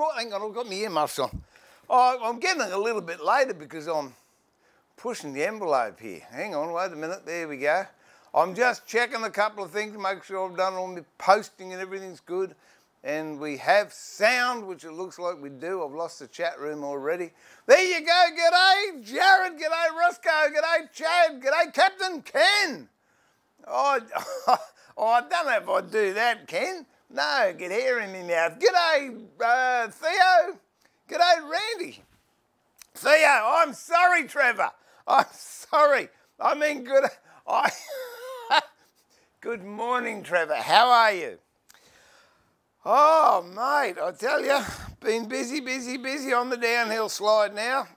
good morning. I've got my earmuffs on. Oh, I'm getting a little bit later because I'm pushing the envelope here. Hang on, wait a minute. There we go. I'm just checking a couple of things to make sure I've done all my posting and everything's good. And we have sound, which it looks like we do. I've lost the chat room already. There you go. G'day, Jared. G'day, Roscoe. G'day, Chad. G'day, Captain Ken. Oh, oh, I don't know if I'd do that, Ken. No, get hair in mouth. G'day, uh, Theo. G'day, Randy. Theo, I'm sorry, Trevor. I'm sorry. I mean, good. I. good morning, Trevor. How are you? Oh, mate, I tell you, been busy, busy, busy on the downhill slide now.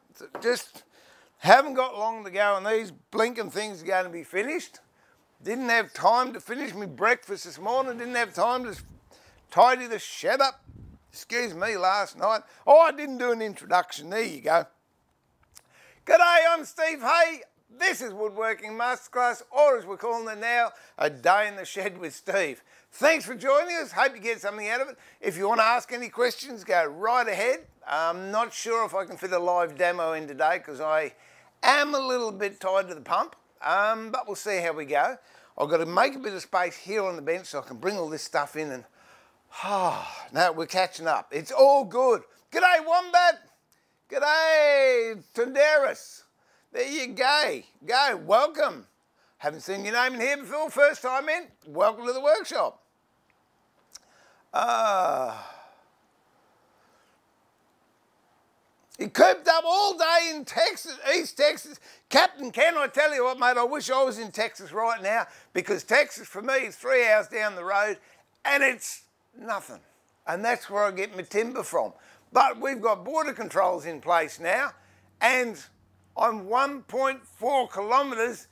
Just haven't got long to go, and these blinking things are going to be finished. Didn't have time to finish my breakfast this morning. Didn't have time to tidy the shed up, excuse me, last night. Oh, I didn't do an introduction. There you go. G'day, I'm Steve Hay. This is Woodworking Masterclass, or as we're calling it now, a day in the shed with Steve. Thanks for joining us. Hope you get something out of it. If you want to ask any questions, go right ahead. I'm not sure if I can fit a live demo in today because I am a little bit tied to the pump, um, but we'll see how we go. I've got to make a bit of space here on the bench so I can bring all this stuff in and Ah, now we're catching up. It's all good. G'day, Wombat. G'day, Tunderis. There you go. Go, welcome. Haven't seen your name in here before, first time in. Welcome to the workshop. Ah. Uh, he cooped up all day in Texas, East Texas. Captain Ken I tell you what, mate, I wish I was in Texas right now because Texas for me is three hours down the road and it's Nothing. And that's where I get my timber from. But we've got border controls in place now, and I'm 1.4 kilometres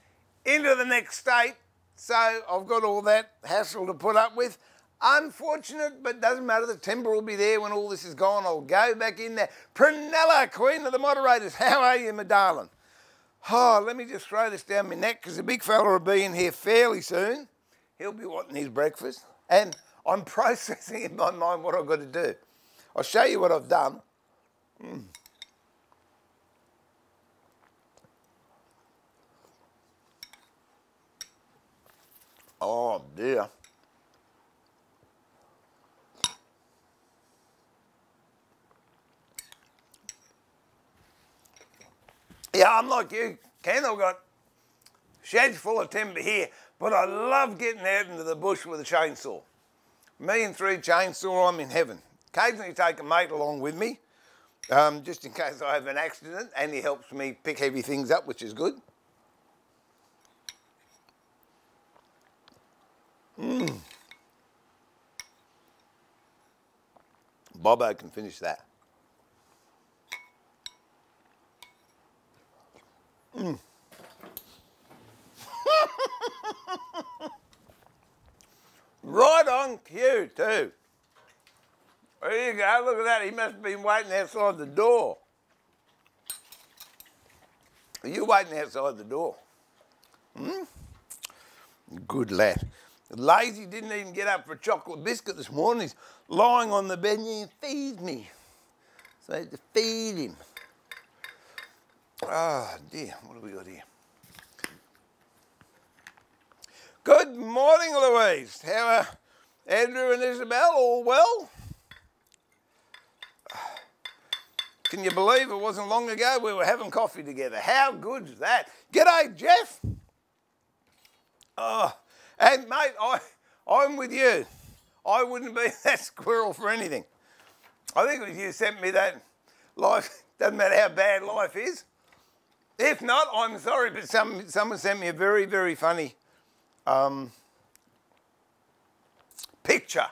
into the next state, so I've got all that hassle to put up with. Unfortunate, but doesn't matter. The timber will be there when all this is gone. I'll go back in there. Prunella, Queen of the Moderators, how are you, my darling? Oh, let me just throw this down my neck because the big fella will be in here fairly soon. He'll be wanting his breakfast. And I'm processing in my mind what I've got to do. I'll show you what I've done. Mm. Oh dear. Yeah, I'm like you, Ken. I've got sheds full of timber here, but I love getting out into the bush with a chainsaw. Me and three chainsaw, I'm in heaven. Occasionally take a mate along with me, um, just in case I have an accident, and he helps me pick heavy things up, which is good. Mmm. Bobo can finish that. Mmm. Right on cue, too. There you go, look at that. He must have been waiting outside the door. Are you waiting outside the door? Hmm? Good lad. Lazy didn't even get up for a chocolate biscuit this morning. He's lying on the bed and feed me. So I had to feed him. Oh dear, what have we got here? Good morning, Louise. How are Andrew and Isabel? All well? Can you believe it wasn't long ago we were having coffee together? How good's that? G'day, Jeff. Oh, and mate, I, I'm with you. I wouldn't be that squirrel for anything. I think it was you sent me that life, doesn't matter how bad life is. If not, I'm sorry, but some, someone sent me a very, very funny um, picture.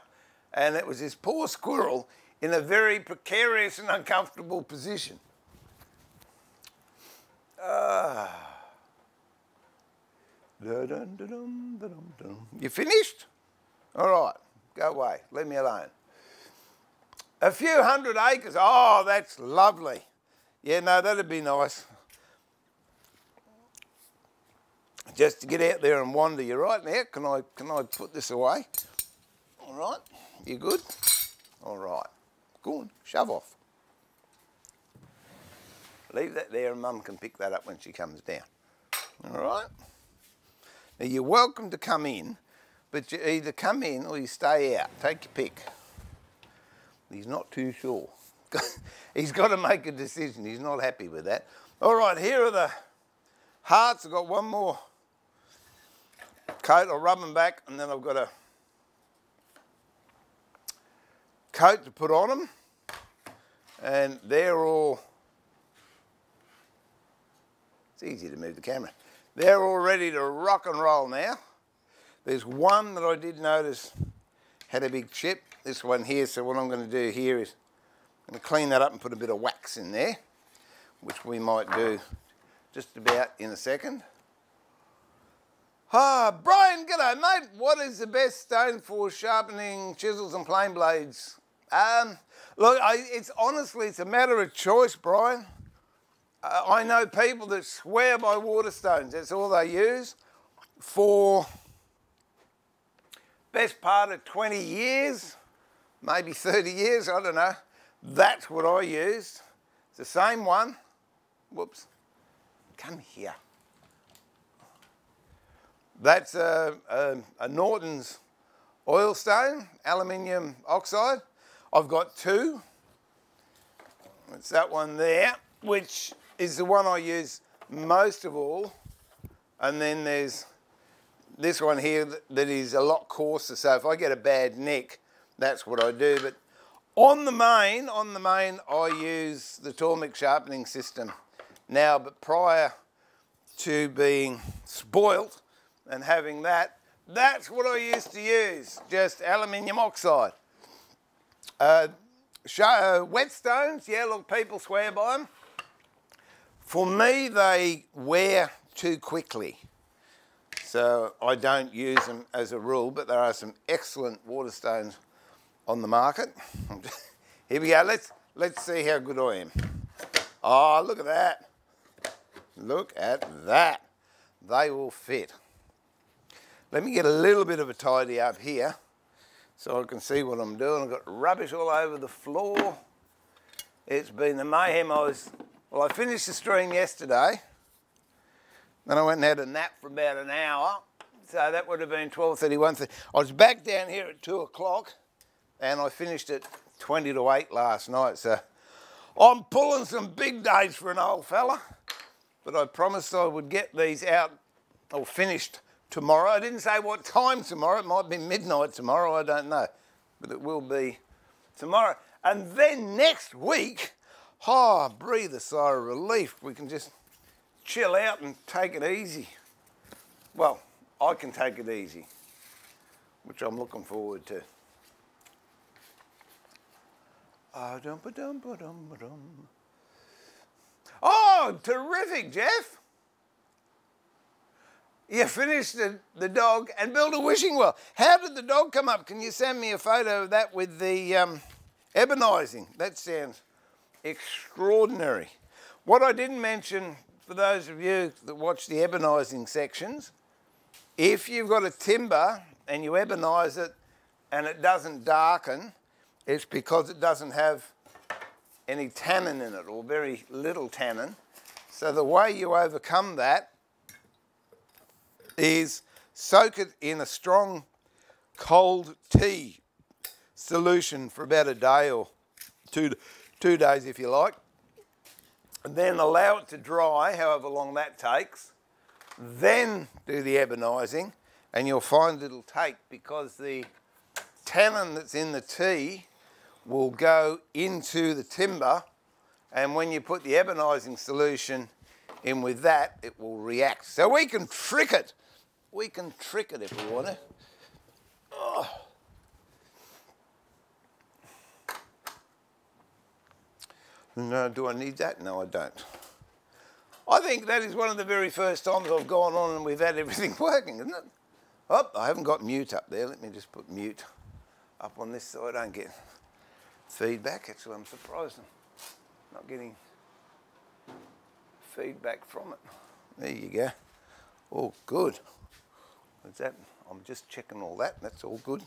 And it was this poor squirrel in a very precarious and uncomfortable position. Uh, you finished? All right, go away. Leave me alone. A few hundred acres. Oh, that's lovely. Yeah, no, that'd be nice. Just to get out there and wander. you're right now? Can I can I put this away? All right. You good? All right. Go on, shove off. Leave that there and Mum can pick that up when she comes down. All right? Now you're welcome to come in, but you either come in or you stay out. Take your pick. He's not too sure. He's got to make a decision. He's not happy with that. All right, here are the hearts. I've got one more coat. I'll rub them back and then I've got a coat to put on them. And they're all, it's easy to move the camera. They're all ready to rock and roll now. There's one that I did notice had a big chip. This one here, so what I'm going to do here is I'm going to clean that up and put a bit of wax in there, which we might do just about in a second. Ah, Brian, g'day mate. What is the best stone for sharpening chisels and plane blades? Um, look, I, it's honestly, it's a matter of choice, Brian. Uh, I know people that swear by Waterstones. That's all they use for best part of 20 years, maybe 30 years, I don't know. That's what I used. It's the same one. Whoops. Come here. That's uh, uh, a, a, a Norton's oil stone, aluminium oxide. I've got two. It's that one there, which is the one I use most of all. And then there's this one here that is a lot coarser. So if I get a bad nick, that's what I do. But on the main, on the main, I use the Tormek sharpening system now. But prior to being spoilt and having that, that's what I used to use, just aluminium oxide. Uh, show, uh, whetstones, yeah, look, people swear by them. For me, they wear too quickly. So I don't use them as a rule, but there are some excellent Waterstones on the market. Here we go, let's, let's see how good I am. Oh, look at that. Look at that. They will fit. Let me get a little bit of a tidy up here so I can see what I'm doing. I've got rubbish all over the floor. It's been a mayhem. I was, well, I finished the stream yesterday. Then I went and had a nap for about an hour. So that would have been 12.31. I was back down here at 2 o'clock and I finished at 20 to 8 last night. So I'm pulling some big days for an old fella. But I promised I would get these out or finished tomorrow. I didn't say what time tomorrow. It might be midnight tomorrow. I don't know. But it will be tomorrow. And then next week, oh, breathe a sigh of relief. We can just chill out and take it easy. Well, I can take it easy, which I'm looking forward to. Ah, oh, terrific, Jeff you finished the, the dog and built a wishing well. How did the dog come up? Can you send me a photo of that with the um, ebonising? That sounds extraordinary. What I didn't mention for those of you that watch the ebonising sections, if you've got a timber and you ebonise it and it doesn't darken, it's because it doesn't have any tannin in it or very little tannin. So the way you overcome that is soak it in a strong cold tea solution for about a day or two, two days if you like. And then allow it to dry, however long that takes. Then do the ebonising and you'll find it'll take because the tannin that's in the tea will go into the timber and when you put the ebonising solution in with that, it will react. So we can trick it we can trick it if we want to. Oh. No, do I need that? No, I don't. I think that is one of the very first times I've gone on and we've had everything working, isn't it? Oh, I haven't got mute up there. Let me just put mute up on this so I don't get feedback. Actually, I'm surprised I'm not getting feedback from it. There you go. Oh, good. Is that, I'm just checking all that, that's all good.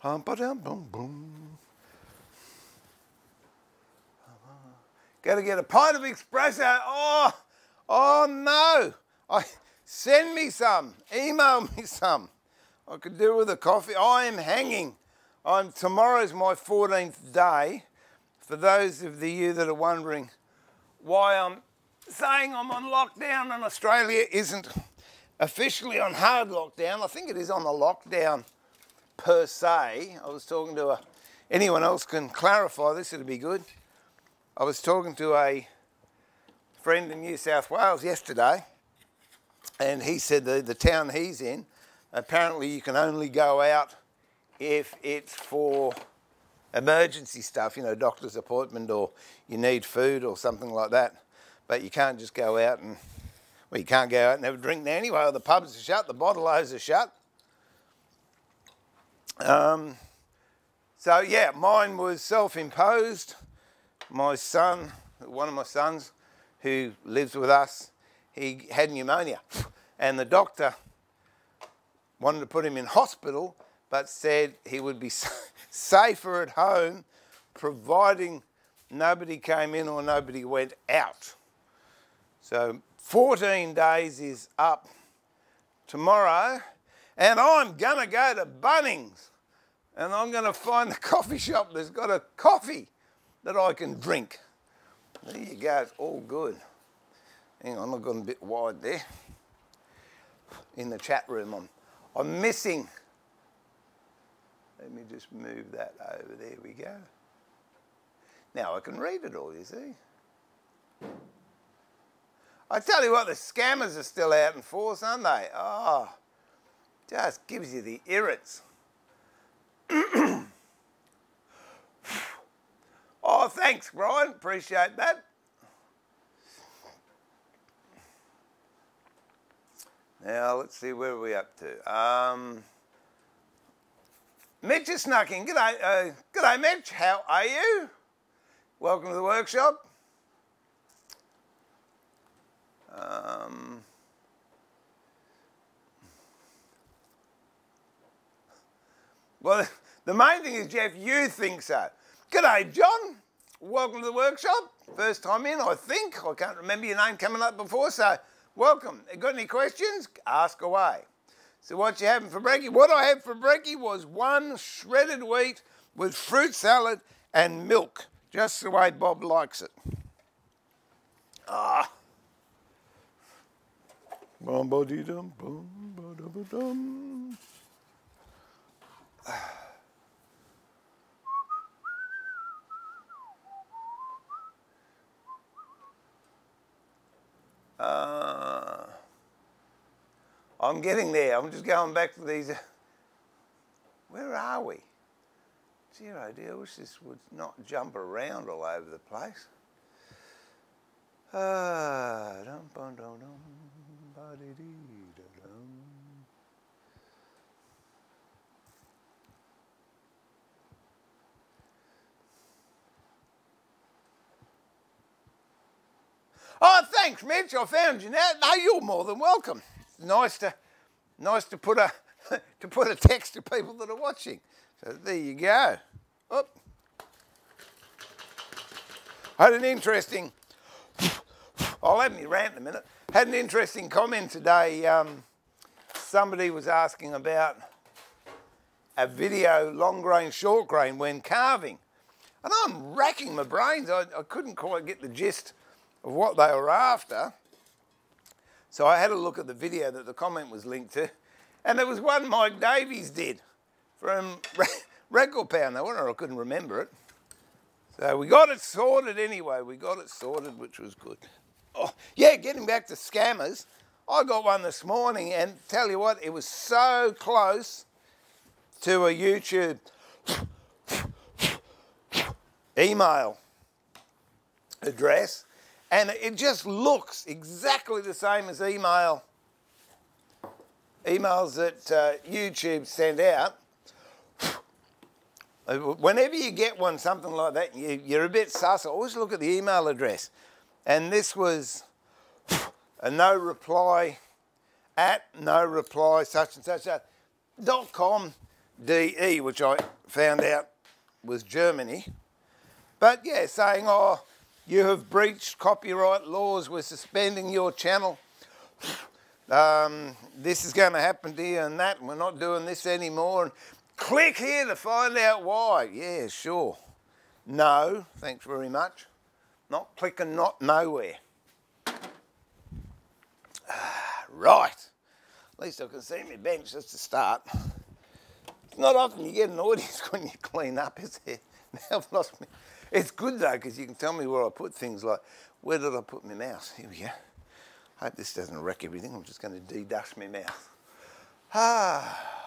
Hum, ba-dum, boom, boom. Got to get a pint of espresso. Oh, oh no. I, send me some. Email me some. I could do with a coffee. I am hanging. I'm, tomorrow's my 14th day. For those of the you that are wondering why I'm saying I'm on lockdown and Australia isn't officially on hard lockdown, I think it is on a lockdown per se. I was talking to a, anyone else can clarify this, it'd be good. I was talking to a friend in New South Wales yesterday, and he said the, the town he's in, apparently you can only go out if it's for emergency stuff, you know, doctor's appointment or you need food or something like that. But you can't just go out and, well, you can't go out and have a drink there anyway. The pubs are shut, the bottle-os are shut. Um, so, yeah, mine was self-imposed. My son, one of my sons who lives with us, he had pneumonia. And the doctor wanted to put him in hospital, but said he would be safer at home providing nobody came in or nobody went out. So 14 days is up tomorrow, and I'm going to go to Bunnings and I'm going to find the coffee shop that's got a coffee that I can drink. There you go, it's all good. Hang on, I've gone a bit wide there. In the chat room, I'm, I'm missing. Let me just move that over. There we go. Now I can read it all, you see. I tell you what, the scammers are still out in force, aren't they? Oh, just gives you the irrits. oh, thanks, Brian. Appreciate that. Now, let's see, where are we up to? Um, Mitch is snuck in. G'day, uh, g'day, Mitch. How are you? Welcome to the workshop. Um, well, the main thing is, Jeff, you think so. G'day, John. Welcome to the workshop. First time in, I think. I can't remember your name coming up before, so welcome. Got any questions? Ask away. So what you having for brekkie? What I had for brekkie was one shredded wheat with fruit salad and milk, just the way Bob likes it. Ah. Bum ba dee dum bum ba da ba dum. Uh, I'm getting there. I'm just going back to these. Where are we? Zero idea. I wish this would not jump around all over the place. Ah, dum, dum, dum, dum, Oh, thanks, Mitch. I found you now. No, you're more than welcome. It's nice to, nice to put a, to put a text to people that are watching. So there you go. Oh. I had an interesting. I'll let me rant in a minute. Had an interesting comment today. Um, somebody was asking about a video long grain, short grain when carving. And I'm racking my brains. I, I couldn't quite get the gist of what they were after. So I had a look at the video that the comment was linked to, and there was one Mike Davies did from Record Power. No wonder I couldn't remember it. So we got it sorted anyway. We got it sorted, which was good. Oh, yeah, getting back to scammers, I got one this morning, and tell you what, it was so close to a YouTube email address and it just looks exactly the same as email emails that uh, YouTube send out. Whenever you get one, something like that, you, are a bit sus. Always look at the email address. And this was a no reply at no reply such and such dot com DE, which I found out was Germany. But yeah, saying, oh, you have breached copyright laws, we're suspending your channel. Um, this is going to happen to you and that, and we're not doing this anymore. And click here to find out why. Yeah, sure. No, thanks very much. Not clicking, not nowhere. right. At least I can see my bench just to start. It's not often you get an audience when you clean up, is it? Now I've lost me. It's good though, because you can tell me where I put things like, where did I put my mouse? Here we go. Hope this doesn't wreck everything. I'm just going to de-dust my mouth. Ah.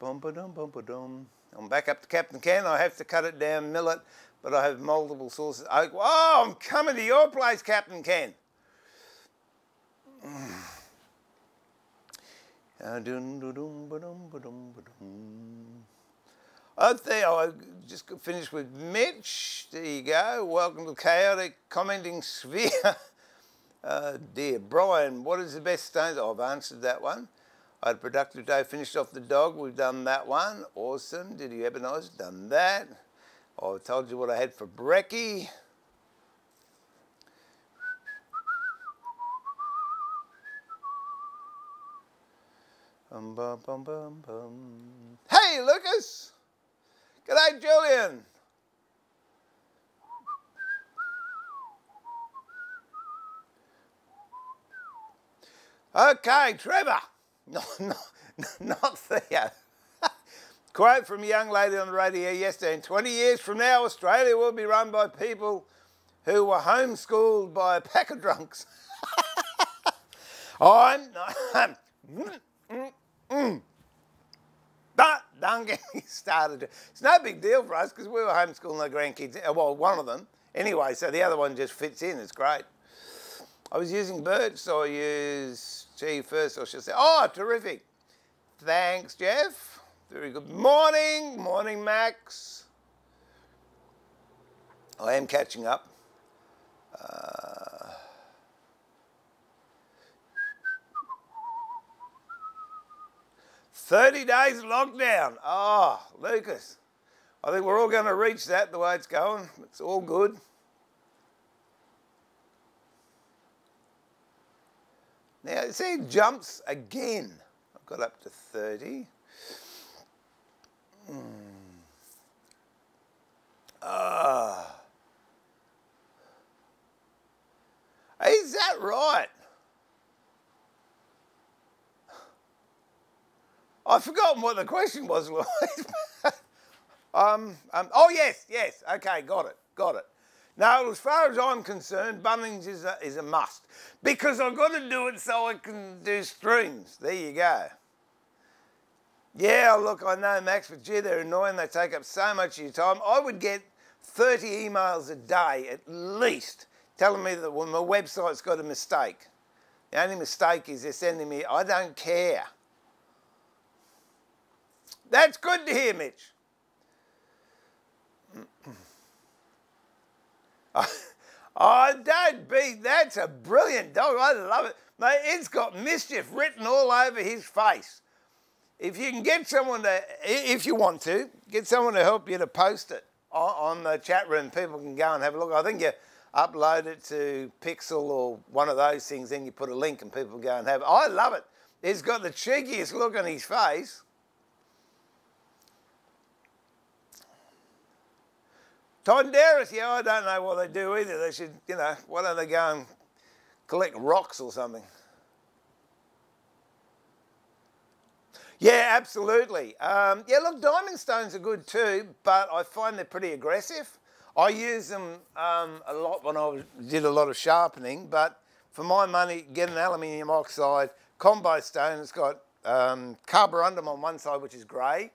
Bum ba dum bum ba dum. I'm back up to Captain Ken. I have to cut it down, mill it, but I have multiple sources. Oh, I'm coming to your place, Captain Ken. I just finished with Mitch. There you go. Welcome to Chaotic Commenting Sphere. uh, dear Brian, what is the best stones? Oh, I've answered that one. I had a productive day, finished off the dog. We've done that one. Awesome. Did you ebonize? Done that. Oh, I told you what I had for brekkie. Bum, bum, bum, bum. Hey, Lucas! G'day, Julian! Okay, Trevor. No, no, not Theo. Quote from a young lady on the radio yesterday, in 20 years from now, Australia will be run by people who were homeschooled by a pack of drunks. I'm not... Mm, mm, mm. Don't get me started. It's no big deal for us because we were homeschooling our grandkids. Uh, well, one of them. Anyway, so the other one just fits in. It's great. I was using birch, so I use G first. I should say, oh, terrific. Thanks, Jeff. Very good morning. Morning, Max. I am catching up. Uh, Thirty days lockdown. Oh, Lucas. I think we're all going to reach that the way it's going. It's all good. Now, see, jumps again. I've got up to 30. Mm. Uh, is that right? I've forgotten what the question was, Louise. um, um, oh, yes, yes. Okay, got it, got it. Now, as far as I'm concerned, Bunnings is a, is a must because I've got to do it so I can do streams. There you go. Yeah, look, I know, Max, but gee, they're annoying. They take up so much of your time. I would get 30 emails a day at least telling me that well, my website's got a mistake. The only mistake is they're sending me, I don't care. That's good to hear, Mitch. oh, don't be, that's a brilliant dog. I love it. Mate, it's got mischief written all over his face if you can get someone to, if you want to, get someone to help you to post it on, on the chat room, people can go and have a look. I think you upload it to Pixel or one of those things, then you put a link and people go and have it. I love it. He's got the cheekiest look on his face. Tonderis, yeah, I don't know what they do either. They should, you know, why don't they go and collect rocks or something? Yeah, absolutely. Um, yeah, look, diamond stones are good too, but I find they're pretty aggressive. I use them um, a lot when I was, did a lot of sharpening, but for my money, get an aluminium oxide combo stone. It's got um, carborundum on one side, which is grey.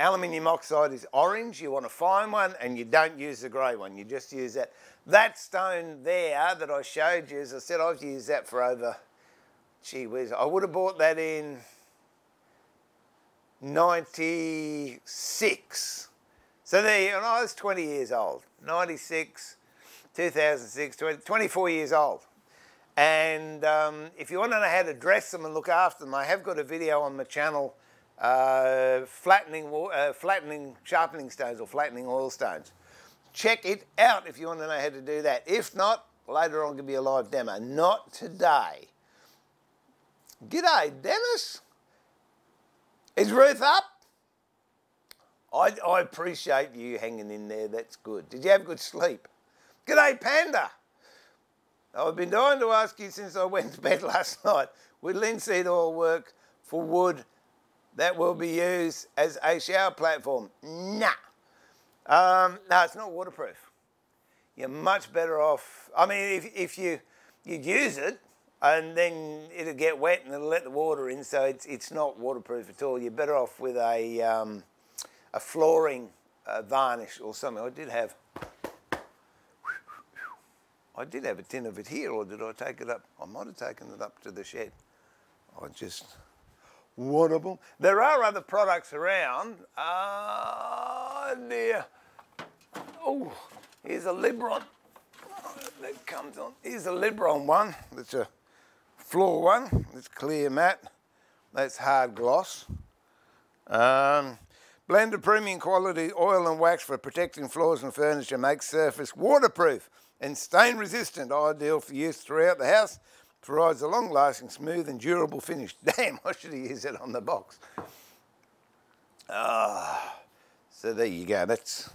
Aluminium oxide is orange. You want a fine one, and you don't use the grey one. You just use that. That stone there that I showed you, as I said, I've used that for over, gee whiz, I would have bought that in 96. So there you I was 20 years old. 96, 2006, 20, 24 years old. And um, if you want to know how to dress them and look after them, I have got a video on my channel uh, flattening, uh, flattening sharpening stones or flattening oil stones. Check it out if you want to know how to do that. If not, later on give you a live demo. Not today. G'day, Dennis. Is Ruth up? I, I appreciate you hanging in there. That's good. Did you have good sleep? G'day, Panda. I've been dying to ask you since I went to bed last night. Would linseed oil work for wood that will be used as a shower platform? Nah. Um, no, it's not waterproof. You're much better off. I mean, if, if you you use it and then it'll get wet and it'll let the water in, so it's it's not waterproof at all. You're better off with a um, a flooring uh, varnish or something. I did have. I did have a tin of it here, or did I take it up? I might have taken it up to the shed. I just one of them. There are other products around. Ah, uh, dear. Oh, here's a Liberon that comes on. Here's a Liberon one. That's a floor one. It's clear matte. That's hard gloss. Um, blended premium quality oil and wax for protecting floors and furniture makes surface waterproof and stain resistant, ideal for use throughout the house. Provides a long lasting, smooth and durable finish. Damn, I should have used it on the box. Ah, so there you go. That's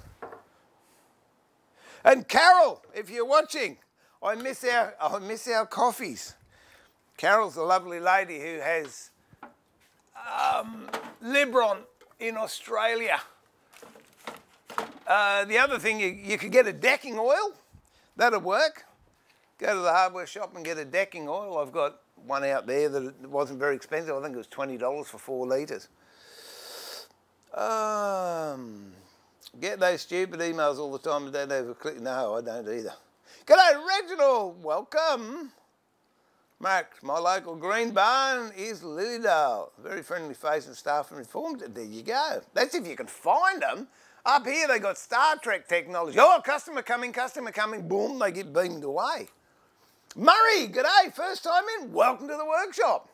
and Carol, if you're watching, I miss our I miss our coffees. Carol's a lovely lady who has um, Liberon in Australia. Uh, the other thing, you, you could get a decking oil. That'll work. Go to the hardware shop and get a decking oil. I've got one out there that wasn't very expensive. I think it was $20 for four litres. Um, Get those stupid emails all the time and don't ever click. No, I don't either. G'day, Reginald. Welcome. Max, my local green barn is Lilydale. Very friendly face and staff and informed. There you go. That's if you can find them. Up here they got Star Trek technology. Oh, customer coming, customer coming. Boom, they get beamed away. Murray, g'day. First time in. Welcome to the workshop.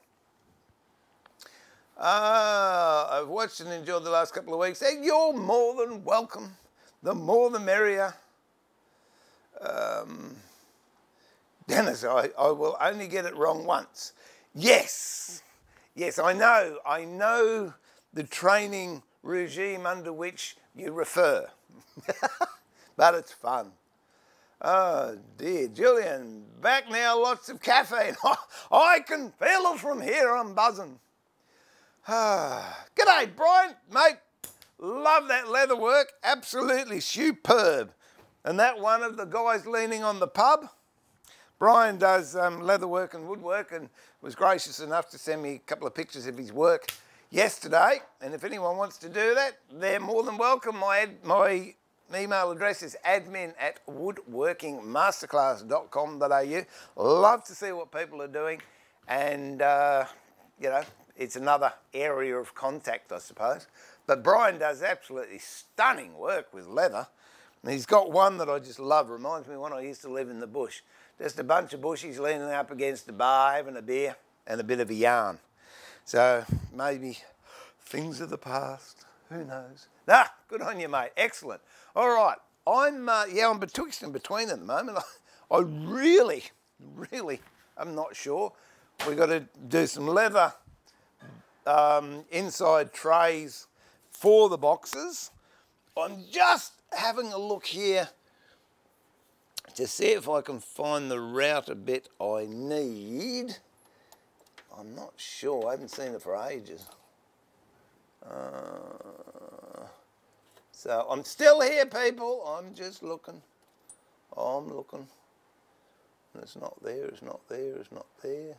Uh, I've watched and enjoyed the last couple of weeks. You're more than welcome. The more the merrier. Um, Dennis, I, I will only get it wrong once. Yes, yes, I know. I know the training regime under which you refer. but it's fun. Oh dear, Julian, back now, lots of caffeine. I can feel it from here, I'm buzzing. G'day, Brian, mate. Love that leather work. Absolutely superb. And that one of the guys leaning on the pub, Brian does um, leather work and woodwork and was gracious enough to send me a couple of pictures of his work yesterday. And if anyone wants to do that, they're more than welcome. My, my email address is admin at woodworkingmasterclass.com.au. Love to see what people are doing and, uh, you know, it's another area of contact, I suppose. But Brian does absolutely stunning work with leather. And he's got one that I just love. Reminds me when I used to live in the bush. Just a bunch of bushies leaning up against a bar, having a beer and a bit of a yarn. So maybe things of the past. Who knows? Ah, good on you, mate. Excellent. All right. I'm, uh, yeah, I'm betwixt and between at the moment. I, I really, really, I'm not sure. We've got to do some leather um, inside trays for the boxes. I'm just having a look here to see if I can find the router bit I need. I'm not sure, I haven't seen it for ages. Uh, so I'm still here, people. I'm just looking. I'm looking. It's not there, it's not there, it's not there.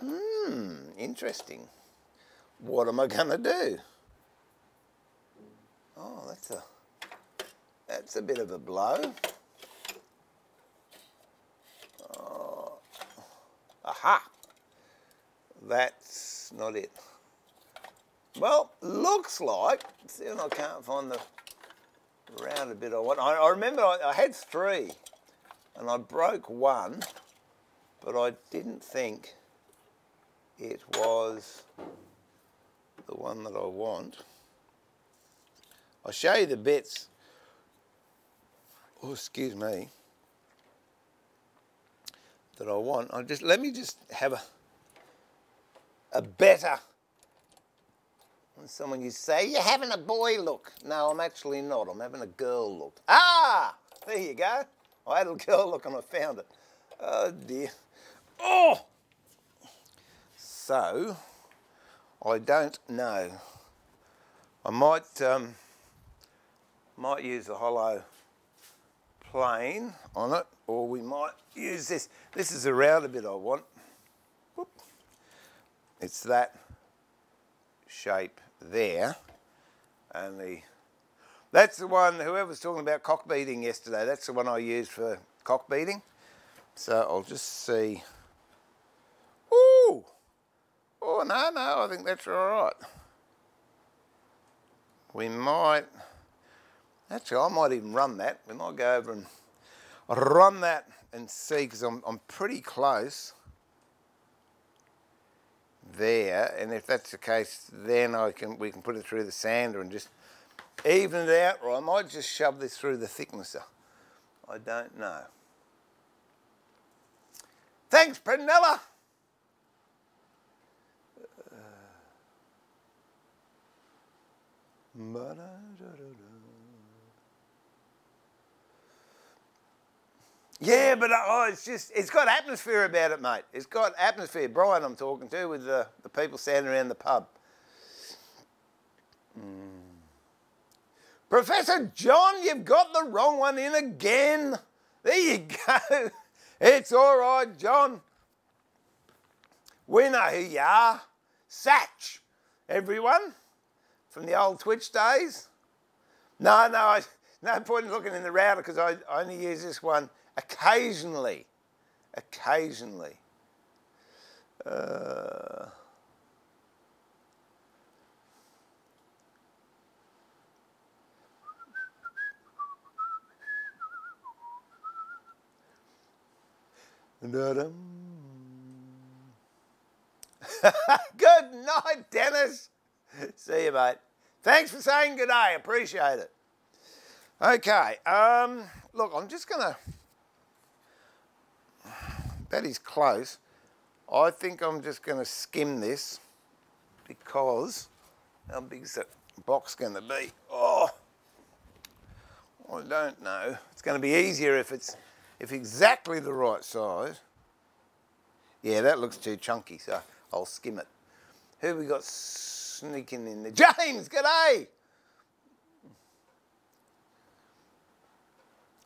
Hmm, interesting what am I going to do? Oh, that's a, that's a bit of a blow. Aha! That's not it. Well, looks like, see I can't find the round bit I want. I, I remember I, I had three and I broke one, but I didn't think it was the one that I want. I'll show you the bits. Oh, excuse me. That I want. I just let me just have a a better. When someone you say you're having a boy look. No, I'm actually not. I'm having a girl look. Ah, there you go. I had a girl look and I found it. Oh dear. Oh. So, I don't know. I might um, might use a hollow plane on it, or we might use this. This is the router bit I want. It's that shape there, and the that's the one. Whoever was talking about cock beading yesterday, that's the one I used for cock beading. So I'll just see. Ooh! Oh, no, no, I think that's all right. We might, actually, I might even run that. We might go over and run that and see, because I'm, I'm pretty close there. And if that's the case, then I can we can put it through the sander and just even it out. Or I might just shove this through the thicknesser. I don't know. Thanks, Prunella. Uh, Yeah, but uh, oh, it's just, it's got atmosphere about it, mate. It's got atmosphere. Brian, I'm talking to, with the, the people standing around the pub. Mm. Professor John, you've got the wrong one in again. There you go. It's all right, John. We know who you are. Satch, everyone from the old Twitch days? No, no, I, no point in looking in the router because I, I only use this one occasionally. Occasionally. Uh, Good night, Dennis. See you, mate. Thanks for saying good day. Appreciate it. Okay. Um, look, I'm just going to... That is close. I think I'm just going to skim this because how big is that box going to be? Oh, I don't know. It's going to be easier if it's if exactly the right size. Yeah, that looks too chunky, so I'll skim it. Who we got sneaking in there. James, g'day.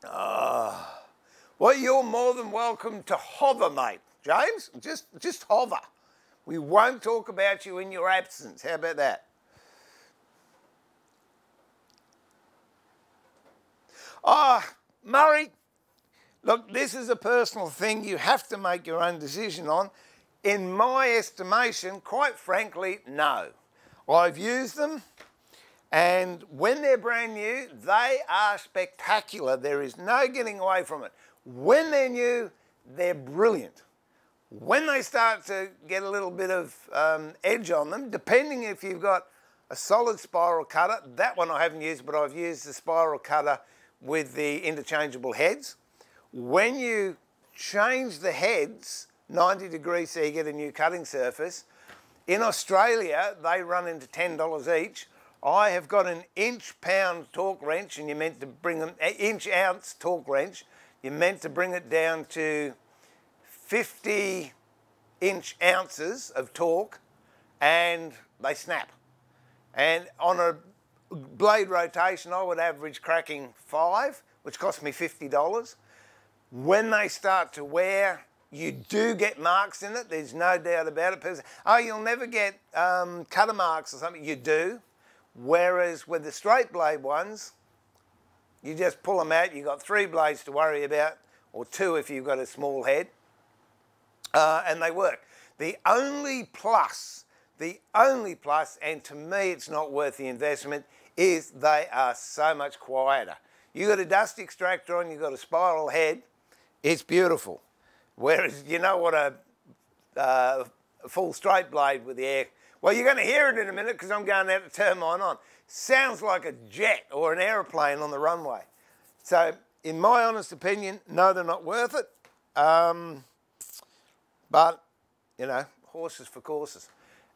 Ah, well, you're more than welcome to hover, mate. James, just, just hover. We won't talk about you in your absence. How about that? Ah, oh, Murray, look, this is a personal thing you have to make your own decision on. In my estimation, quite frankly, no. I've used them and when they're brand new, they are spectacular. There is no getting away from it. When they're new, they're brilliant. When they start to get a little bit of um, edge on them, depending if you've got a solid spiral cutter, that one I haven't used, but I've used the spiral cutter with the interchangeable heads. When you change the heads 90 degrees so you get a new cutting surface, in Australia, they run into $10 each. I have got an inch pound torque wrench and you're meant to bring them, inch ounce torque wrench. You're meant to bring it down to 50 inch ounces of torque and they snap. And on a blade rotation, I would average cracking five, which cost me $50. When they start to wear, you do get marks in it, there's no doubt about it. Oh, you'll never get um, cutter marks or something. You do. Whereas with the straight blade ones, you just pull them out. You've got three blades to worry about, or two if you've got a small head, uh, and they work. The only plus, the only plus, and to me it's not worth the investment, is they are so much quieter. You've got a dust extractor on, you've got a spiral head, it's beautiful. Whereas you know what a, uh, full straight blade with the air, Well, you're going to hear it in a minute because I'm going out to turn mine on. Sounds like a jet or an aeroplane on the runway. So, in my honest opinion, no, they're not worth it. Um, but, you know, horses for courses.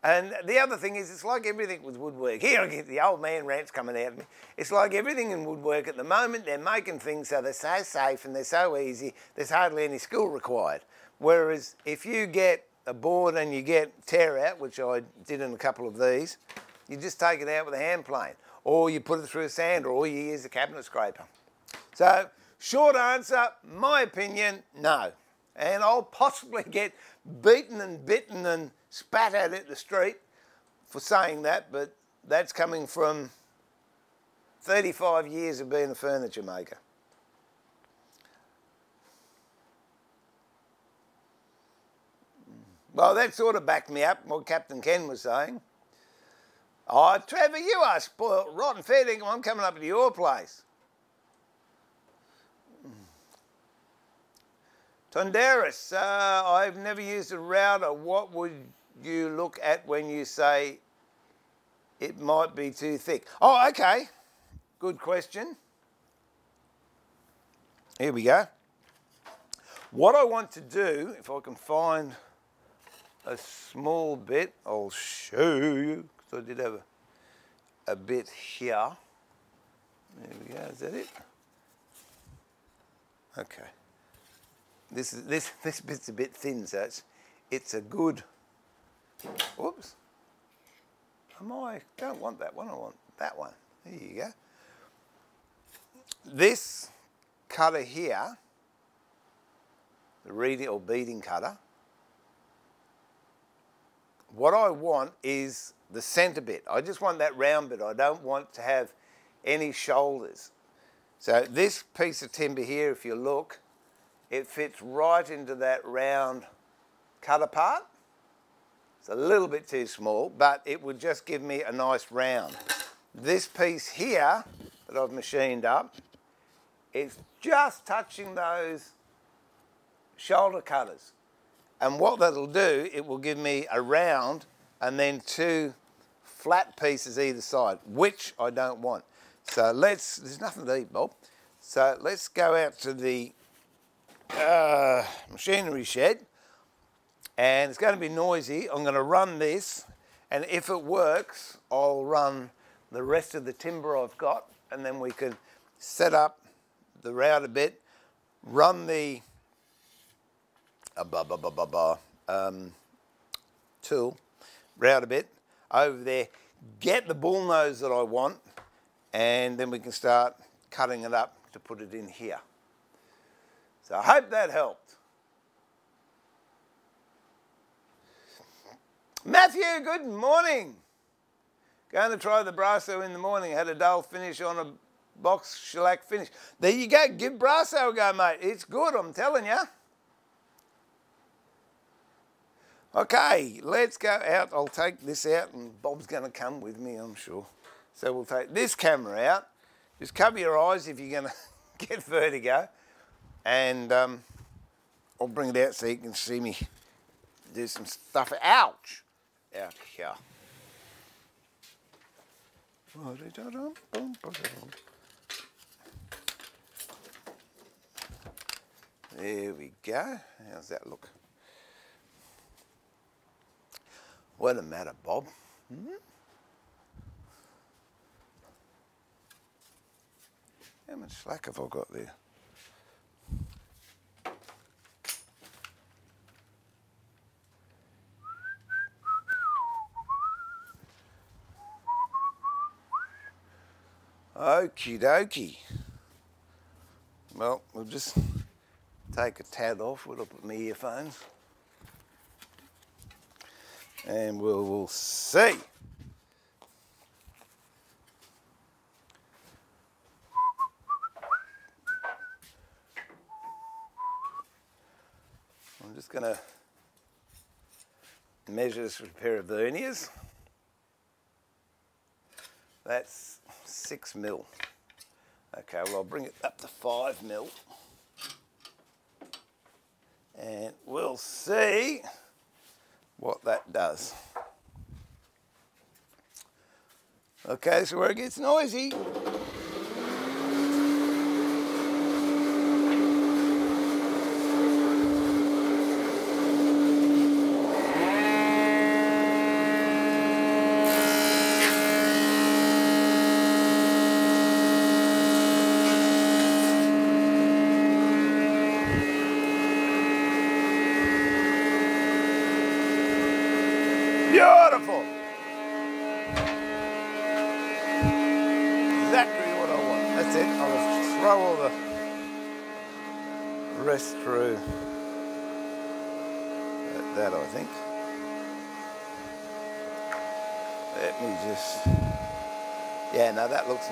And the other thing is, it's like everything with woodwork. Here, I get the old man rants coming out of me. It's like everything in woodwork at the moment, they're making things so they're so safe and they're so easy, there's hardly any skill required. Whereas if you get a board and you get tear out, which I did in a couple of these, you just take it out with a hand plane, or you put it through a sander, or you use a cabinet scraper. So, short answer, my opinion, no. And I'll possibly get beaten and bitten and spat at at the street for saying that, but that's coming from 35 years of being a furniture maker. Well, that sort of backed me up, what Captain Ken was saying. Oh, Trevor, you are spoilt rotten. feeling. I'm coming up to your place. Tonderis, uh, I've never used a router. What would you look at when you say it might be too thick? Oh, okay. Good question. Here we go. What I want to do, if I can find a small bit, I'll show you, because I did have a, a bit here. There we go, is that it? Okay. This is this this bit's a bit thin, so it's it's a good. Whoops. Am I? Don't want that one. I want that one. There you go. This cutter here, the reeding or beading cutter. What I want is the centre bit. I just want that round bit. I don't want to have any shoulders. So this piece of timber here, if you look, it fits right into that round cutter part. It's a little bit too small, but it would just give me a nice round. This piece here that I've machined up, it's just touching those shoulder cutters. And what that'll do, it will give me a round and then two flat pieces either side, which I don't want. So let's, there's nothing to eat, Bob. So let's go out to the uh, machinery shed and it's going to be noisy. I'm going to run this and if it works, I'll run the rest of the timber I've got and then we can set up the router bit, run the uh, blah, blah, blah, blah, blah, um, tool, router bit over there, get the bull nose that I want and then we can start cutting it up to put it in here. So I hope that helped. Matthew, good morning. Going to try the Brasso in the morning. Had a dull finish on a box shellac finish. There you go. Give Brasso a go, mate. It's good, I'm telling you. Okay, let's go out. I'll take this out and Bob's going to come with me, I'm sure. So we'll take this camera out. Just cover your eyes if you're going to get vertigo and um, I'll bring it out so you can see me do some stuff. Ouch! Out here. There we go. How's that look? What a matter, Bob. Hmm? How much slack have I got there? Okie dokie. Well, we'll just take a tad off. We'll put my earphones. And we'll, we'll see. I'm just going to measure this with a pair of verniers. That's six mil. Okay, well I'll bring it up to five mil. And we'll see what that does. Okay, so where it gets noisy,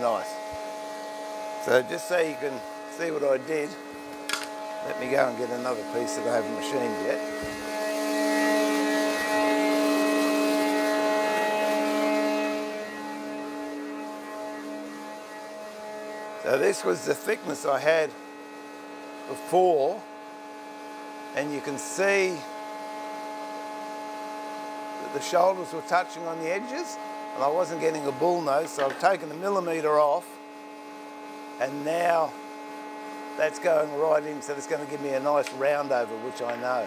nice. So just so you can see what I did, let me go and get another piece that I haven't machined yet. So this was the thickness I had before and you can see that the shoulders were touching on the edges and I wasn't getting a bull nose so I've taken a millimetre off and now that's going right in so it's going to give me a nice round over which I know.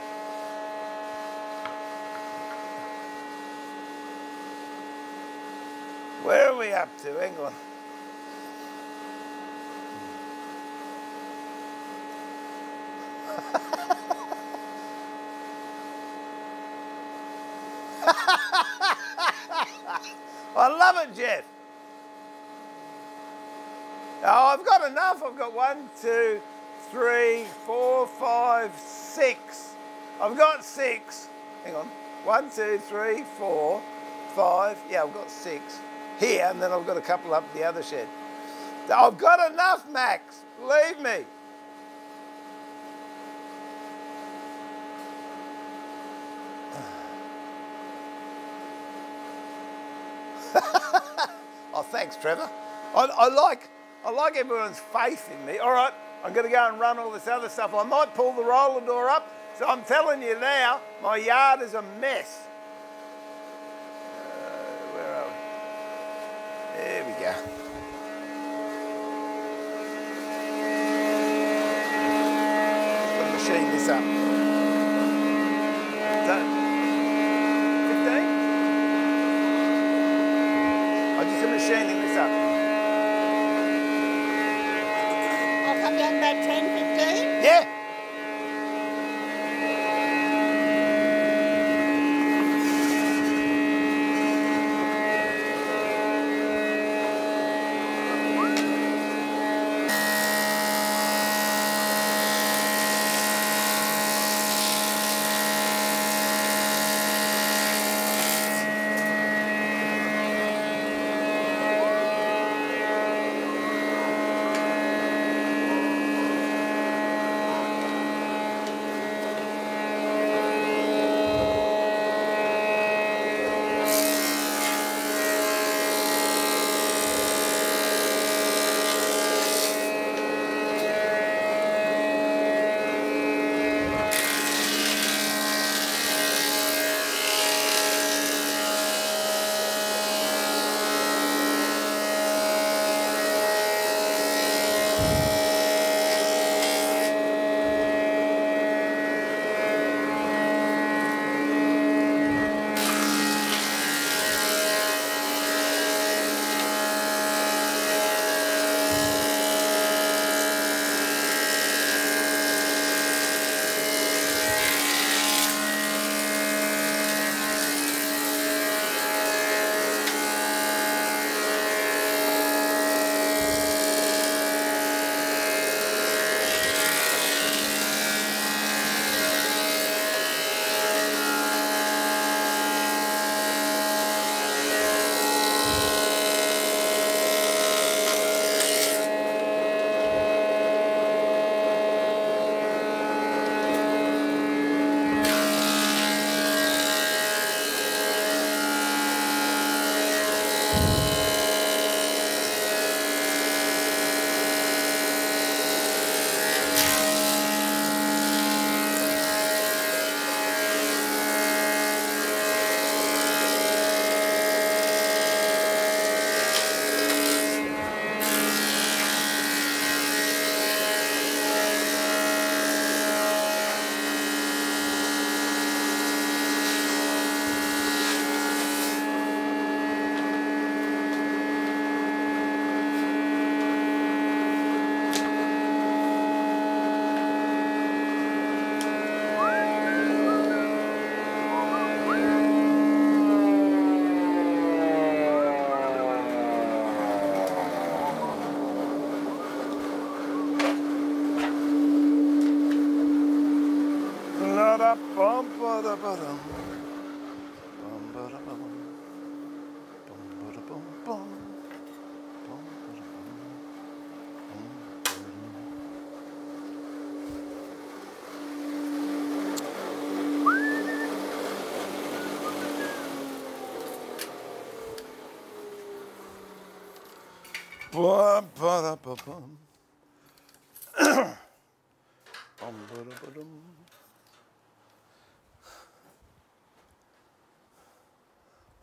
Where are we up to? Hang Jeff. Oh, I've got enough. I've got one, two, three, four, five, six. I've got six. Hang on. One, two, three, four, five. Yeah, I've got six here, and then I've got a couple up the other shed. I've got enough, Max. Believe me. oh, thanks, Trevor. I, I, like I like everyone's faith in me. All right, I'm going to go and run all this other stuff. I might pull the roller door up. So I'm telling you now, my yard is a mess. Uh, where are we? There we go. Machine this up. Is that 15? I'm just machining this up. I'll come down about 10, 15. Yeah.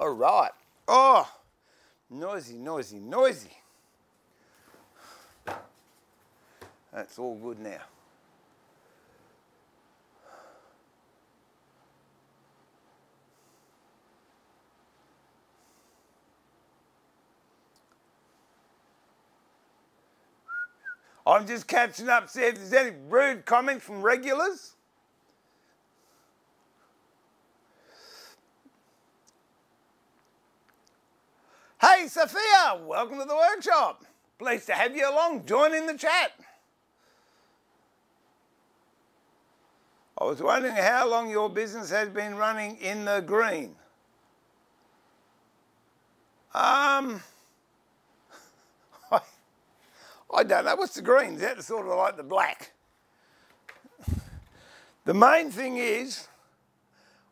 All right. Oh, noisy, noisy, noisy. That's all good now. Just catching up, see if there's any rude comments from regulars. Hey, Sophia, welcome to the workshop. Pleased to have you along. Join in the chat. I was wondering how long your business has been running in the green. Um, I, I don't know. What's the green? Is that sort of like the black? The main thing is,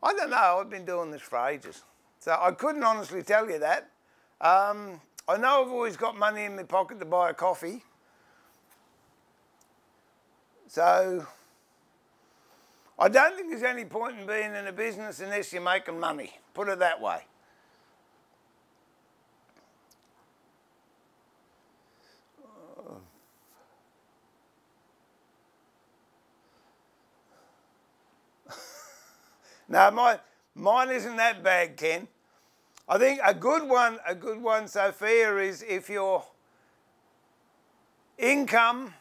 I don't know. I've been doing this for ages. So I couldn't honestly tell you that. Um, I know I've always got money in my pocket to buy a coffee. So I don't think there's any point in being in a business unless you're making money. Put it that way. No, my, mine isn't that bad, Ken. I think a good one, a good one, Sophia, is if your income,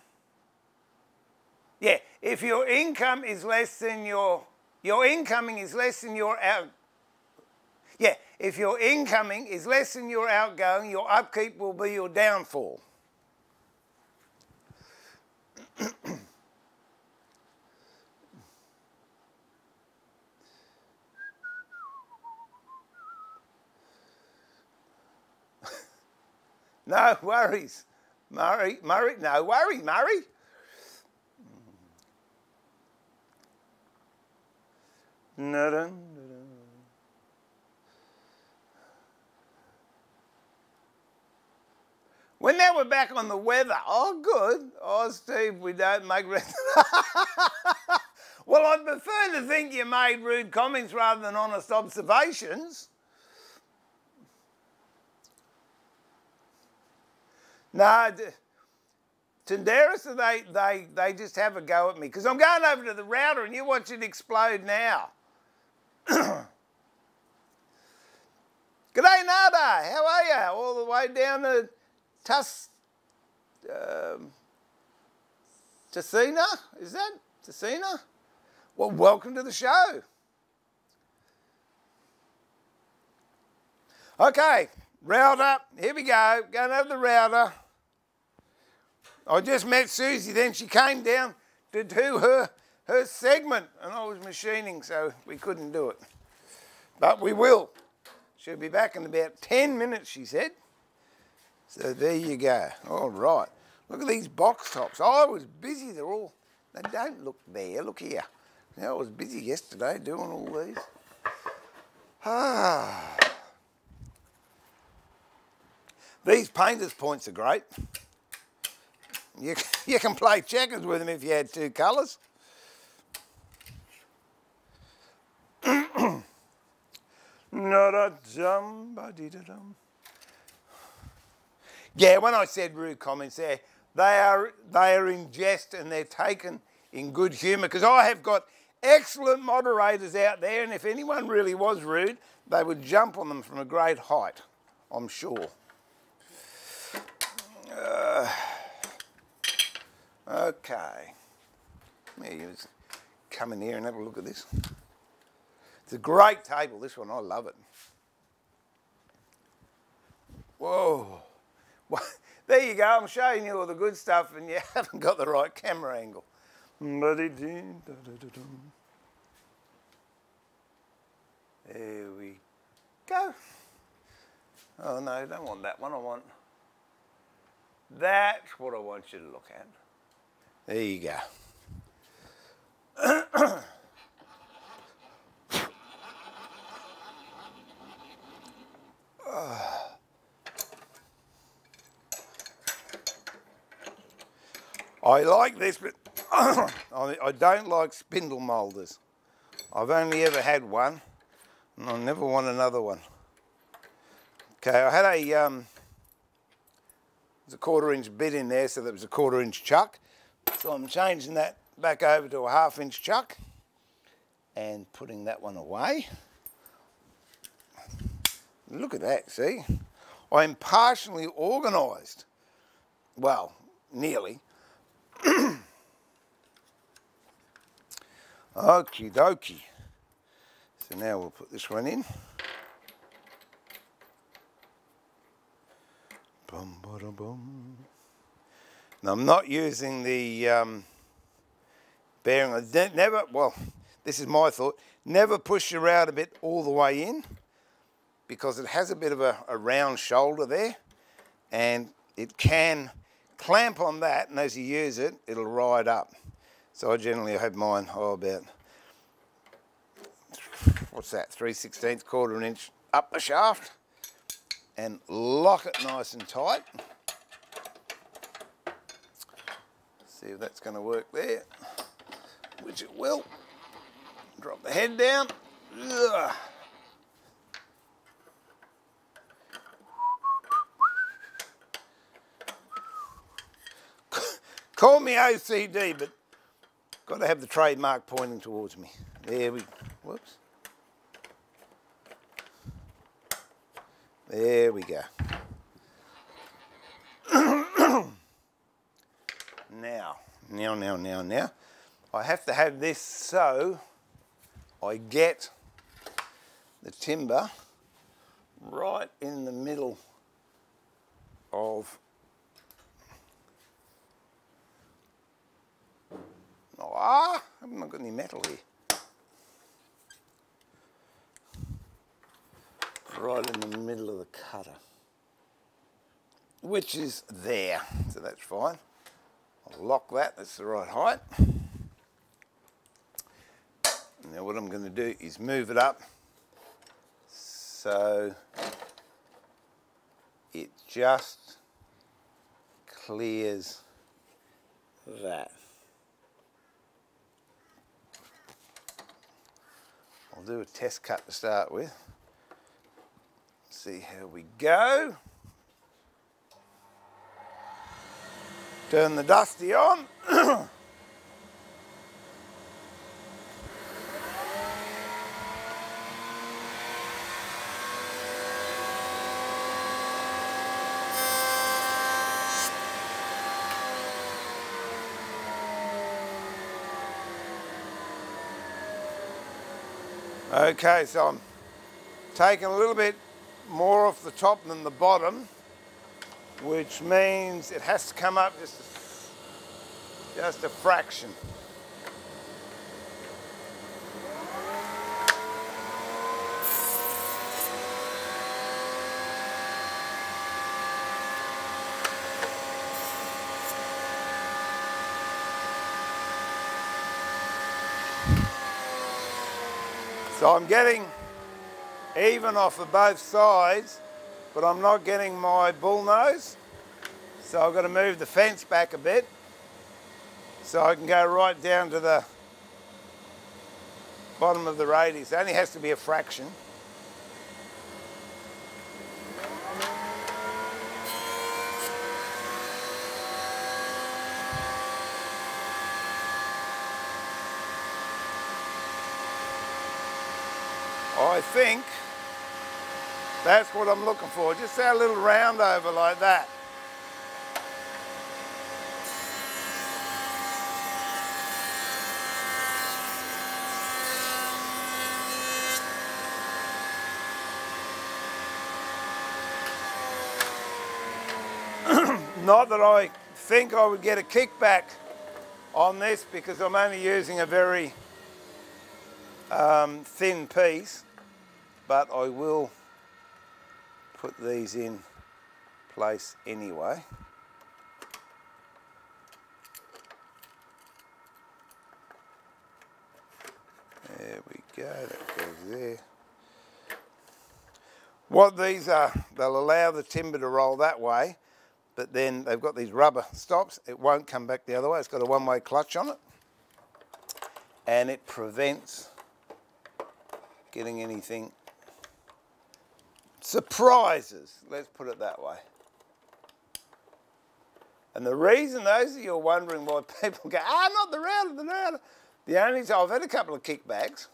yeah, if your income is less than your, your incoming is less than your out, yeah, if your incoming is less than your outgoing, your upkeep will be your downfall. No worries. Murray, Murray, no worry, Murray. Mm. When now we're back on the weather, oh good. Oh Steve, we don't make Well, I'd prefer to think you made rude comments rather than honest observations. No, Tyndaris, they, they, they just have a go at me because I'm going over to the router and you watch it explode now. G'day, Nada. How are you? All the way down to Tus, um, Tusina? Is that Tusina? Well, welcome to the show. Okay, router. Here we go. Going over the router. I just met Susie, then she came down to do her, her segment, and I was machining, so we couldn't do it. But we will. She'll be back in about 10 minutes, she said. So there you go. All right. Look at these box tops. I was busy. They're all, they don't look bare. Look here. Now, I was busy yesterday doing all these. Ah. These painter's points are great. You, you can play checkers with them if you had two colours. Yeah, when I said rude comments there, they are they are in jest and they're taken in good humour because I have got excellent moderators out there, and if anyone really was rude, they would jump on them from a great height, I'm sure. Uh, Okay. Maybe just come in here and have a look at this. It's a great table, this one. I love it. Whoa. There you go. I'm showing you all the good stuff and you haven't got the right camera angle. There we go. Oh no, I don't want that one. I want that's what I want you to look at. There you go. I like this, but I don't like spindle moulders. I've only ever had one, and I never want another one. Okay, I had a um, there's a quarter inch bit in there, so that was a quarter inch chuck. So I'm changing that back over to a half inch chuck and putting that one away. Look at that, see? I'm partially organised. Well, nearly. Okie dokie. So now we'll put this one in. Bum, ba, bum. Now I'm not using the um, bearing. Never, well, this is my thought, never push your out a bit all the way in because it has a bit of a, a round shoulder there and it can clamp on that and as you use it, it'll ride up. So I generally have mine, oh, about, what's that, 3 16 quarter an inch up the shaft and lock it nice and tight. See if that's going to work there, which it will. Drop the head down. Ugh. Call me OCD, but got to have the trademark pointing towards me. There we, whoops. There we go. Now, now, now, now, now. I have to have this so I get the timber right in the middle of Ah, I've not got any metal here. Right in the middle of the cutter. Which is there, so that's fine. I'll lock that, that's the right height. Now what I'm going to do is move it up so it just clears that. I'll do a test cut to start with. See how we go. Turn the dusty on. Okay, so I'm taking a little bit more off the top than the bottom, which means it has to come up just a, just a fraction. So I'm getting even off of both sides, but I'm not getting my bull nose. So I've got to move the fence back a bit so I can go right down to the bottom of the radius. It only has to be a fraction. I think that's what I'm looking for. Just that little round over like that. Not that I think I would get a kickback on this because I'm only using a very um, thin piece but I will put these in place anyway. There we go, that goes there. What these are, they'll allow the timber to roll that way, but then they've got these rubber stops. It won't come back the other way. It's got a one-way clutch on it. And it prevents getting anything surprises, let's put it that way. And the reason those of you are wondering why people go, ah, not the router, the router. The only time I've had a couple of kickbacks,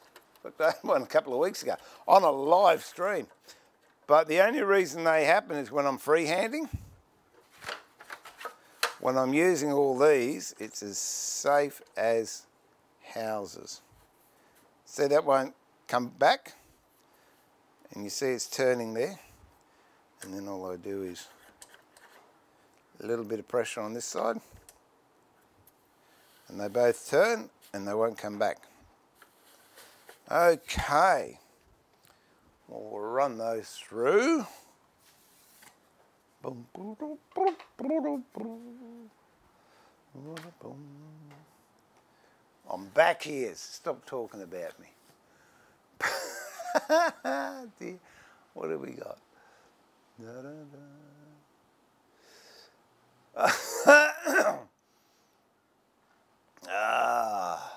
but I had one a couple of weeks ago on a live stream. But the only reason they happen is when I'm freehanding. When I'm using all these, it's as safe as houses. See, that won't come back. And you see it's turning there. And then all I do is a little bit of pressure on this side. And they both turn and they won't come back. Okay. Well, we'll run those through. I'm back here. Stop talking about me. what have we got? Da, da, da. ah.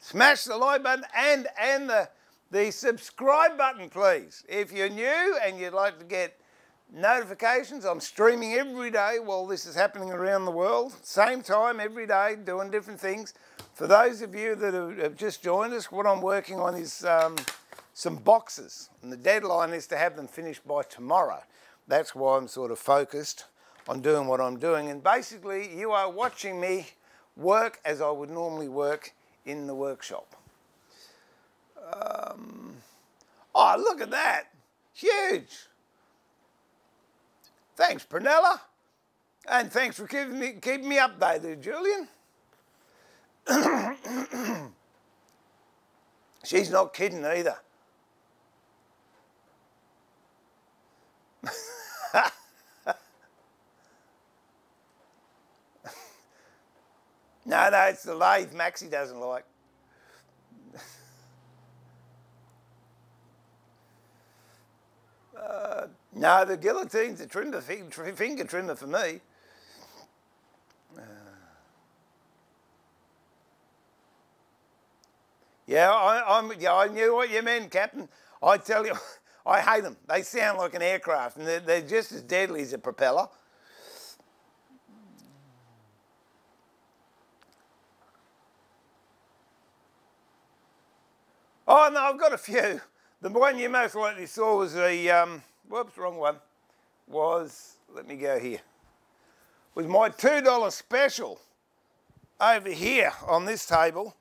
Smash the like button and and the the subscribe button, please. If you're new and you'd like to get notifications, I'm streaming every day while this is happening around the world. Same time every day, doing different things. For those of you that have just joined us, what I'm working on is um, some boxes, and the deadline is to have them finished by tomorrow. That's why I'm sort of focused on doing what I'm doing. And basically, you are watching me work as I would normally work in the workshop. Um, oh, look at that. Huge. Thanks, Prunella. And thanks for keeping me, keeping me updated, Julian. She's not kidding either. no, no, it's the lathe Maxie doesn't like. uh, no, the guillotine's a trimmer, finger trimmer for me. Uh, yeah, I, I'm, yeah, I knew what you meant, Captain. I tell you. I hate them. They sound like an aircraft and they're, they're just as deadly as a propeller. Oh no, I've got a few. The one you most likely saw was the, um, whoops, wrong one, was, let me go here, was my $2 special over here on this table.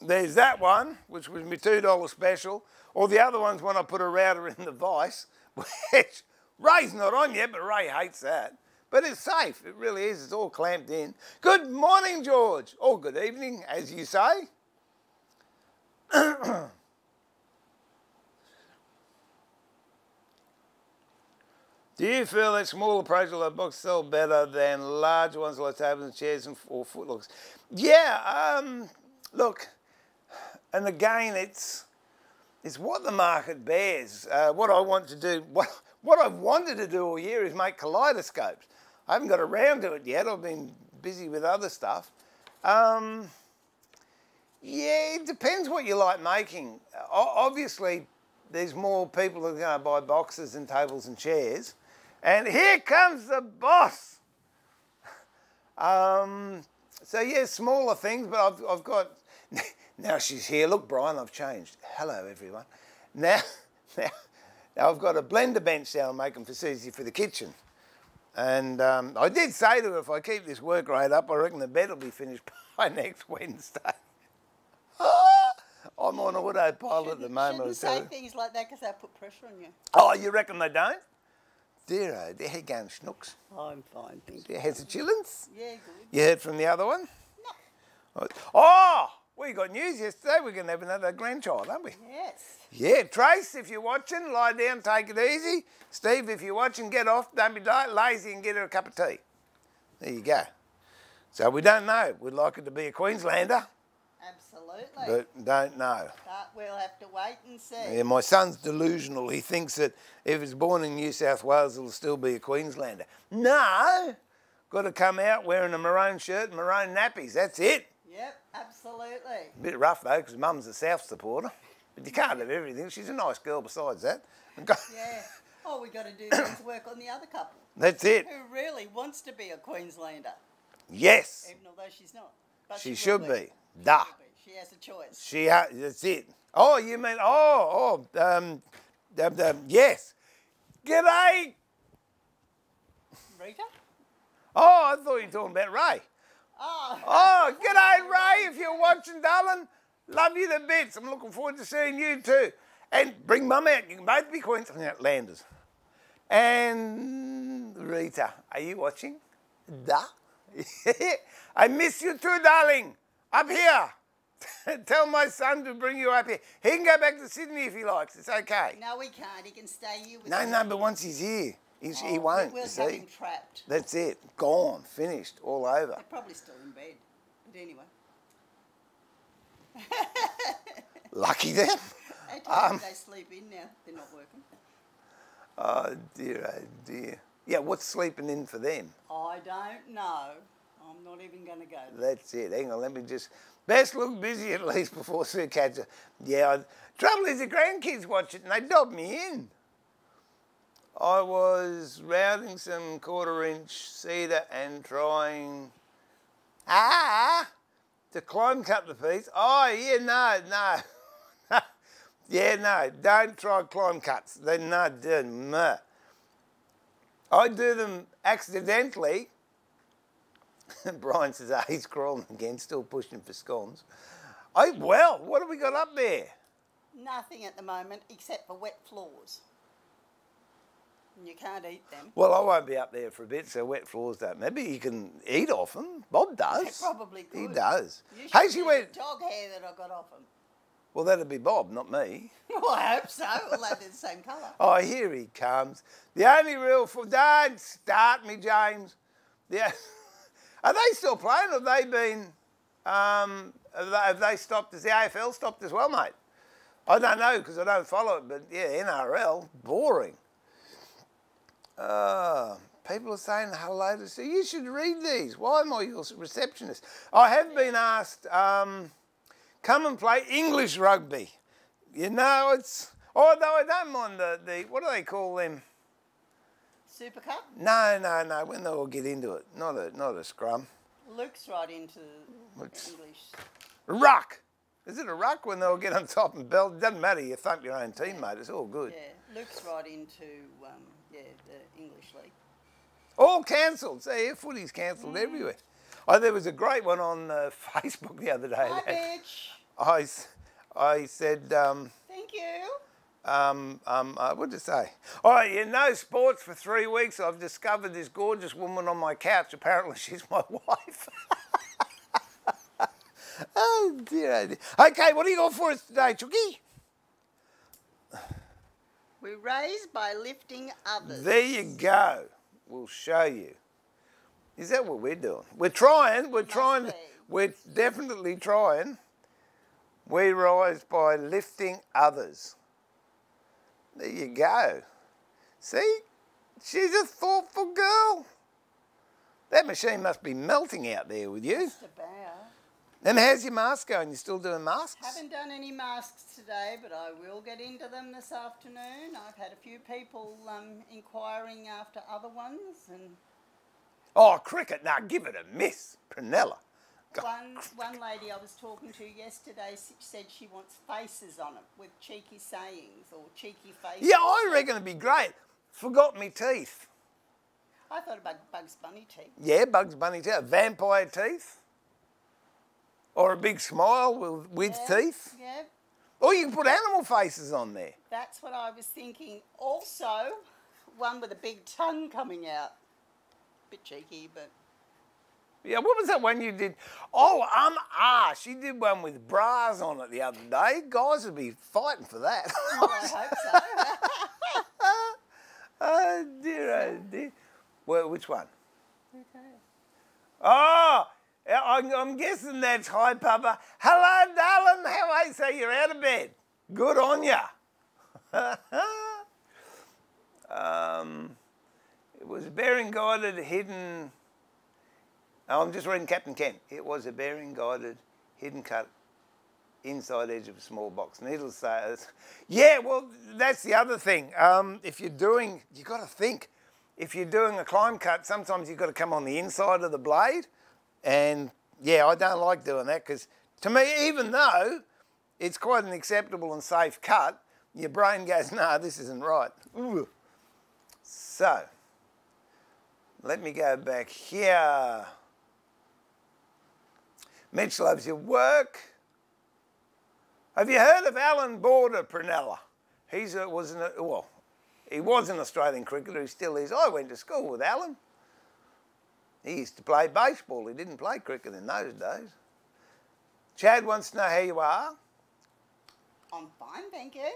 There's that one, which was my $2 special. Or the other one's when I put a router in the vise, which Ray's not on yet, but Ray hates that. But it's safe, it really is, it's all clamped in. Good morning, George, or good evening, as you say. Do you feel that small projects like box sell better than large ones like tables and chairs and or footlocks? Yeah, um, look, and again, it's it's what the market bears. Uh, what I want to do, what, what I've wanted to do all year is make kaleidoscopes. I haven't got around to it yet. I've been busy with other stuff. Um, yeah, it depends what you like making. O obviously, there's more people that are going to buy boxes and tables and chairs. And here comes the boss. Um, so yeah, smaller things, but I've, I've got Now she's here. Look, Brian, I've changed. Hello, everyone. Now, now, now I've got a blender bench down making facility for the kitchen. And um, I did say to her, if I keep this work rate up, I reckon the bed will be finished by next Wednesday. I'm on autopilot at the moment. Shouldn't say things like that because they put pressure on you. Oh, you reckon they don't? Dear, oh, there you going, Schnooks? I'm fine, thank you. How's the chillins? Yeah, good. You heard from the other one? No. Oh! We got news yesterday. We're going to have another grandchild, aren't we? Yes. Yeah, Trace, if you're watching, lie down, take it easy. Steve, if you're watching, get off. Don't be lazy and get her a cup of tea. There you go. So we don't know. We'd like it to be a Queenslander. Absolutely. but don't know. But we'll have to wait and see. Yeah, my son's delusional. He thinks that if he's born in New South Wales, he'll still be a Queenslander. No, got to come out wearing a maroon shirt and maroon nappies. That's it. Yep, absolutely. A bit rough though, because Mum's a South supporter. But you can't have everything. She's a nice girl besides that. Yeah. Oh, we got to do things work on the other couple That's it. who really wants to be a Queenslander, Yes, even although she's not. But she will should be. Da. She be. She has a choice. She ha- that's it. Oh, you mean oh oh um, um, um yes. G'day. Rita? Oh, I thought you were talking about Ray. Oh. Oh, g'day Ray. If you're watching, darling, love you to bits. I'm looking forward to seeing you too. And bring Mum out. You can both be Queensland Queenslanders. And Rita, are you watching? Da. I miss you too, darling. Up here. Tell my son to bring you up here. He can go back to Sydney if he likes. It's okay. No, we can't. He can stay here with No, no, but once he's here, he's, he Oh, won't. We'll you have see, him trapped. that's it. Gone, finished, all over. They're probably still in bed. But anyway. Lucky them. They Um, they sleep in now. They're not working. Oh dear, oh dear. Yeah, what's sleeping in for them? I don't know. I'm not even going to go there. That's it. Hang on, let me just. Best look busy at least before Sue catches. Yeah, I, trouble is the grandkids watch it and they dob me in. I was rounding some quarter inch cedar and trying ah to climb cut the piece. Oh yeah, no, no. yeah, no, don't try climb cuts. They're not doing muh. I do them accidentally. Brian says, oh, he's crawling again, still pushing for scones. I, well, what have we got up there? Nothing at the moment except for wet floors. And you can't eat them. Well, I won't be up there for a bit, so wet floors don't. Maybe you can eat off them. Bob does. They probably could. He does. You should Hey, see she the went. dog hair that I got off him. Well, that'd be Bob, not me. Well, I hope so. Well, they're the same colour. Oh, here he comes. The only real fool. Don't start me, James. Yeah. Are they still playing? Have they been? Um, have, they, have they stopped? Has the AFL stopped as well, mate? I don't know because I don't follow it, but yeah, NRL boring. Uh, people are saying hello to see. You should read these. Why am I your receptionist? I have been asked. Um, come and play English rugby. You know, it's although I don't mind the, the what do they call them? Super Cup. No, no, no. When they all get into it, not a not a scrum. Luke's right into What's- English. Ruck. Is it a ruck when they'll get on top and belt? Doesn't matter. You thump your own teammate. It's all good. Yeah, Luke's right into um, yeah the English league. All cancelled. See, footy's cancelled everywhere. Oh, there was a great one on uh, Facebook the other day. Hi, that bitch. I, I said. Um, Thank you. Um, um, uh, what did it say? Oh, yeah, no sports for three weeks. I've discovered this gorgeous woman on my couch. Apparently, she's my wife. oh, dear, oh dear. Okay, what do you got for us today, Chucky? We raise by lifting others. There you go. We'll show you. Is that what we're doing? We're trying. We're trying. be. We're definitely trying. We rise by lifting others. There you go. See? She's a thoughtful girl. That machine must be melting out there with you. Just about. And how's your mask going? You still doing masks? Haven't done any masks today, but I will get into them this afternoon. I've had a few people um, inquiring after other ones, and Oh, cricket. Now give it a miss, Prunella. One one lady I was talking to yesterday said she wants faces on it with cheeky sayings or cheeky faces. Yeah, I reckon it'd be great. Forgot me teeth. I thought about Bugs Bunny teeth. Yeah, Bugs Bunny teeth. Vampire teeth. Or a big smile with, with teeth. Yeah, Or you can put animal faces on there. that's what I was thinking. Also, one with a big tongue coming out. Bit cheeky, but Yeah, what was that one you did? Oh, um, ah, she did one with bras on it the other day. Guys would be fighting for that. I hope so. oh dear, oh dear. Well, which one? okay. Oh, I'm, guessing that's hi, Papa. Hello, darling. How are you? So you're out of bed. Good on ya. um, it was bearing guided, hidden. Oh, I'm just reading Captain Ken. It was a bearing guided, hidden cut inside edge of a small box. Needless to yeah, well, that's the other thing. Um, if you're doing, you've got to think. If you're doing a climb cut, sometimes you've got to come on the inside of the blade. And yeah, I don't like doing that because to me, even though it's quite an acceptable and safe cut, your brain goes, no, this isn't right. Ooh. So, let me go back here. Mitch loves your work. Have you heard of Alan Border Prunella? He's a, was an, well, he was an Australian cricketer. He still is. I went to school with Alan. He used to play baseball. He didn't play cricket in those days. Chad wants to know how you are. I'm fine, thank you.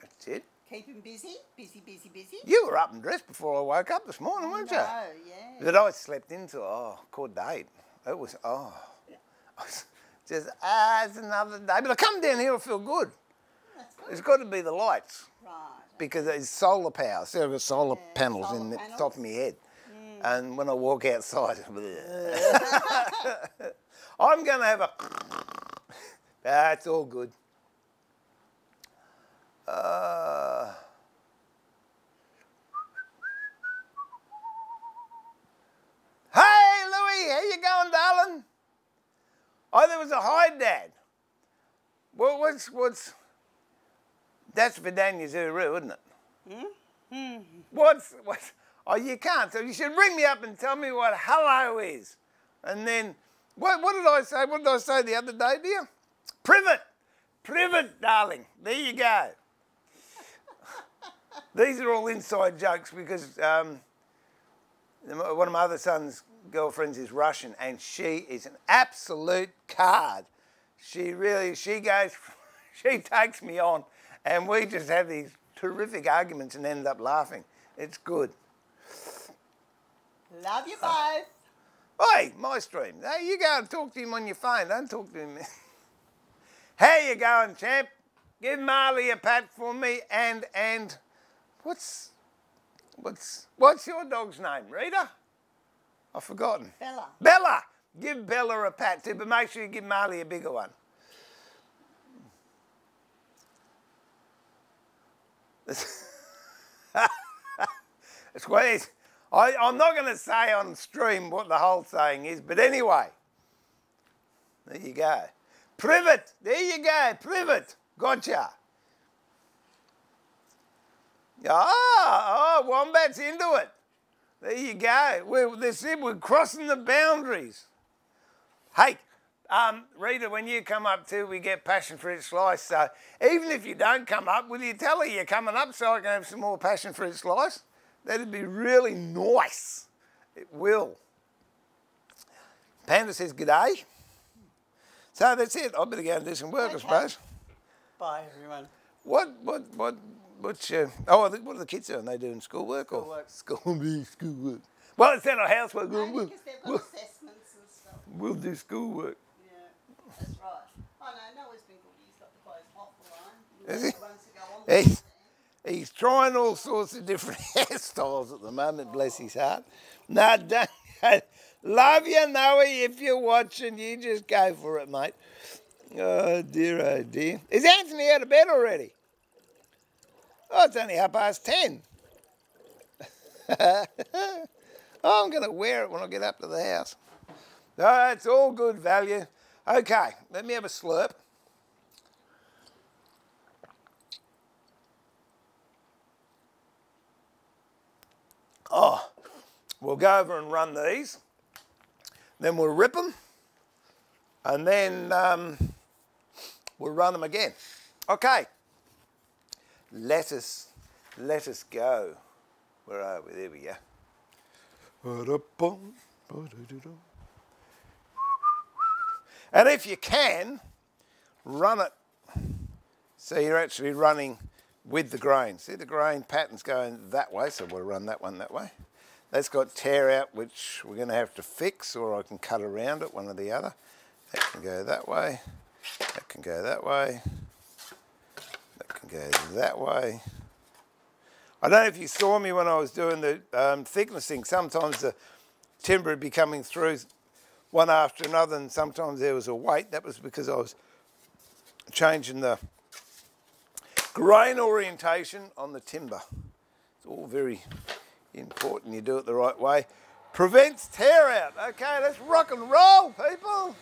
That's it. Keeping busy, busy, busy, busy. You were up and dressed before I woke up this morning, weren't you? No, yeah. That I slept into. Oh, caught date. It was oh, I was just ah, it's another day. But I come down here, I feel good. That's good. It's got to be the lights Right. because it's solar power. So I've got solar Yeah, panels solar in the panels. top of my head, and when I walk outside, I'm going to have a. That's all good. Uh, hey, Louie, how you going, darling? Oh, there was a hide, Dad. Well, what's what's? That's Vidania Zuru, isn't it? Hmm? What's what's? Oh, you can't. So you should ring me up and tell me what hello is, and then what? What did I say? What did I say the other day, dear? Privet, privet, darling. There you go. These are all inside jokes because um, one of my other son's girlfriends is Russian, and she is an absolute card. She really, she goes, she takes me on, and we just have these terrific arguments and end up laughing. It's good. Love you both. Oi, my stream. Hey, you go and talk to him on your phone. Don't talk to him. How you going, champ? Give Marley a pat for me and and what's what's what's your dog's name, Rita? I've forgotten. Bella. Bella. Give Bella a pat too, but make sure you give Marley a bigger one. It's what it is. I, I'm not going to say on stream what the whole saying is, but anyway, there you go. Privet, there you go, privet, gotcha. Ah, oh, Wombat's into it. There you go. We're, this is, we're crossing the boundaries. Hey, um, Rita, when you come up too, we get passion fruit slice. So even if you don't come up, will you tell her you're coming up so I can have some more passion fruit slice? That'd be really nice. It will. Panda says good day. So that's it. I better go and do some work, I suppose. Bye, everyone. What, what, what, what's your, oh, what are the kids doing? They doing schoolwork or? Schoolwork. School, be schoolwork. Well, it's not our housework. We'll, No, we'll, because they've got we'll, assessments and stuff. we'll do schoolwork. Yeah, that's right. Oh no, Noah's been good. He's got the clothes off the line. Is the he? He's, trying all sorts of different hairstyles at the moment, bless his heart. No, don't. Love you, Noah. If you're watching, you just go for it, mate. Oh, dear, oh, dear. Is Anthony out of bed already? Oh, it's only half past ten. oh, I'm going to wear it when I get up to the house. Oh, it's all good value. Okay, let me have a slurp. Oh, we'll go over and run these. Then we'll rip them. And then um, we'll run them again. Okay. Let us, let us go. Where are we? There we go. And if you can, run it so you're actually running with the grain. See the grain pattern's going that way, so we'll run that one that way. That's got tear out, which we're going to have to fix, or I can cut around it, one or the other. That can go that way. That can go that way. That can go that way. I don't know if you saw me when I was doing the um, thicknessing. Sometimes the timber would be coming through one after another, and sometimes there was a weight. That was because I was changing the grain orientation on the timber. It's all very important you do it the right way. Prevents tear out. Okay, let's rock and roll, people.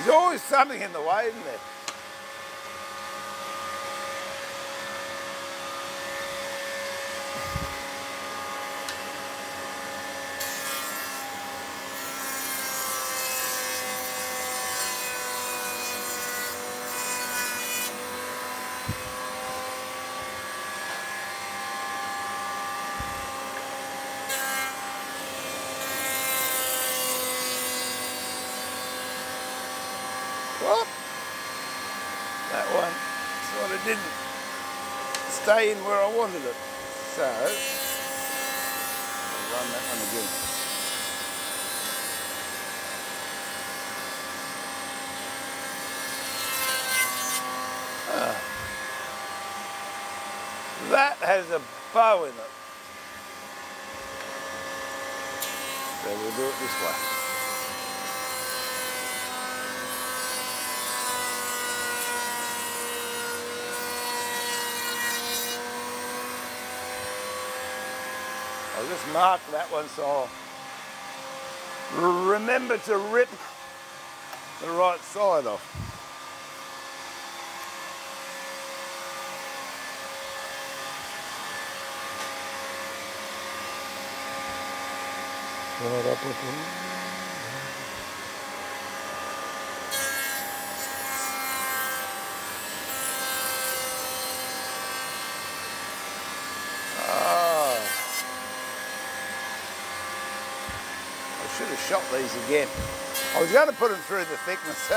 There's always something in the way, isn't there? Whoop. That one sort of didn't stay in where I wanted it. So, I'll run that one again. Ah. That has a bow in it. So we'll do it this way. Mark that one so remember to rip the right side off. Ah. I should have shot these again. I was going to put them through the thickness.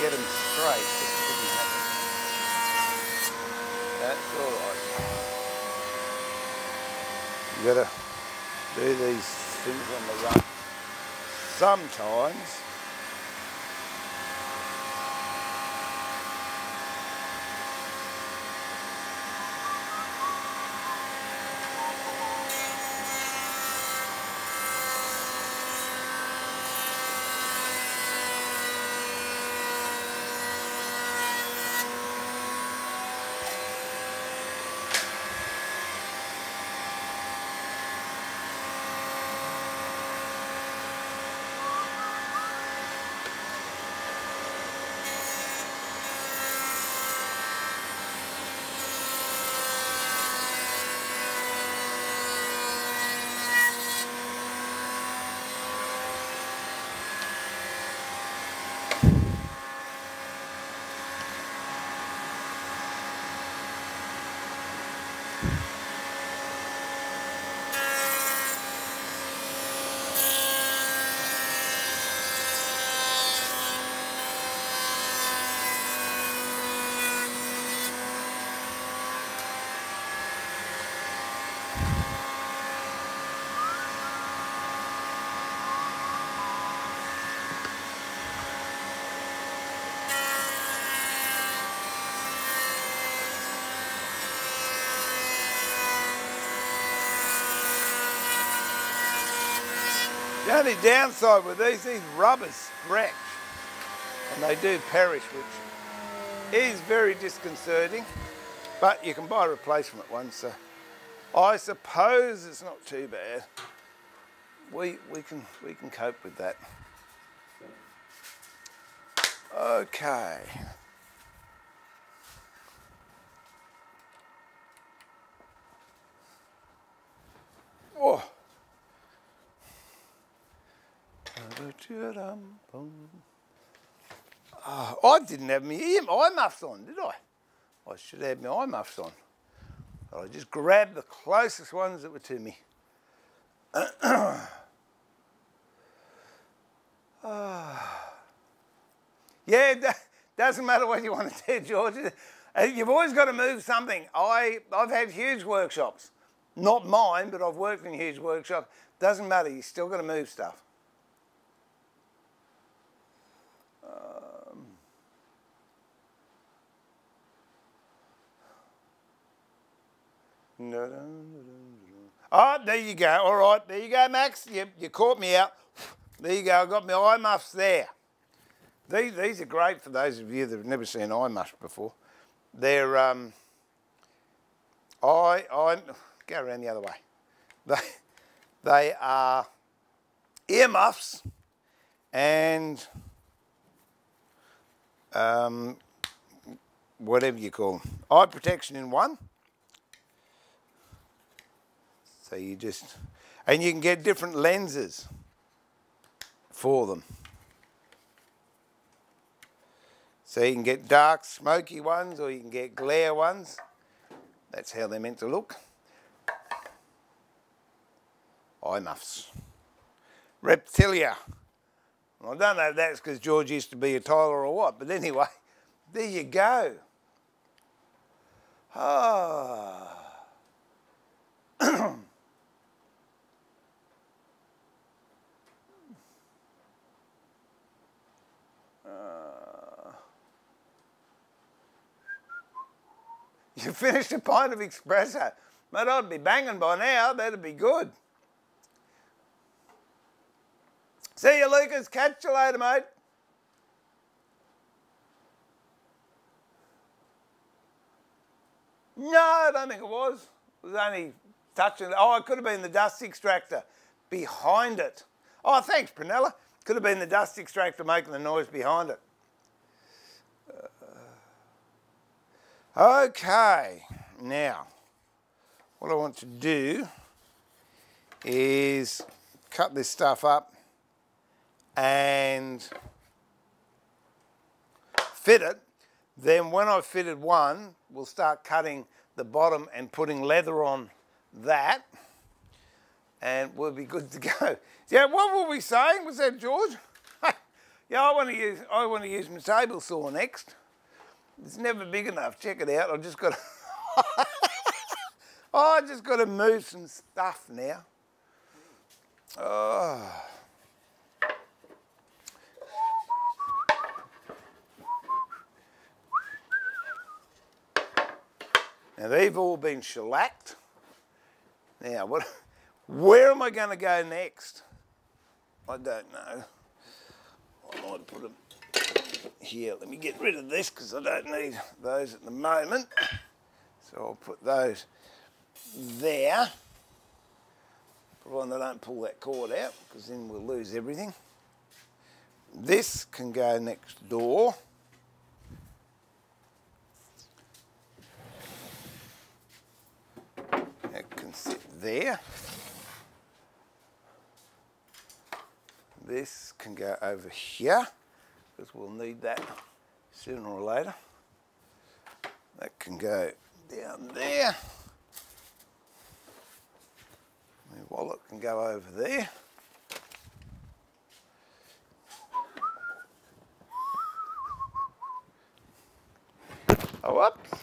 Get them straight. That's all right. You got to do these things on the run. Sometimes. Only downside with these, these rubbers scratch and they do perish, which is very disconcerting, but you can buy a replacement one, so I suppose it's not too bad. we we can we can cope with that. Okay. Oh. Oh, I didn't have my ear, eye muffs on, did I? I should have my eye muffs on. I just grabbed the closest ones that were to me. Yeah, it doesn't matter what you want to do, George. Uh, you've always got to move something. I, I've had huge workshops. Not mine, but I've worked in huge workshops. Doesn't matter, you still got to move stuff. Oh, there you go. All right, there you go, Max. You, you caught me out. There you go. I got my eye muffs there. These, these are great for those of you that have never seen eye muffs before. They're, um, I, I, go around the other way. They, they are ear muffs and um, whatever you call them. Eye protection in one. So you just, and you can get different lenses for them. So you can get dark, smoky ones or you can get glare ones. That's how they're meant to look. Eye muffs. Reptilia. I don't know if that's because George used to be a tiler or what, but anyway, there you go. Ah. You finished a pint of espresso. Mate, I'd be banging by now. That'd be good. See you, Lucas. Catch you later, mate. No, I don't think it was. It was only touching. Oh, it could have been the dust extractor behind it. Oh, thanks, Prunella. Could have been the dust extractor making the noise behind it. Okay, now what I want to do is cut this stuff up and fit it. Then when I've fitted one, we'll start cutting the bottom and putting leather on that and we'll be good to go. Yeah, what were we saying? Was that George? yeah, I want to use I want to use my table saw next. It's never big enough. Check it out. I've just got to oh, I just got to move some stuff now. Oh. Now they've all been shellacked. Now what where am I going to go next? I don't know. I might put them here. Let me get rid of this because I don't need those at the moment. So I'll put those there. Providing I don't pull that cord out because then we'll lose everything. This can go next door. That can sit there. This can go over here because we'll need that sooner or later. That can go down there. My wallet can go over there. Oh, whoops.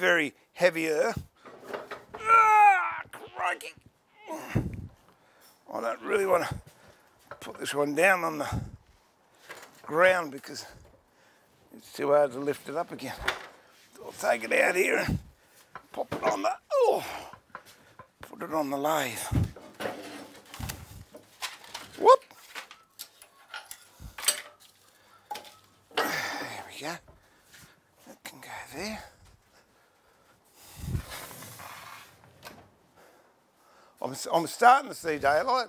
very heavier. Ah, crikey. I don't really want to put this one down on the ground because it's too hard to lift it up again. I'll take it out here and pop it on the, oh, put it on the lathe. Whoop. There we go. That can go there. I'm, I'm starting to see daylight.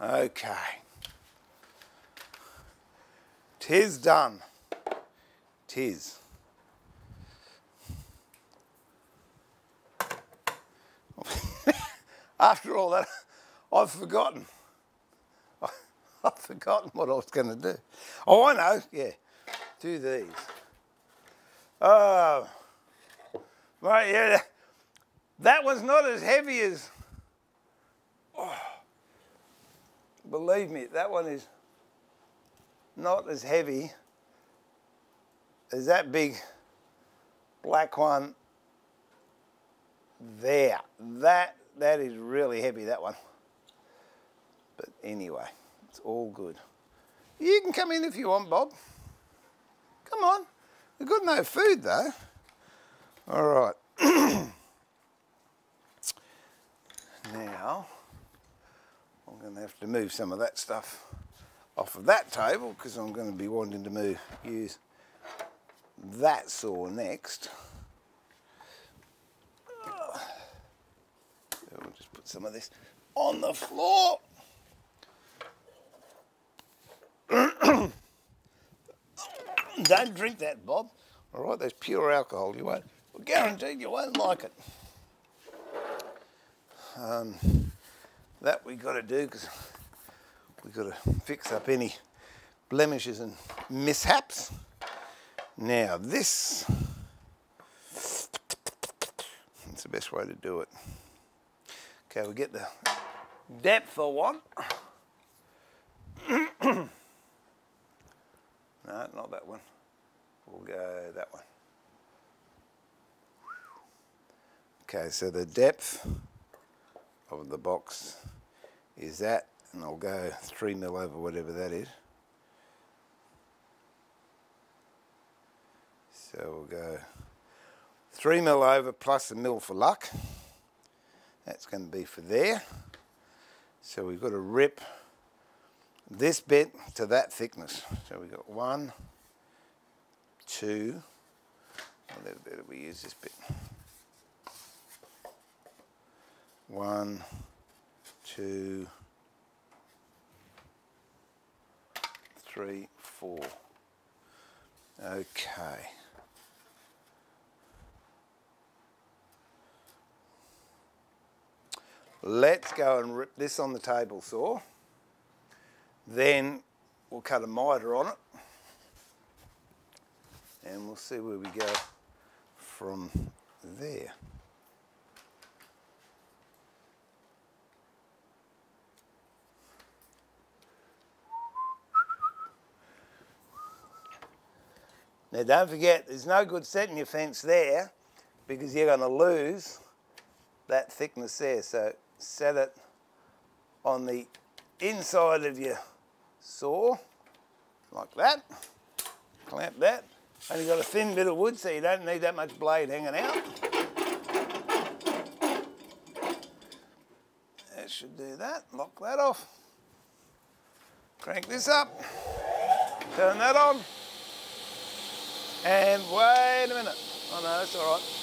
Okay. Tis done. Tis. After all that, I've forgotten. I've forgotten what I was going to do. Oh, I know. Yeah. Do these. Oh. Right, yeah. That one's not as heavy as oh, believe me, that one is not as heavy as that big black one there. That, that is really heavy, that one. But anyway, it's all good. You can come in if you want, Bob. Come on. We've got no food, though. All right. now, I'm going to have to move some of that stuff off of that table because I'm going to be wanting to move use that saw next. We'll just put some of this on the floor. Don't drink that, Bob. All right, there's pure alcohol. You won't, well, guaranteed you won't like it. Um, that we got to do because we got to fix up any blemishes and mishaps. Now this, that's the best way to do it. Okay, we get the depth I want. no, not that one. We'll go that one. Okay, so the depth of the box is that, and I'll go three mil over whatever that is. So we'll go three mil over plus a mil for luck. That's going to be for there. So we've got to rip this bit to that thickness. So we've got one, two, a little bit we use this bit. One, two, three, four. Okay. Let's go and rip this on the table saw. Then we'll cut a miter on it. And we'll see where we go from there. Now don't forget, there's no good setting your fence there because you're going to lose that thickness there. So set it on the inside of your saw, like that. Clamp that. Only got a thin bit of wood, so you don't need that much blade hanging out. That should do that. Lock that off. Crank this up. Turn that on. And wait a minute. Oh no, that's all right.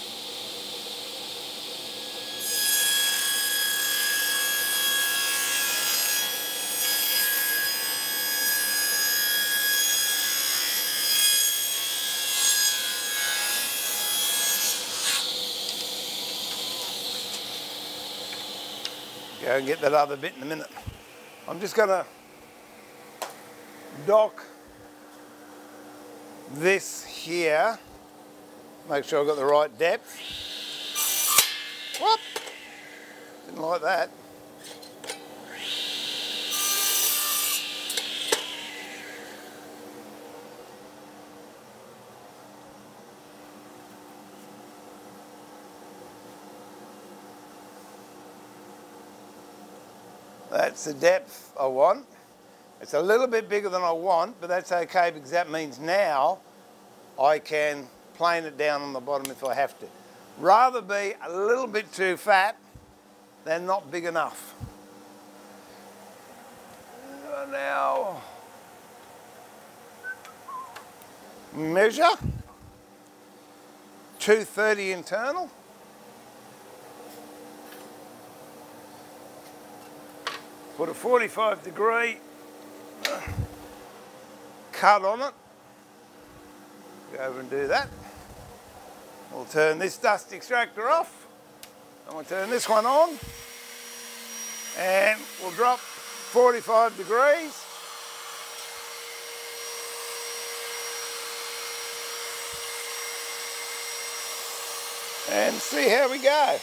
Go and get that other bit in a minute. I'm just going to dock this here. Make sure I've got the right depth. Whoop! Didn't like that. That's the depth I want. It's a little bit bigger than I want, but that's okay because that means now I can plane it down on the bottom if I have to. Rather be a little bit too fat than not big enough. Now, measure, 230 internal. Put a 45 degree cut on it. Go over and do that. We'll turn this dust extractor off. And we'll turn this one on. And we'll drop 45 degrees. And see how we go.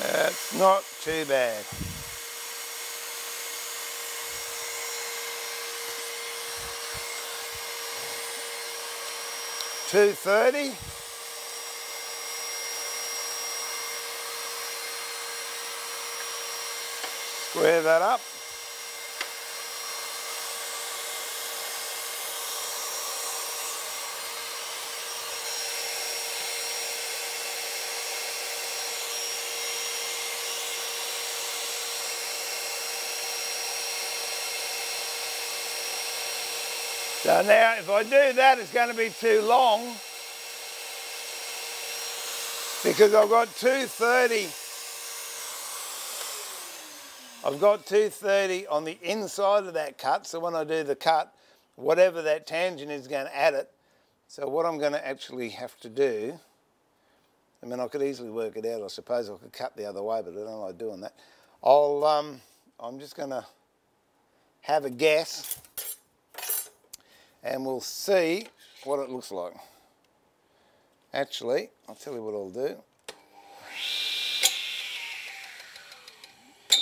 That's not too bad. Two thirty. Square that up. Now if I do that, it's going to be too long because I've got 230. I've got 230 on the inside of that cut. So when I do the cut, whatever that tangent is going to add it. So what I'm going to actually have to do, I mean, I could easily work it out. I suppose I could cut the other way, but I don't like doing that. I'll, um, I'm just going to have a guess and we'll see what it looks like. Actually, I'll tell you what I'll do.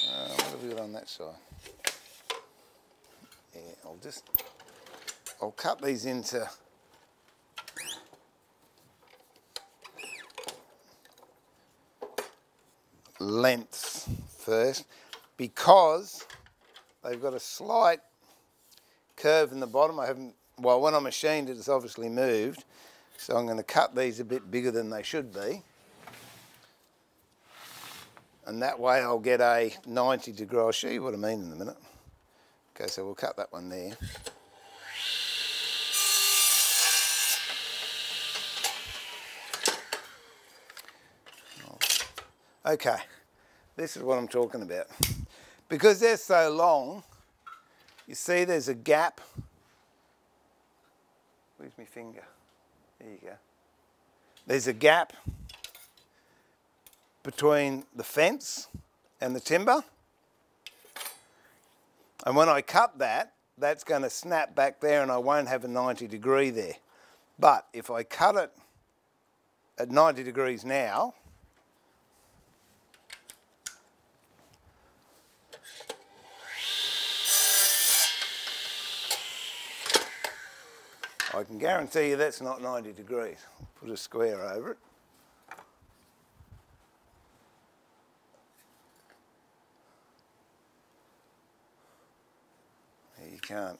Uh, what have we got on that side? Yeah, I'll just, I'll cut these into lengths first because they've got a slight curve in the bottom. I haven't well, when I machined it, it's obviously moved. So I'm going to cut these a bit bigger than they should be. And that way I'll get a 90 degree, I'll show you what I mean in a minute. Okay, so we'll cut that one there. Okay, this is what I'm talking about. Because they're so long, you see there's a gap Where's my finger? There you go. There's a gap between the fence and the timber. And when I cut that, that's going to snap back there and I won't have a 90 degree there. But if I cut it at 90 degrees now, I can guarantee you that's not 90 degrees. I'll Put a square over it. You can't.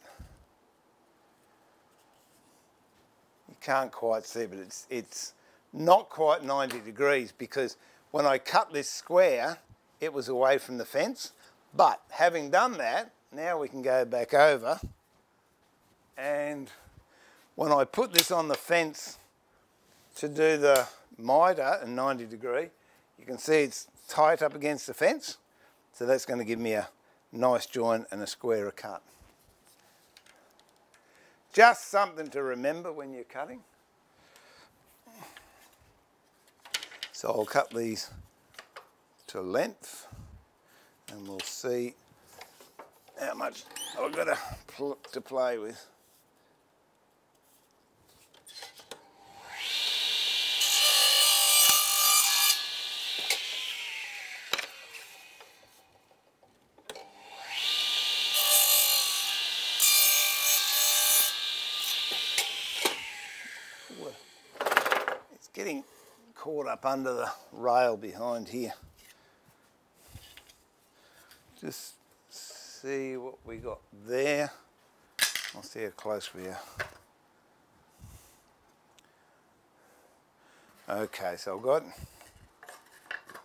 You can't quite see, but it's, it's not quite 90 degrees because when I cut this square, it was away from the fence. But having done that, now we can go back over and when I put this on the fence to do the miter at 90 degree, You can see it's tight up against the fence. So that's going to give me a nice join and a squarer cut. Just something to remember when you're cutting. So I'll cut these to length and we'll see how much I've got to play with. It's getting caught up under the rail behind here. Just see what we got there. I'll see how close we are. Okay, so I've got,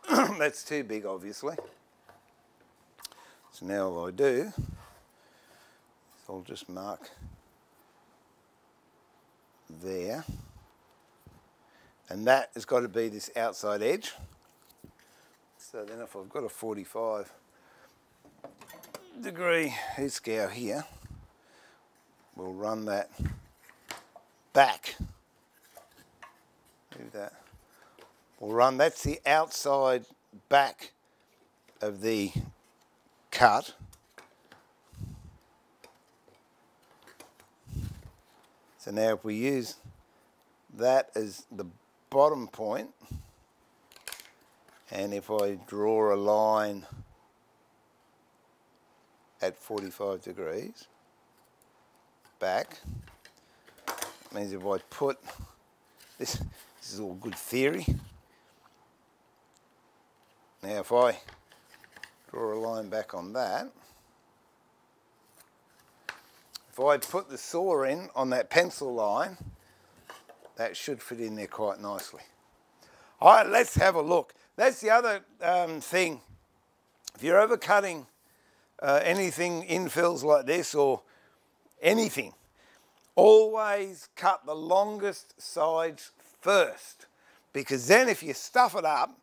that's too big obviously. So now all I do, I'll just mark there. And that has got to be this outside edge. So then if I've got a 45 degree heat scour here, we'll run that back. Move that. We'll run, that's the outside back of the cut. So now if we use that as the bottom point, and if I draw a line at 45 degrees back, means if I put, this, this is all good theory, now if I draw a line back on that, if I put the saw in on that pencil line, that should fit in there quite nicely. All right, let's have a look. That's the other um, thing. If you're ever cutting uh, anything infills like this or anything, always cut the longest sides first because then if you stuff it up,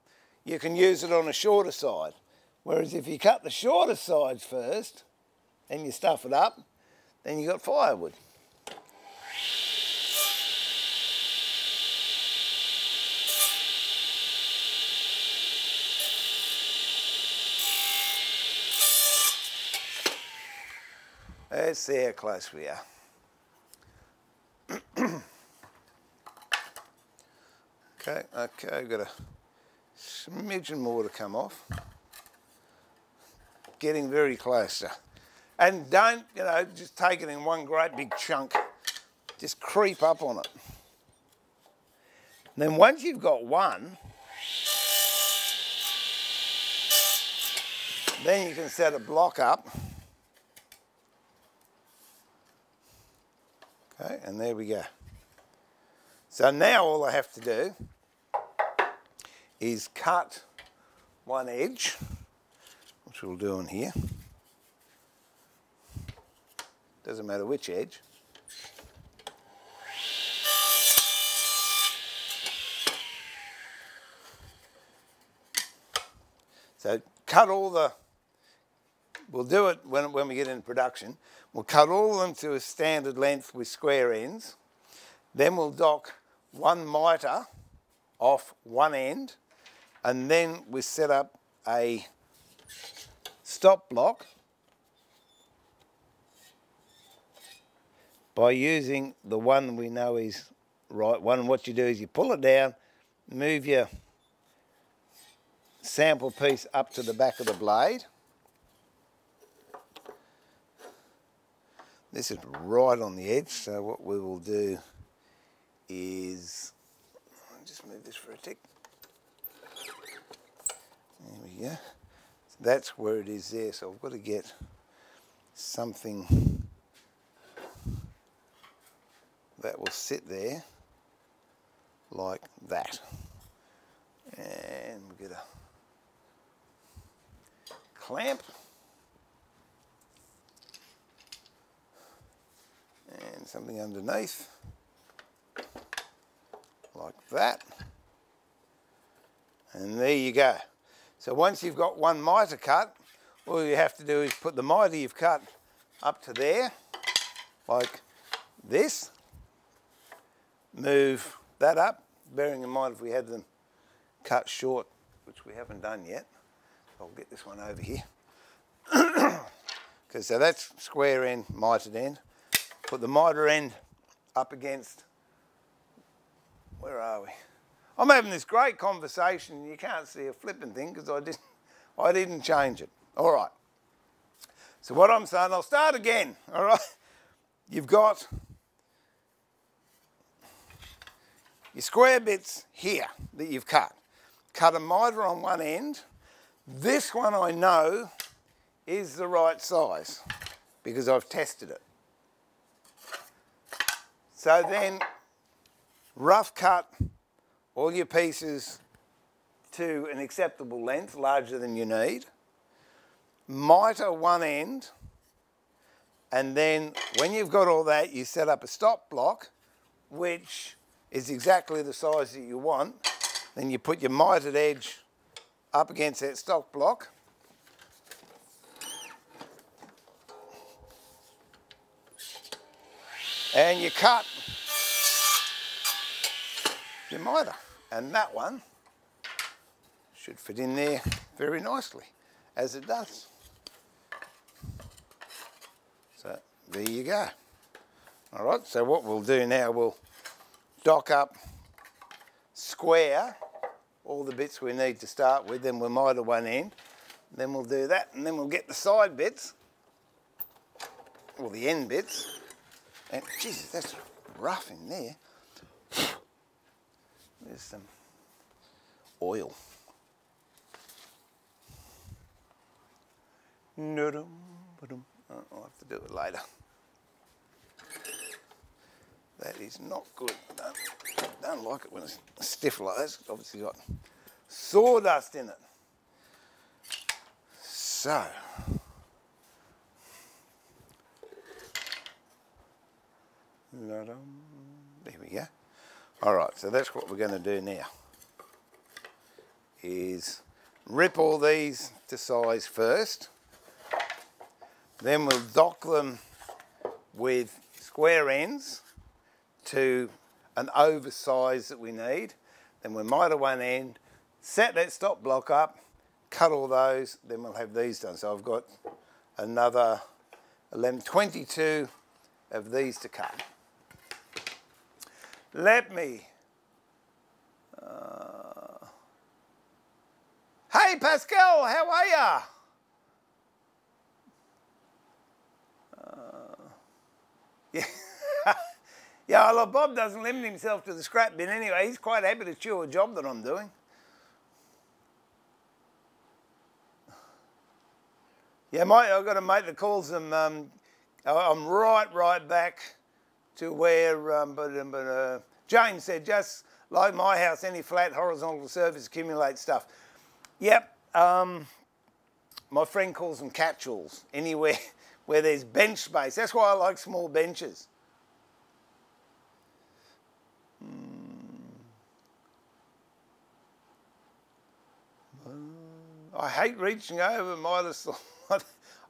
you can use it on a shorter side. Whereas if you cut the shorter sides first and you stuff it up, then you got firewood. Let's see how close we are. okay, okay, I've got a smidgen more to come off. Getting very closer. And don't, you know, just take it in one great big chunk. Just creep up on it. And then once you've got one, then you can set a block up. Okay, and there we go. So now all I have to do is cut one edge, which we'll do on here. Doesn't matter which edge. So cut all the, we'll do it when, when we get into production. We'll cut all of them to a standard length with square ends. Then we'll dock one mitre off one end and then we set up a stop block by using the one we know is right one. What you do is you pull it down, move your sample piece up to the back of the blade. This is right on the edge, so what we will do is, just move this for a tick. There we go. So that's where it is there, so I've got to get something that will sit there like that. And we get a clamp. And something underneath, like that. And there you go. So once you've got one mitre cut, all you have to do is put the mitre you've cut up to there, like this. Move that up, bearing in mind if we had them cut short, which we haven't done yet. I'll get this one over here. Because so that's square end, mitered end. Put the mitre end up against, where are we? I'm having this great conversation. You can't see a flipping thing because I didn't, I didn't change it. All right. So what I'm saying, I'll start again. All right. You've got your square bits here that you've cut. Cut a mitre on one end. This one I know is the right size because I've tested it. So then rough cut all your pieces to an acceptable length, larger than you need. Mitre one end, and then when you've got all that, you set up a stop block, which is exactly the size that you want. Then you put your mitered edge up against that stop block. And you cut your mitre. And that one should fit in there very nicely, as it does. So there you go. All right, so what we'll do now, we'll dock up square all the bits we need to start with, then we'll mitre one end, then we'll do that, and then we'll get the side bits, or the end bits, and Jesus, that's rough in there. There's some oil. Oh, I'll have to do it later. That is not good. Don't, don't like it when it's stiff like that. It's obviously got sawdust in it. So, there we go. All right, so that's what we're going to do now. Is rip all these to size first. Then we'll dock them with square ends to an oversize that we need. Then we'll mitre one end, set that stop block up, cut all those, then we'll have these done. So I've got another 11, 22 of these to cut. Let me. Uh, hey Pascal, how are ya? Uh, yeah. yeah, well, Bob doesn't limit himself to the scrap bin anyway. He's quite happy to chew a job that I'm doing. Yeah, mate, I've got a mate that calls them, um, I'm right, right back to where um, but, um, but, uh, James said, just like my house, any flat horizontal surface accumulates stuff. Yep, um, my friend calls them catch-alls, anywhere where there's bench space. That's why I like small benches. Hmm. I hate reaching over my little.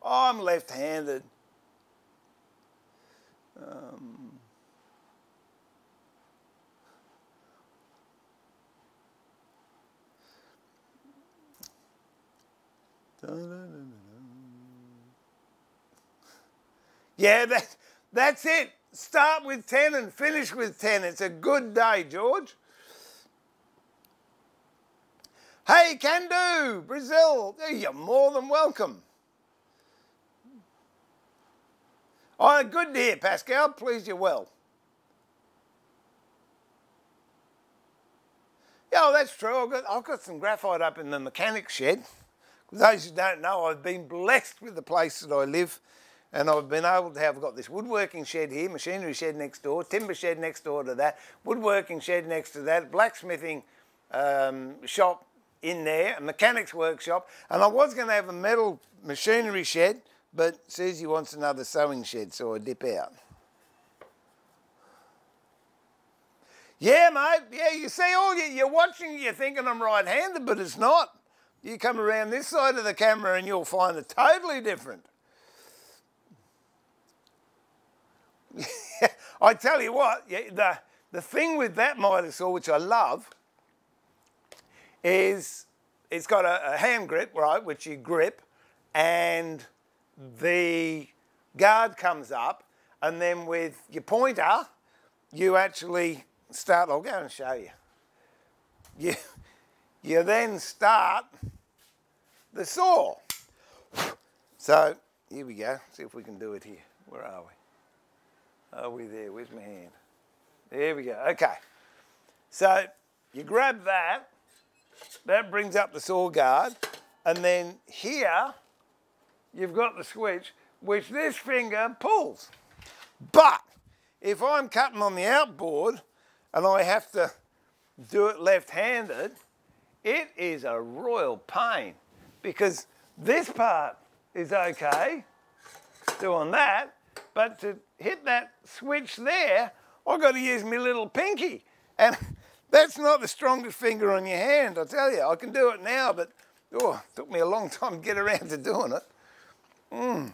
I'm left-handed. Um, yeah, that, that's it. Start with 10 and finish with 10. It's a good day, George. Hey, can do, Brazil. You're more than welcome. Oh, good to hear, Pascal. Please, you're well. Yeah, that's true. I've got, I've got some graphite up in the mechanic shed. Those who don't know, I've been blessed with the place that I live and I've been able to have got this woodworking shed here, machinery shed next door, timber shed next door to that, woodworking shed next to that, blacksmithing um, shop in there, a mechanics workshop, and I was going to have a metal machinery shed, but Susie wants another sewing shed, so I dip out. Yeah, mate. Yeah, you see, all you, you're watching, you're thinking I'm right-handed, but it's not. You come around this side of the camera and you'll find it totally different. I tell you what, the, the thing with that miter saw, which I love, is it's got a, a hand grip, right, which you grip, and the guard comes up, and then with your pointer, you actually start, I'll go and show you. You, you then start the saw. So here we go, see if we can do it here. Where are we? Are we there? Where's my hand? There we go, okay. So you grab that, that brings up the saw guard, and then here you've got the switch, which this finger pulls. But if I'm cutting on the outboard and I have to do it left-handed, it is a royal pain because this part is okay doing that, but to hit that switch there, I've got to use my little pinky. And that's not the strongest finger on your hand, I tell you. I can do it now, but oh, it took me a long time to get around to doing it. Mm.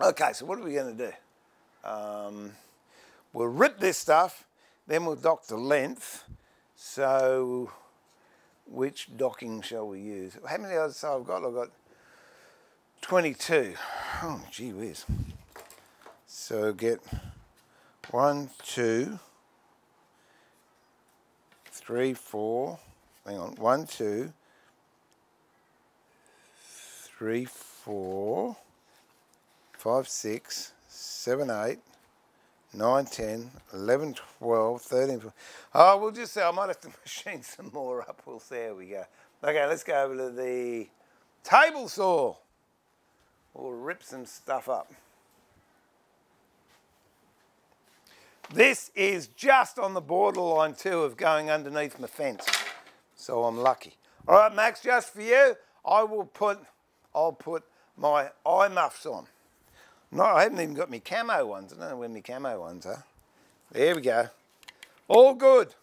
Okay, so what are we going to do? Um, we'll rip this stuff, then we'll dock the length. So which docking shall we use? How many others I've got? I've got 22. Oh, gee whiz. So get one, two, three, four. Hang on. One, two, three, four, five, six, seven, eight, 9, 10, 11, 12, 13, 14. Oh, we'll just say I might have to machine some more up. We'll see how we go. Okay, let's go over to the table saw. We'll rip some stuff up. This is just on the borderline too of going underneath my fence. So I'm lucky. All right, Max, just for you, I will put, I'll put my eye muffs on. No, I haven't even got my camo ones. I don't know where my camo ones are. There we go. All good.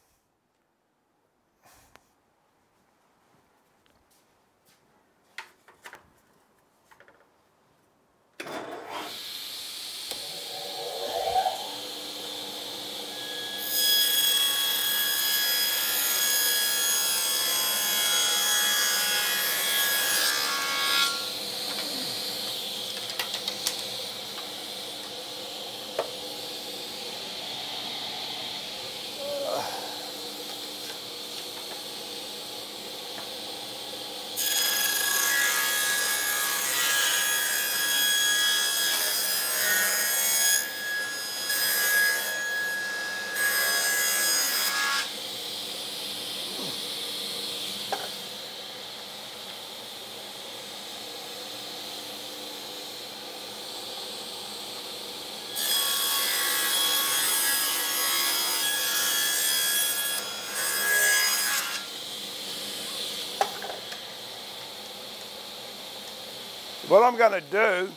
What I'm going to do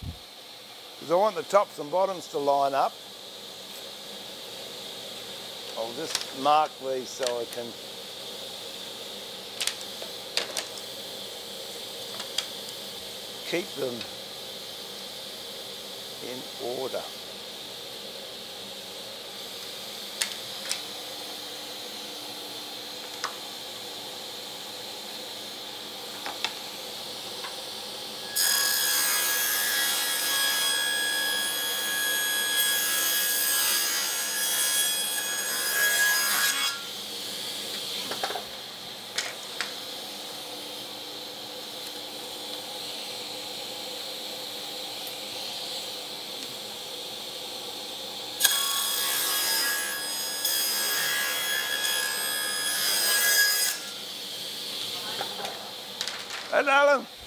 is I want the tops and bottoms to line up. I'll just mark these so I can keep them in order. And Alan.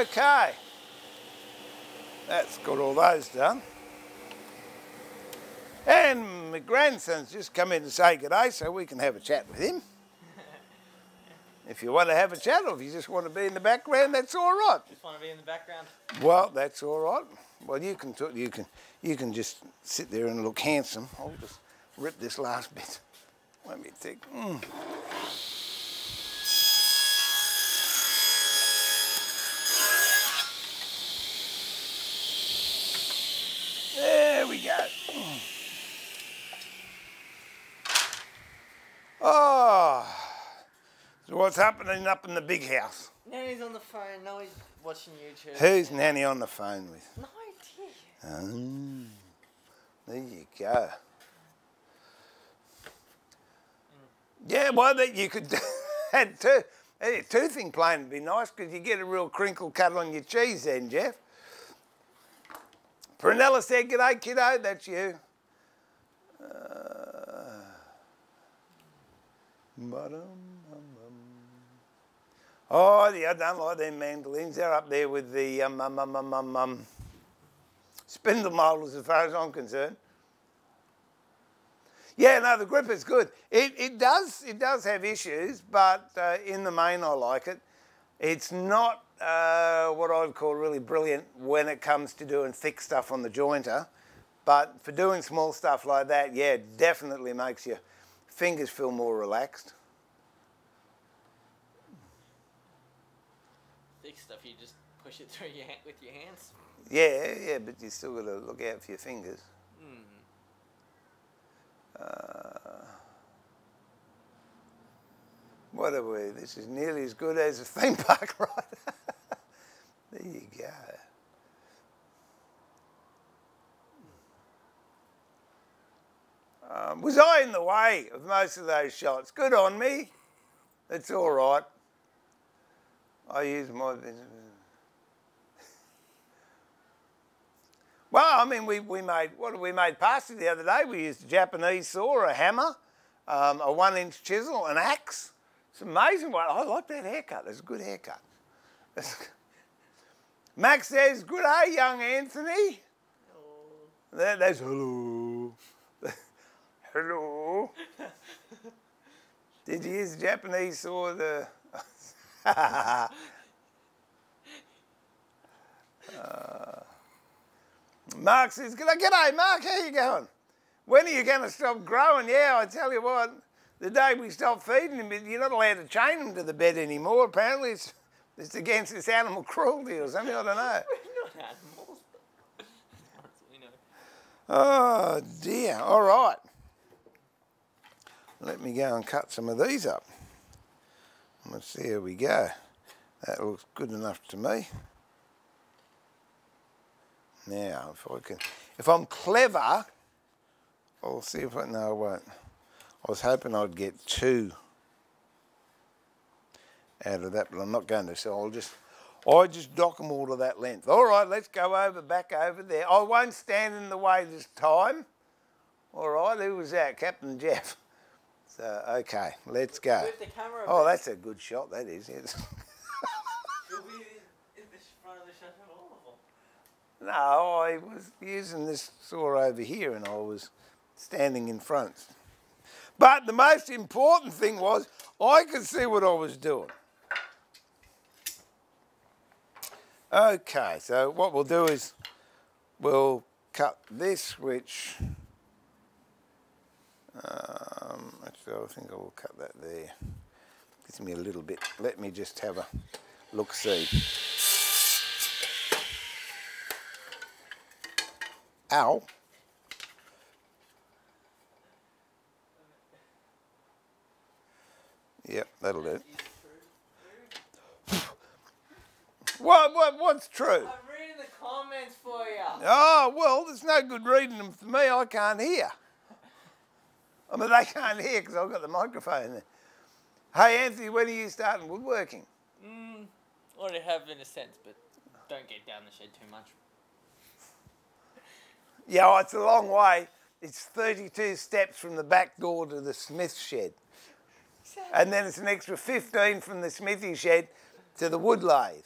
Okay. That's got all those done. And my grandson's just come in to say good day so we can have a chat with him. If you want to have a chat or if you just want to be in the background, that's all right. Just want to be in the background. Well, that's all right. Well, you can talk, you can you can just sit there and look handsome. I'll just rip this last bit. Let me think. Mm. There we go. Oh, so what's happening up in the big house? Nanny's on the phone. No, he's watching YouTube. Who's Nanny on the phone with? No idea. Oh, there you go. Yeah, well, that you could had two, a toothing plane would be nice because you get a real crinkle cut on your cheese then, Jeff. Prunella said, "G'day, kiddo. That's you." Uh, ba-dum-bum-bum. Oh, yeah, I don't like them mandolins. They're up there with the um, um, um, um, um, um, spindle moulders as far as I'm concerned. Yeah, no, the grip is good. It, it does it does have issues, but uh, in the main, I like it. It's not uh, what I'd call really brilliant when it comes to doing thick stuff on the jointer, but for doing small stuff like that, yeah, it definitely makes your fingers feel more relaxed. Thick stuff. You just push it through your hand with your hands. Yeah, yeah, but you still got to look out for your fingers. Hmm. Uh, what are we? This is nearly as good as a theme park ride. there you go. Um, was I in the way of most of those shots? Good on me. It's all right. I use my. Well, I mean, we, we made what we made pasta the other day. We used a Japanese saw, a hammer, um, a one-inch chisel, an axe. It's amazing. What I like that haircut. It's a good haircut. Max says, "Good day, young Anthony." That, that's hello. hello. Did you use the Japanese saw? The uh, Mark says, G'day, Mark, how you going? When are you going to stop growing? Yeah, I tell you what, the day we stop feeding him, you're not allowed to chain him to the bed anymore. Apparently, it's, it's against this animal cruelty or something, I don't know. We're not animals. As far as we know. Oh, dear. All right. Let me go and cut some of these up. Let's see how we go. That looks good enough to me. Now, if I can, if I'm clever, I'll see if I, no, I won't. I was hoping I'd get two out of that, but I'm not going to, so I'll just, I just dock them all to that length. All right, let's go over, back over there. I won't stand in the way this time. All right, who was that? Captain Jeff. So, okay, let's go. Move the camera. a Oh, that's a good shot, that is. Yes. It'll be in the front of the shot of all of them. No, I was using this saw over here and I was standing in front. But the most important thing was I could see what I was doing. Okay, so what we'll do is we'll cut this, which um, actually I think I will cut that there. Gives me a little bit. Let me just have a look Ow. Yep, that'll do. What, what, what's true? I'm reading the comments for you. Oh, well, there's no good reading them for me. I can't hear. I mean, they can't hear because I've got the microphone there. Hey, Anthony, when are you starting woodworking? Mm, already have in a sense, but don't get down the shed too much. Yeah, oh, it's a long way. It's 32 steps from the back door to the smith shed. And then it's an extra 15 from the smithy shed to the wood lathe.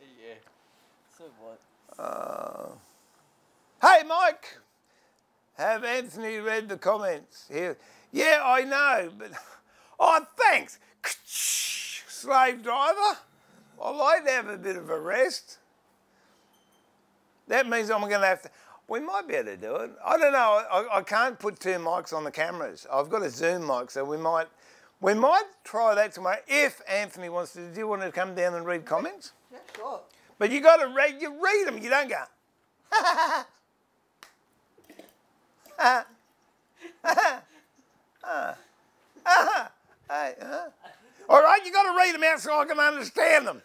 Yeah. So what? Uh, hey, Mike! Have Anthony read the comments here? Yeah, I know, but... Oh, thanks! Slave driver! I like to have a bit of a rest. That means I'm going to have to. We might be able to do it. I don't know. I, I can't put two mics on the cameras. I've got a Zoom mic, so we might we might try that tomorrow if Anthony wants to. Do you want to come down and read comments? Yeah, sure. But you got to read. You read them. You don't go. Hey, huh? All right, you got to read them out so I can understand them.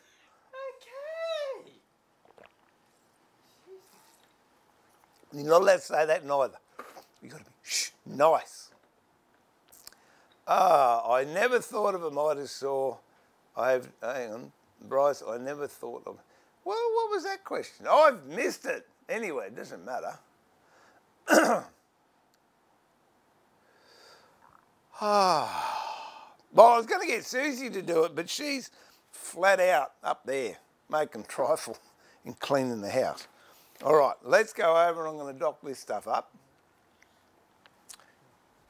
You're not allowed to say that neither. You've got to be shh, nice. Ah, I never thought of a Midas saw. I have, hang on, Bryce, I never thought of. Well, what was that question? I've missed it. Anyway, it doesn't matter. Ah, well, I was going to get Susie to do it, but she's flat out up there making trifle and cleaning the house. All right, let's go over. I'm going to dock this stuff up.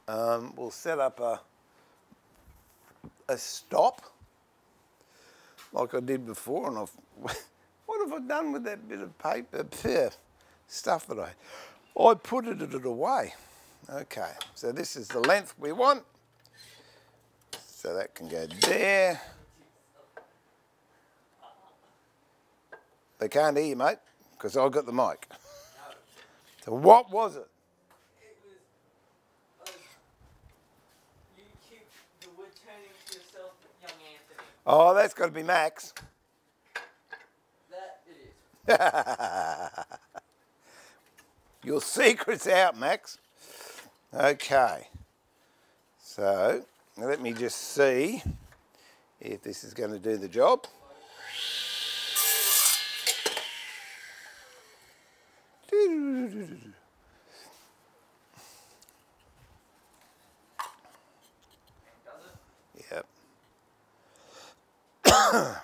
Um, we'll set up a a stop like I did before, and I've what have I done with that bit of paper stuff that I I put it, it away. Okay, so this is the length we want. So that can go there. They can't hear you, mate, because I've got the mic. So what was it? It was. Uh, you keep the wood turning to yourself, young Anthony. Oh, that's got to be Max. That it is. Your secret's out, Max. Okay. So let me just see if this is going to do the job. Does it? Yep.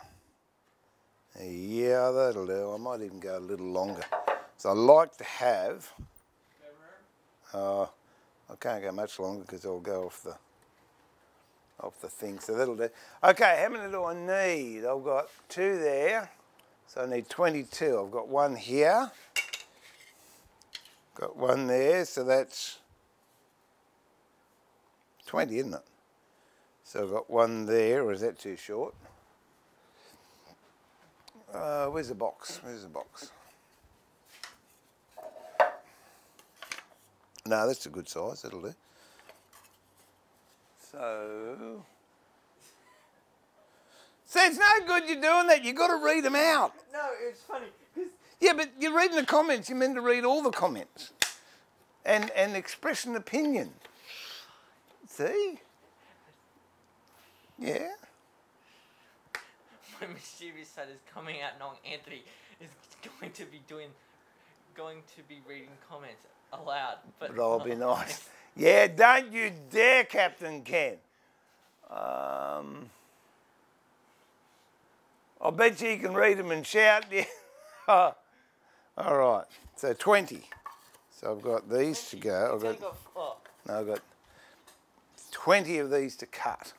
yeah, that'll do. I might even go a little longer. So I like to have. Uh, I can't go much longer because I'll go off the off the thing. So that'll do. Okay, how many do I need? I've got two there, so I need 22. I've got one here. Got one there, so that's 20, isn't it? So I've got one there, or is that too short? Uh, where's the box? Where's the box? No, that's a good size. That'll do. So, see, it's no good you doing that. You've got to read them out. No, it's funny. Yeah, but you're reading the comments. You're meant to read all the comments, and and express an opinion. See? Yeah. my mischievous side is coming out knowing Anthony is going to be doing, going to be reading comments aloud. But, But I'll be nice. Yeah, don't you dare, Captain Ken. Um, I'll bet you you can read them and shout. Yeah. All right. So 20. So I've got these to go. I've got, no, I've got 20 of these to cut.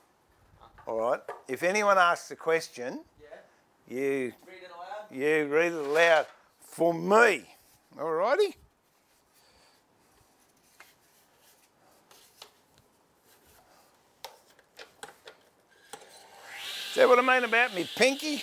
All right. If anyone asks a question, yeah. you Read it aloud. you read it aloud for me. All righty. Is that what I mean about me pinky?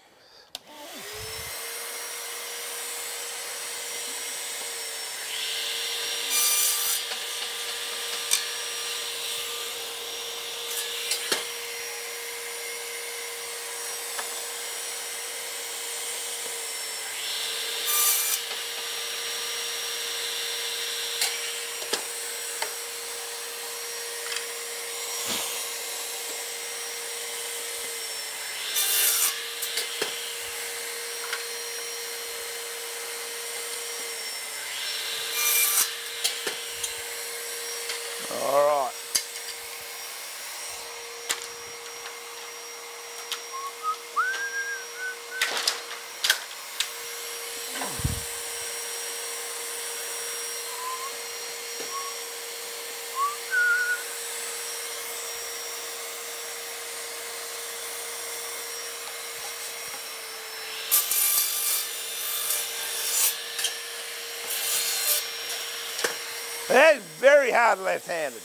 Hard left-handed.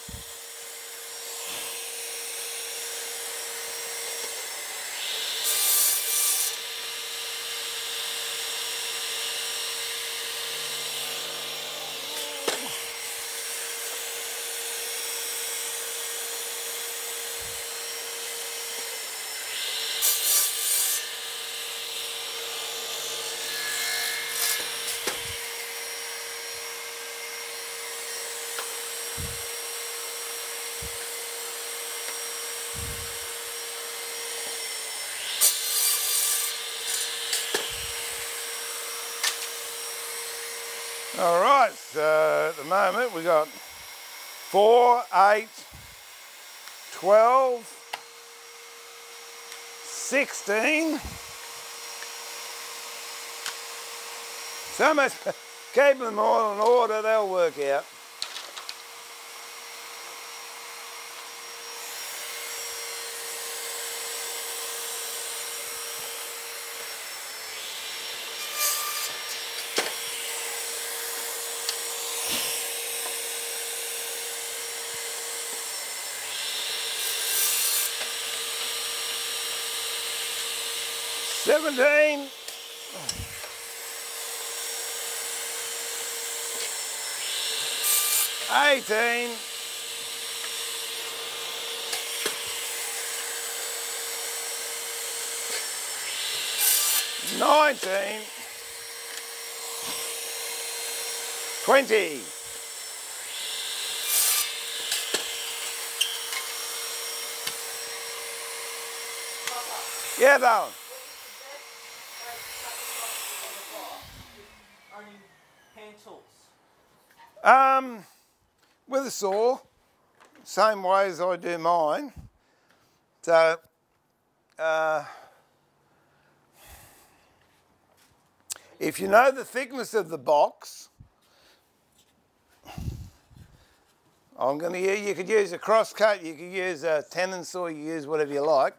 All right, so at the moment we got 4, 8, 12, 16. So much, them all in order, they'll work out. Seventeen. Eighteen. Nineteen. Twenty. Yeah, darling. Only hand tools. Um, with a saw, same way as I do mine. So, uh, if you know the thickness of the box, I'm going to use, you could use a cross cut, you could use a tenon saw, you use whatever you like.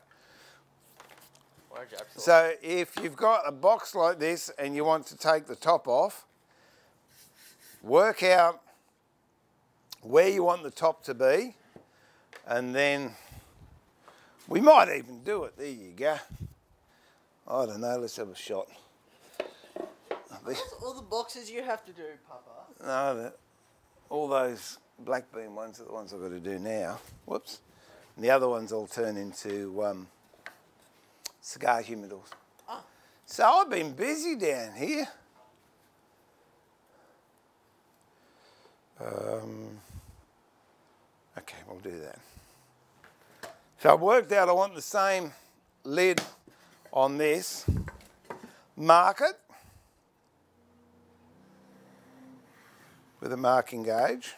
Where'd you actually- So if you've got a box like this and you want to take the top off, work out where you want the top to be, and then we might even do it. There you go. I don't know. Let's have a shot. All the boxes you have to do, Papa? No, the, all those black bean ones are the ones I've got to do now. Whoops. And the other ones I'll turn into um, cigar humidors. Ah. So I've been busy down here. Um, okay, we'll do that. So I've worked out I want the same lid on this. Mark it with a marking gauge.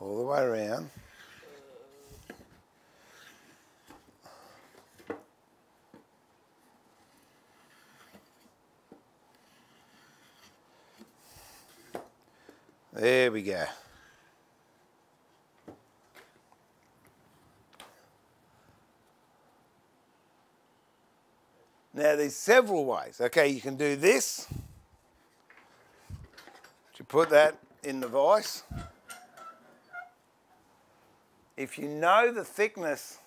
All the way around. There we go. Now there's several ways. Okay, you can do this. You put that in the vise if you know the thickness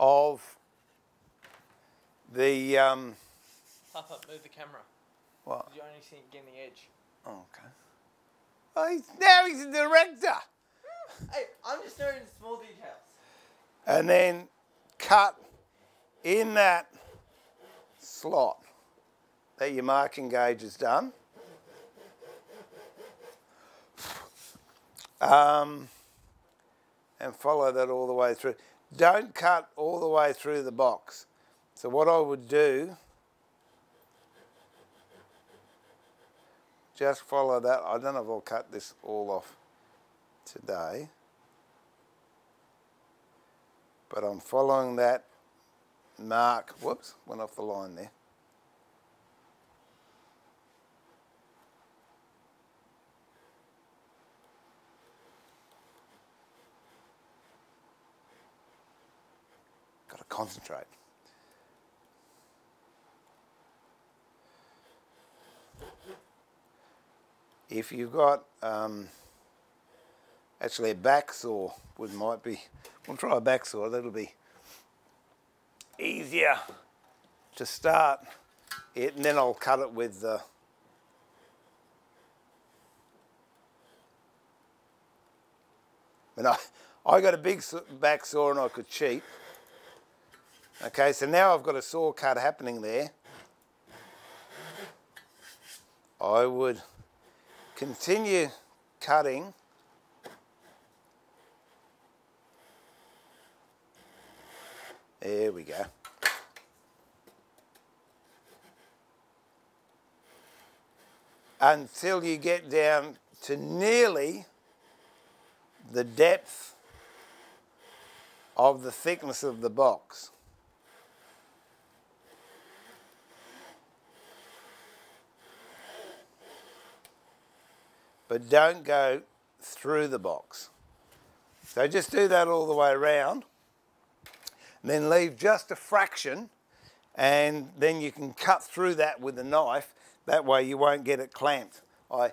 of the um, move the camera. what? You only see it getting the edge. Oh, okay. Oh, he's, now he's a director. Hey, I'm just noting small details. And then cut in that slot that your marking gauge is done. Um, and follow that all the way through. Don't cut all the way through the box. So what I would do, just follow that. I don't know if I'll cut this all off today, but I'm following that mark. Whoops, went off the line there. Concentrate. If you've got um, actually a back saw, would might be, we'll try a back saw, that'll be easier to start it and then I'll cut it with the And I, I got a big back saw and I could cheat. Okay, so now I've got a saw cut happening there. I would continue cutting There we go. Until you get down to nearly the depth of the thickness of the box. But don't go through the box. So just do that all the way around. Then leave just a fraction and then you can cut through that with a knife. That way you won't get it clamped. I,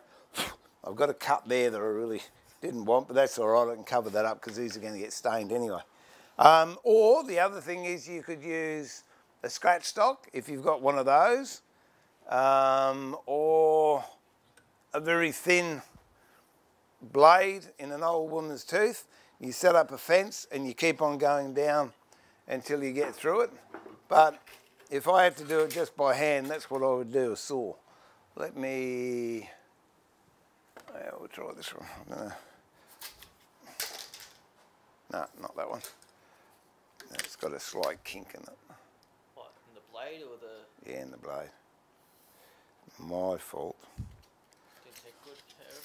I've got a cut there that I really didn't want, but that's all right. I can cover that up because these are going to get stained anyway. Um, or the other thing is you could use a scratch stock if you've got one of those, um, or a very thin blade in an old woman's tooth. You set up a fence and you keep on going down until you get through it. But if I had to do it just by hand, that's what I would do, a saw. Let me, yeah, we'll try this one. No, not that one. It's got a slight kink in it. What, in the blade or the... Yeah, in the blade. My fault. Didn't take good care of it?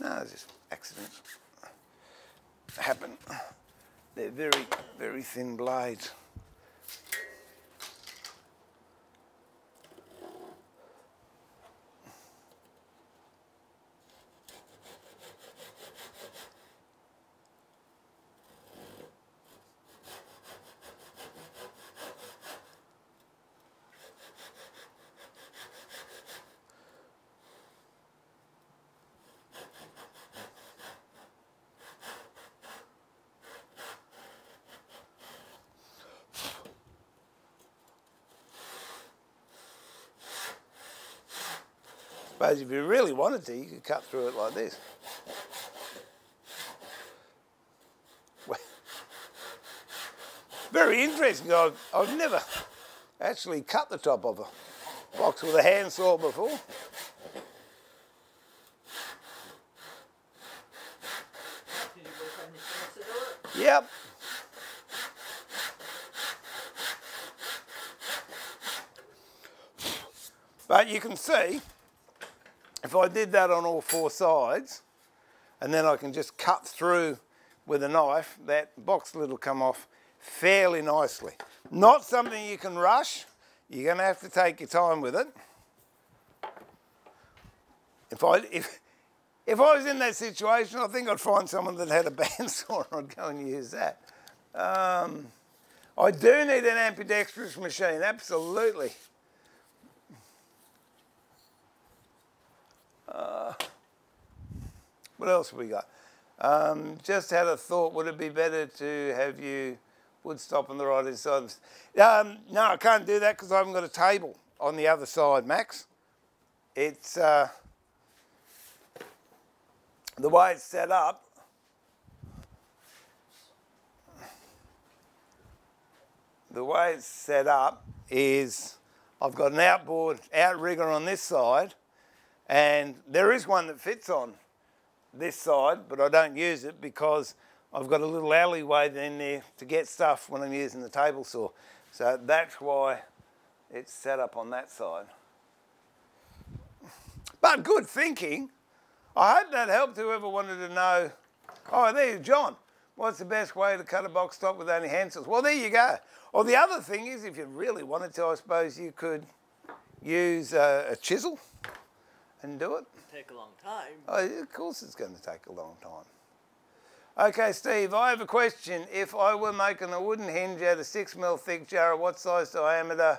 No, it's just accidents. Happen. They're very, very thin blades. Suppose if you really wanted to, you could cut through it like this. Very interesting. I've, I've never actually cut the top of a box with a handsaw before. Yep. But you can see if I did that on all four sides, and then I can just cut through with a knife, that box lid will come off fairly nicely. Not something you can rush. You're going to have to take your time with it. If I, if, if I was in that situation, I think I'd find someone that had a bandsaw and I'd go and use that. Um, I do need an ambidextrous machine, absolutely. Uh, what else we got? Um, just had a thought, would it be better to have you wood stop on the right hand side? Um, no, I can't do that because I haven't got a table on the other side, Max. It's uh, the way it's set up. The way it's set up is I've got an outboard outrigger on this side and there is one that fits on this side, but I don't use it because I've got a little alleyway in there to get stuff when I'm using the table saw. So that's why it's set up on that side. But good thinking. I hope that helped whoever wanted to know. Oh, there you John. What's the best way to cut a box top with only hand saws? Well, there you go. Or the other thing is, if you really wanted to, I suppose you could use a, a chisel and do it? Take a long time. Oh, of course it's going to take a long time. Okay, Steve, I have a question. If I were making a wooden hinge out of six mil thick jarrah, what size diameter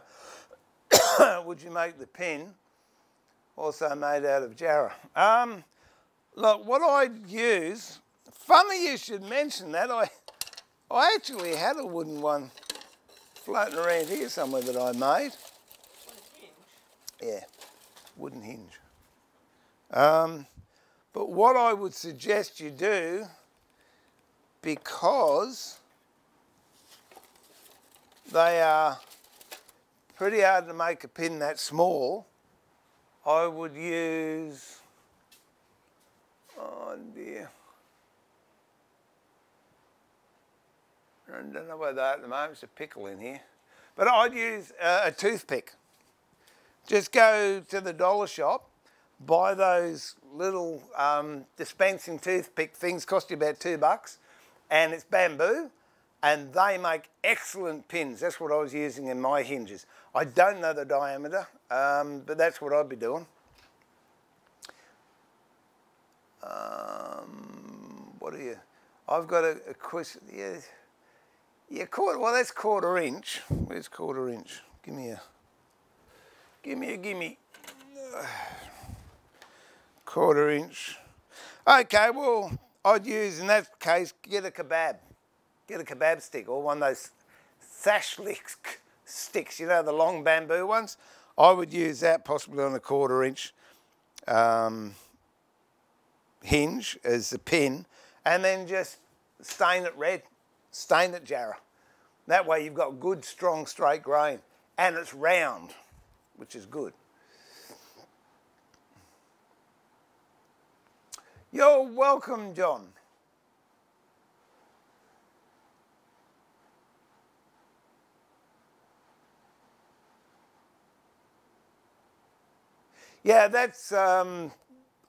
would you make the pin? Also made out of jarrah. Um, look, what I'd use, funny you should mention that. I, I actually had a wooden one floating around here somewhere that I made. Wooden hinge. Yeah, wooden hinge. Um, but what I would suggest you do, because they are pretty hard to make a pin that small, I would use, oh dear, I don't know where they are at the moment, it's a pickle in here. But I'd use uh, a toothpick. Just go to the dollar shop, buy those little um, dispensing toothpick things, cost you about two bucks, and it's bamboo, and they make excellent pins. That's what I was using in my hinges. I don't know the diameter, um, but that's what I'd be doing. Um, what are you? I've got a, a question. Yeah, yeah, quarter. Well, that's quarter inch. Where's quarter inch? Give me a. Give me a. Give me. Quarter inch. Okay, well, I'd use in that case get a kebab, get a kebab stick or one of those sashlik sticks. You know the long bamboo ones. I would use that possibly on a quarter inch um, hinge as the pin, and then just stain it red, stain it jarrah. That way you've got good, strong, straight grain, and it's round, which is good. You're welcome, John. Yeah, that's. Um,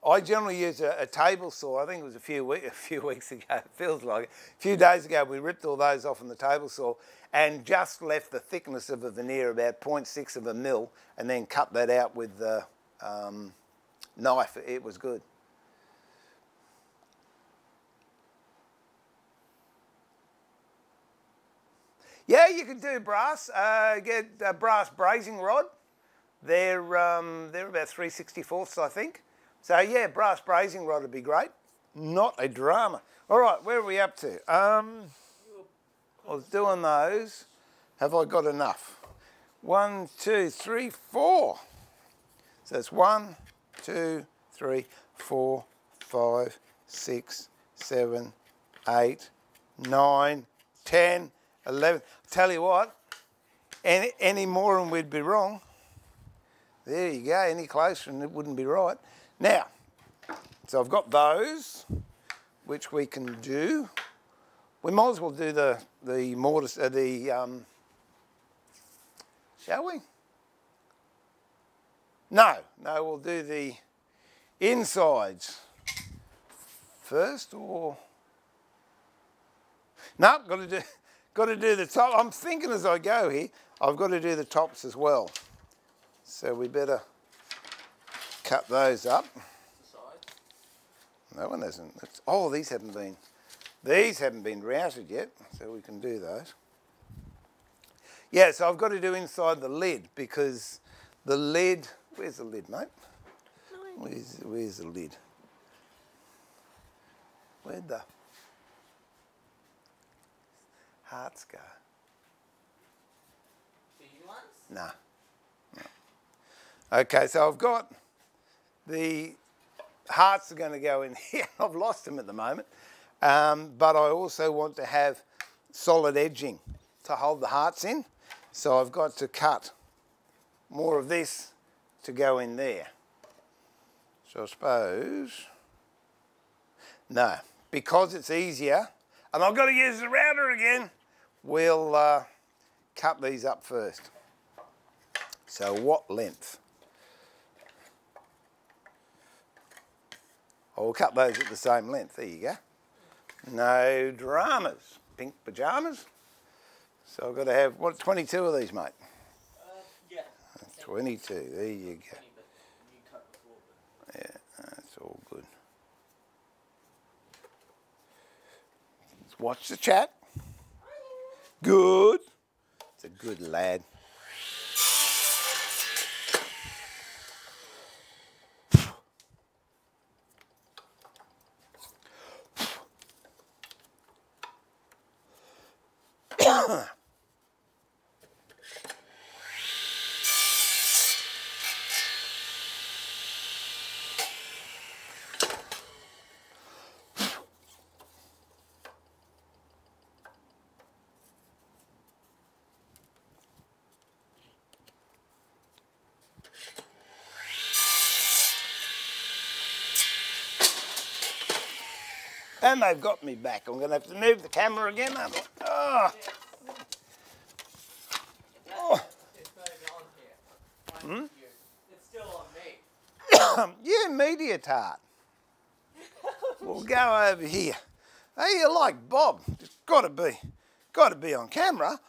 I generally use a, a, table saw. I think it was a few week, a few weeks ago. It feels like it. a few days ago. We ripped all those off on the table saw and just left the thickness of a veneer about 0.6 of a mil, and then cut that out with the um, knife. It was good. Yeah, you can do brass. Uh, get a brass brazing rod. They're, um, they're about 364ths, I think. So yeah, brass brazing rod would be great. Not a drama. All right, where are we up to? Um, I was doing those. Have I got enough? One, two, three, four. So it's one, two, three, four, five, six, seven, eight, nine, ten. 11. Tell you what, any, any more and we'd be wrong. There you go, any closer and it wouldn't be right. Now, so I've got those, which we can do. We might as well do the, the mortise, uh, the, um, shall we? No, no, we'll do the insides first or, no, got to do, Got to do the top. I'm thinking as I go here, I've got to do the tops as well. So we better cut those up. No one hasn't. oh, these haven't been. These haven't been routed yet, so we can do those. Yeah, so I've got to do inside the lid because the lid. Where's the lid, mate? Where's, where's the lid? Where'd the hearts go? Nah. No. Okay, so I've got the hearts are going to go in here. I've lost them at the moment. Um, but I also want to have solid edging to hold the hearts in. So I've got to cut more of this to go in there. So I suppose, no, because it's easier, and I've got to use the router again, We'll uh, cut these up first. So what length? I'll cut those at the same length. There you go. No dramas. Pink pajamas. So I've got to have, what, 22 of these, mate? Uh, yeah. 22. There you go. Yeah, that's all good. Let's watch the chat. Good. It's a good lad. And they've got me back. I'm going to have to move the camera again. aren't I? Ah. Oh. Oh. Even on you media tart. We'll go over here. Hey, you like Bob? It's got to be, got to be on camera.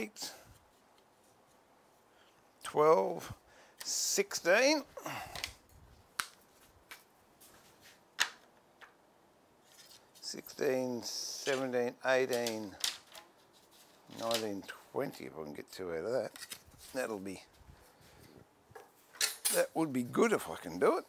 8, 12, 16. Sixteen, seventeen, eighteen, nineteen, twenty. if I can get two out of that. That'll be, that would be good if I can do it.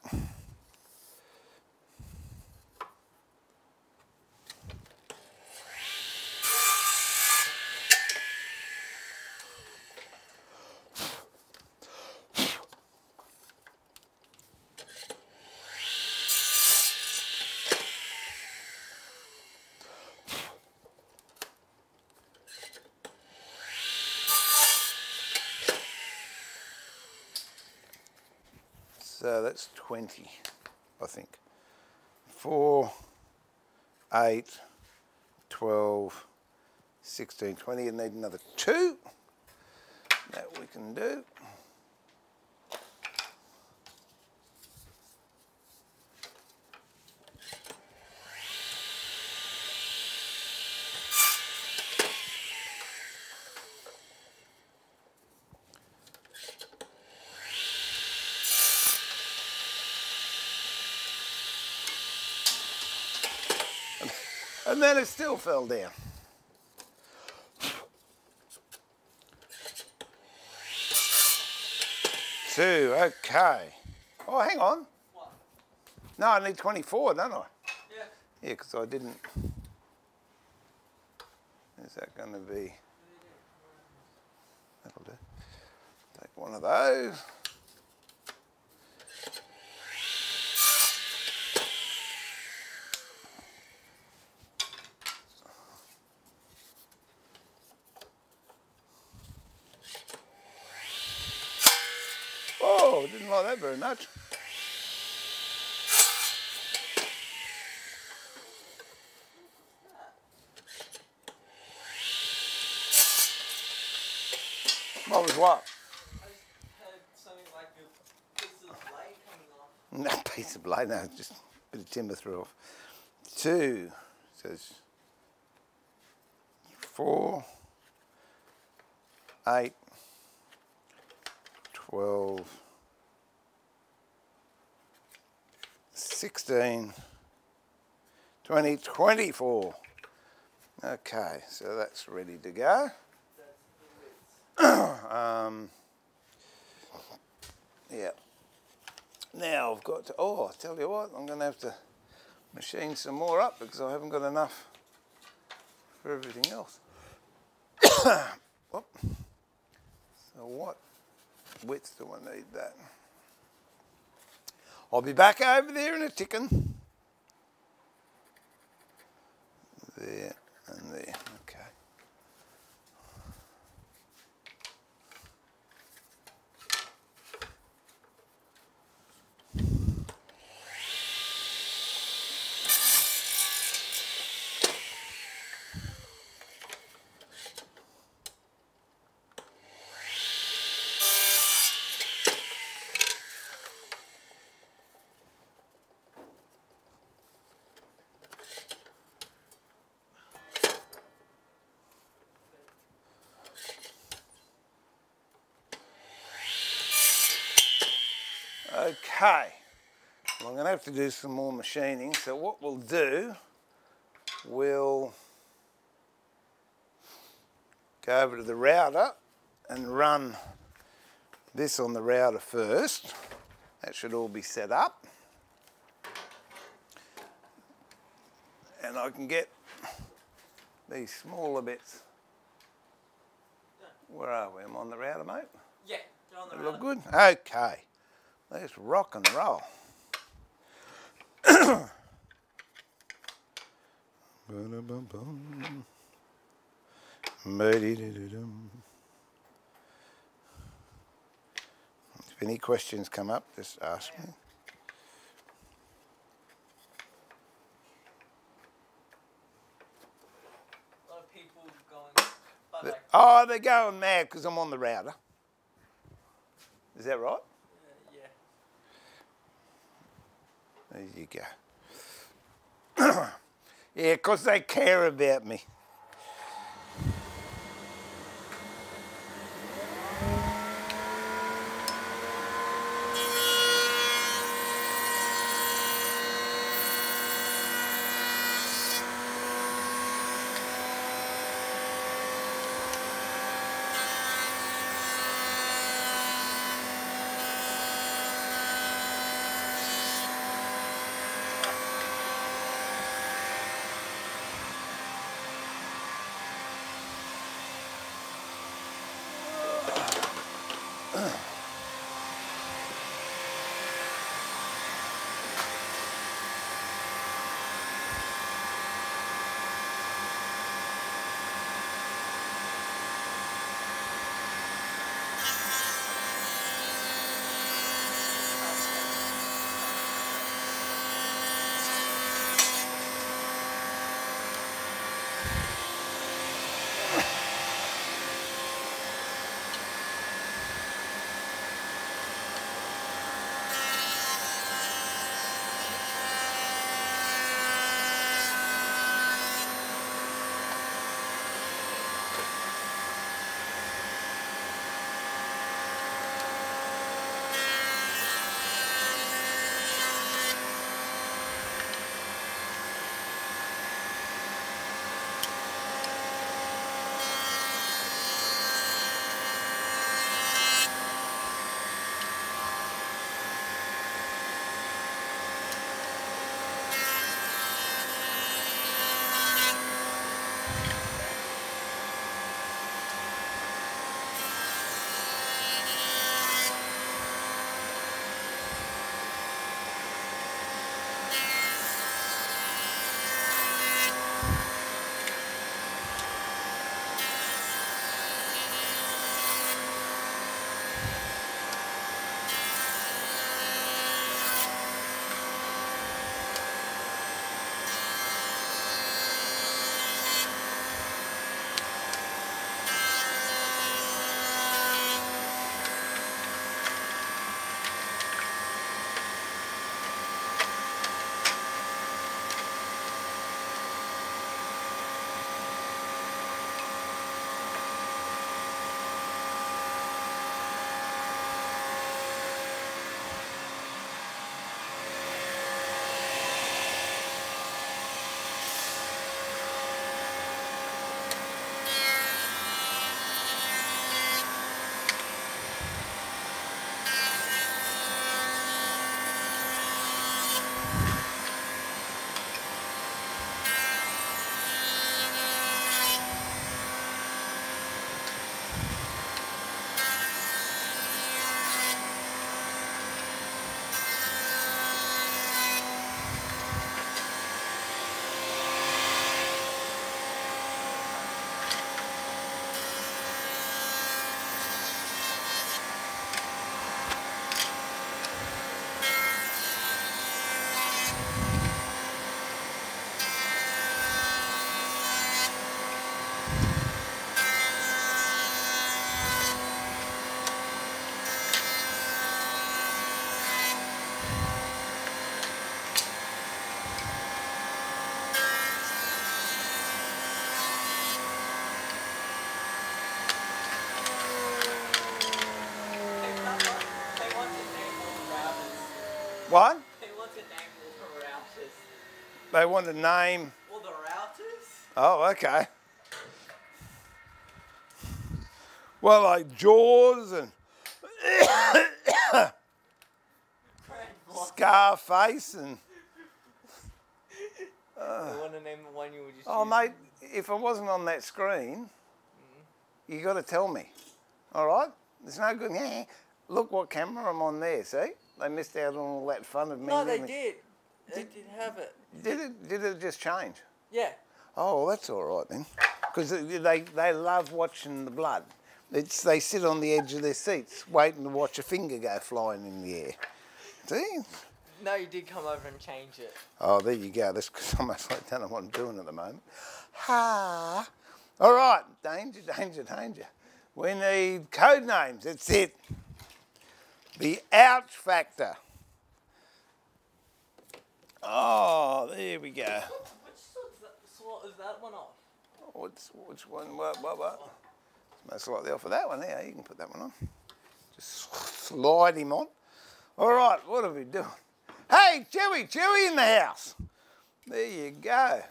That's 20, I think. 4, 8, 12, 16, 20. You need another two. That we can do. And it still fell down. Two, okay. Oh, hang on. What? No, I need 24, don't I? Yeah. Yeah, because I didn't. Is that going to be? That'll do. Take one of those. Oh, didn't like that very much. What was what? I just something like a piece of blade coming off. No piece of blade, no, just a bit of timber threw off. Two, says four, eight, twelve, sixteen, twenty, twenty-four. Okay, so that's ready to go. Um, yeah. Now I've got to, oh, I tell you what, I'm going to have to machine some more up because I haven't got enough for everything else. So what width do I need that? I'll be back over there in a ticking. There and there, okay. Well, I'm going to have to do some more machining. So what we'll do, we'll go over to the router and run this on the router first. That should all be set up. And I can get these smaller bits. Where are we? I'm on the router, mate. Yeah, get on the That look good? Okay. Let's rock and roll. If any questions come up, just ask me. A lot of people going, but The- like, Oh, they're going mad because I'm on the router. Is that right? uh, yeah. There you go. yeah, because they care about me. They want to name. All the routers? Oh, okay. Well, like Jaws and Scarface and. they want to name the one you were just Oh, mate, if I wasn't on that screen, you got to tell me. All right? There's no good. Yeah. Look what camera I'm on there. See? They missed out on all that fun of me. No, they did. They did have it. Did it? Did it just change? Yeah. Oh, that's all right then. Because they, they love watching the blood. It's, they sit on the edge of their seats waiting to watch a finger go flying in the air. See? No, you did come over and change it. Oh, there you go. That's 'cause almost like don't know what I'm doing at the moment. Ha! All right. Danger, danger, danger. We need code names. That's it. The ouch factor. Oh, there we go. Which sword is that one off? Oh, What's, which one? What, what, what? Most likely off of that one. there. you can put that one on. Just slide him on. All right, what are we doing? Hey, Chewy, Chewy in the house. There you go.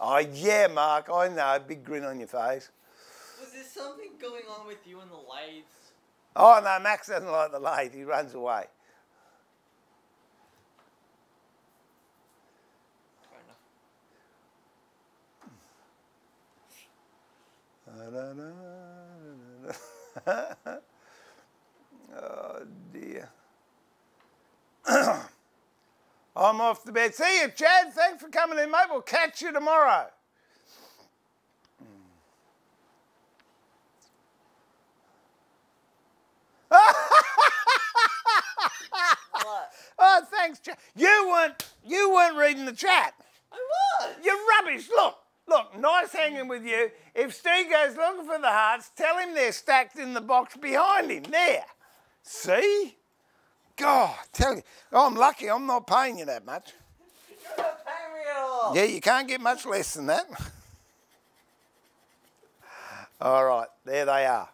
Oh, yeah, Mark, I know. Big grin on your face. Was there something going on with you and the lathes? Oh, no, Max doesn't like the lathe. He runs away. Oh dear. I'm off the bed. See you, Chad. Thanks for coming in, mate. We'll catch you tomorrow. Oh, thanks, Chad. You weren't you weren't reading the chat. I was! You're rubbish. Look, look, nice hanging with you. If Steve goes looking for the hearts, tell him they're stacked in the box behind him. There. See? God, tell you. Oh, I'm lucky I'm not paying you that much. You're not paying me at all! Yeah, you can't get much less than that. All right, there they are.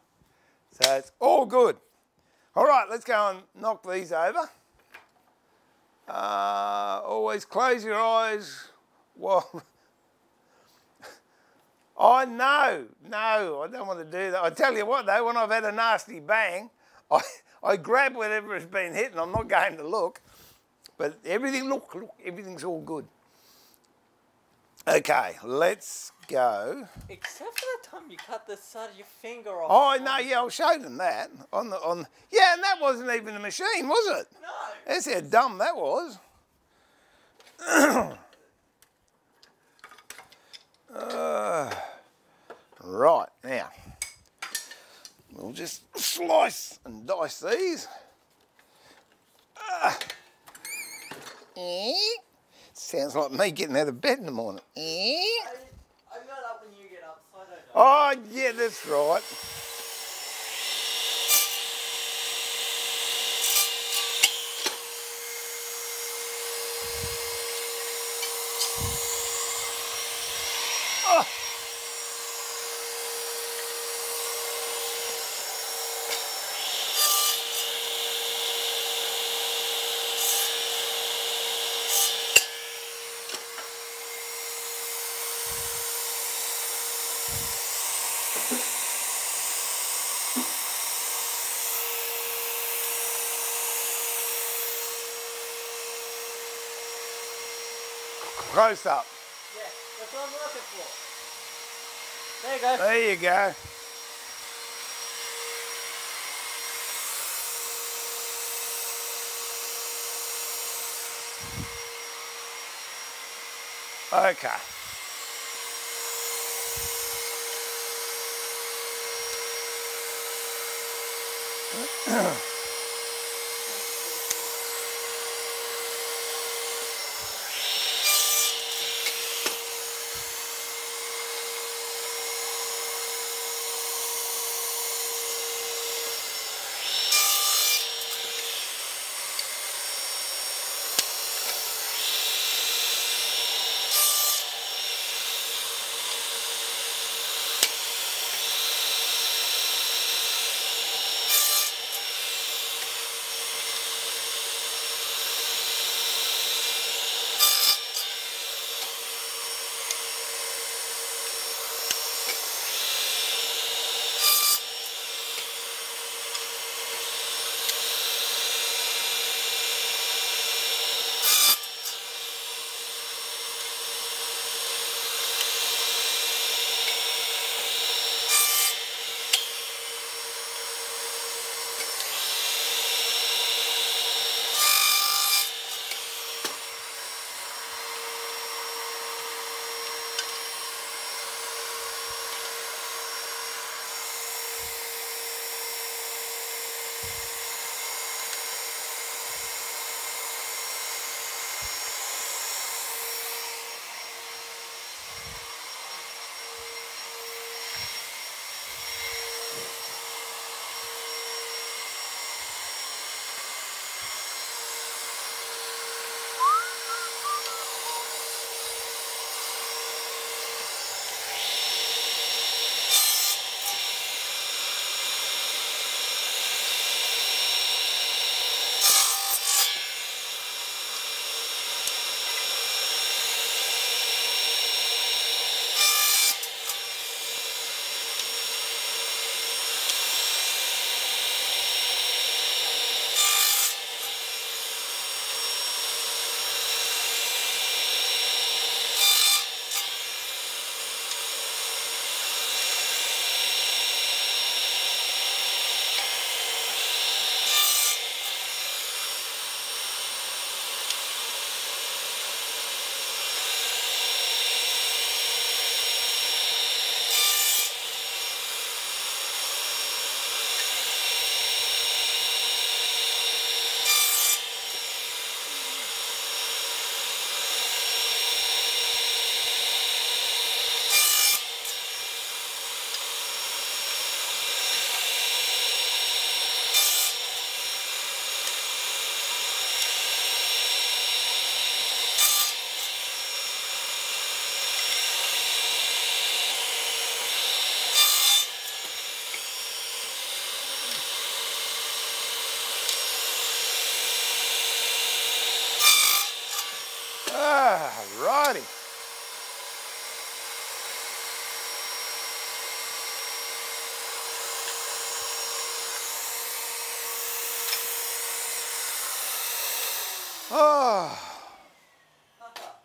So it's all good. All right, let's go and knock these over. Uh, always close your eyes. Well, I know, no, I don't want to do that. I tell you what, though, when I've had a nasty bang, I, I grab whatever has been hit and I'm not going to look. But everything, look, look, everything's all good. Okay, let's go. Except for the time you cut the side of your finger off. Oh no, yeah, I'll show them that on the on. Yeah, and that wasn't even a machine, was it? No! That's how dumb that was. Uh, right now, we'll just slice and dice these. Ah. Eh? Sounds like me getting out of bed in the morning. Eh? I, I'm not up when you get up, so I don't know. Oh, yeah, that's right. post up. Yeah, that's what I'm looking for. There you go. There you go. Okay.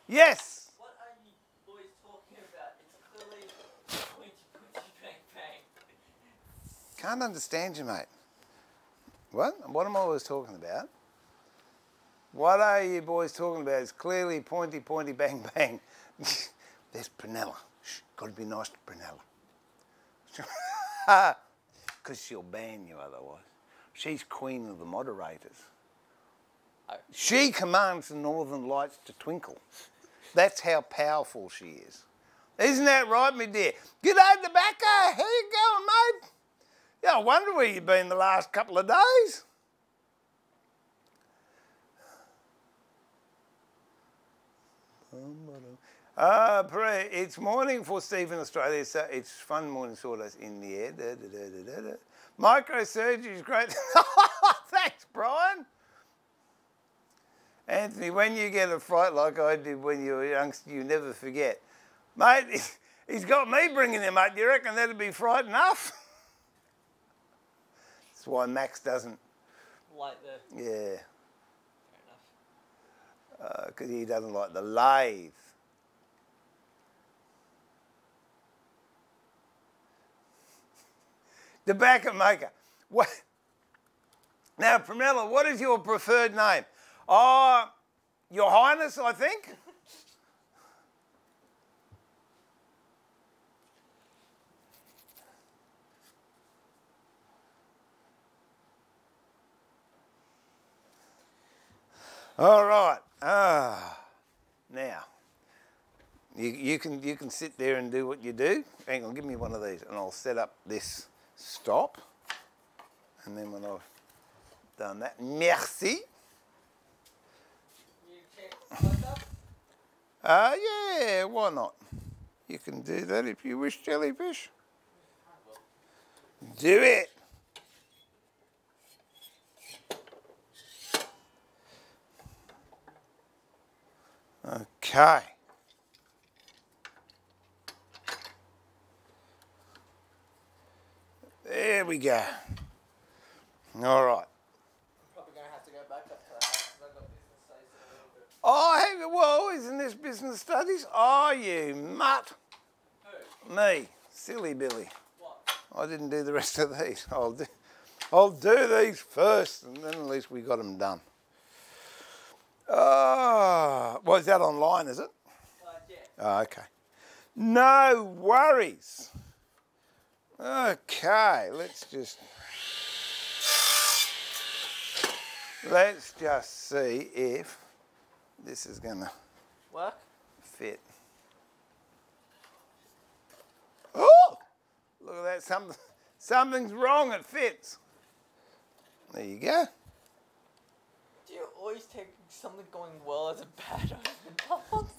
yes. what are you boys talking about? It's clearly pointy, pointy, bang, bang. Can't understand you, mate. What? What am I always talking about? What are you boys talking about? It's clearly pointy, pointy, bang, bang. There's Prunella. Shh, gotta be nice to Prunella. Because she'll ban you otherwise. She's queen of the moderators. She commands the northern lights to twinkle. That's how powerful she is. Isn't that right, my dear? G'day, tobacco. How you going, mate? Yeah, I wonder where you've been the last couple of days. Uh. It's morning for Stephen Australia, so it's fun morning sawdust in the air. Microsurgery is great. Thanks, Brian. Anthony, when you get a fright like I did when you were a youngster, you never forget. Mate, he's got me bringing him up. Do you reckon that'd be fright enough? That's why Max doesn't. Like the. Yeah, because uh, he doesn't like the lathe. The tobacco maker. What? Now, Prunella, what is your preferred name? Oh, Your Highness, I think. All right. Ah, now you, you can you can sit there and do what you do. Hang on, give me one of these, and I'll set up this stop. And then when I've done that, merci. Uh, yeah, why not? You can do that if you wish, jellyfish. Do it. Okay. There we go. All right. Probably gonna have to go back up to the house 'cause I've got business days in a Oh, hey, whoa, isn't this business studies? Oh, you mutt. Who? Me, silly Billy. What? I didn't do the rest of these. I'll do, I'll do these first, and then at least we got them done. Ah, well, is that online, is it? Uh, yeah. Oh, okay. No worries. Okay, let's just let's just see if this is gonna Work? fit. Oh, look at that! Something, something's wrong. It fits. There you go. Do you always take something going well as a bad?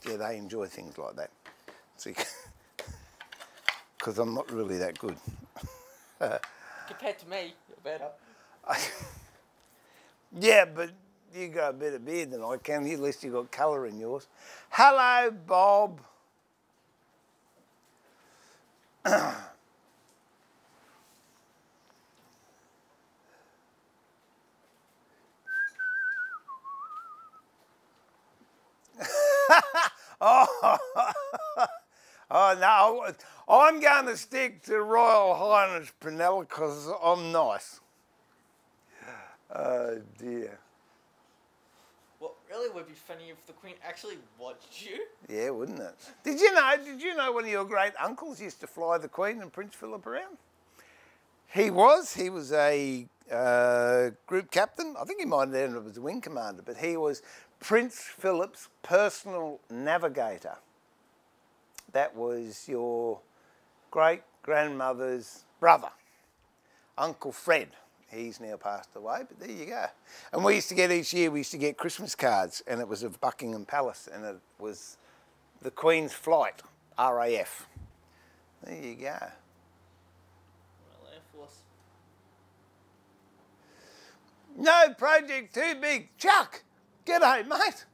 Yeah, they enjoy things like that. See, because I'm not really that good. Compared to me, you're better. Yeah, but you got a better beard than I can. At least you got colour in yours. Hello, Bob. oh, oh no, I'm going to stick to Royal Highness Prunella because I'm nice. Oh dear. Really would be funny if the Queen actually watched you? Yeah, wouldn't it? Did you know? Did you know one of your great uncles used to fly the Queen and Prince Philip around? He was. He was a uh, group captain. I think he might have ended up as a wing commander, but he was Prince Philip's personal navigator. That was your great grandmother's brother, Uncle Fred. He's now passed away, but there you go. And we used to get each year, we used to get Christmas cards, and it was of Buckingham Palace, and it was the Queen's Flight, RAF. There you go. No project too big. Chuck, g'day, mate.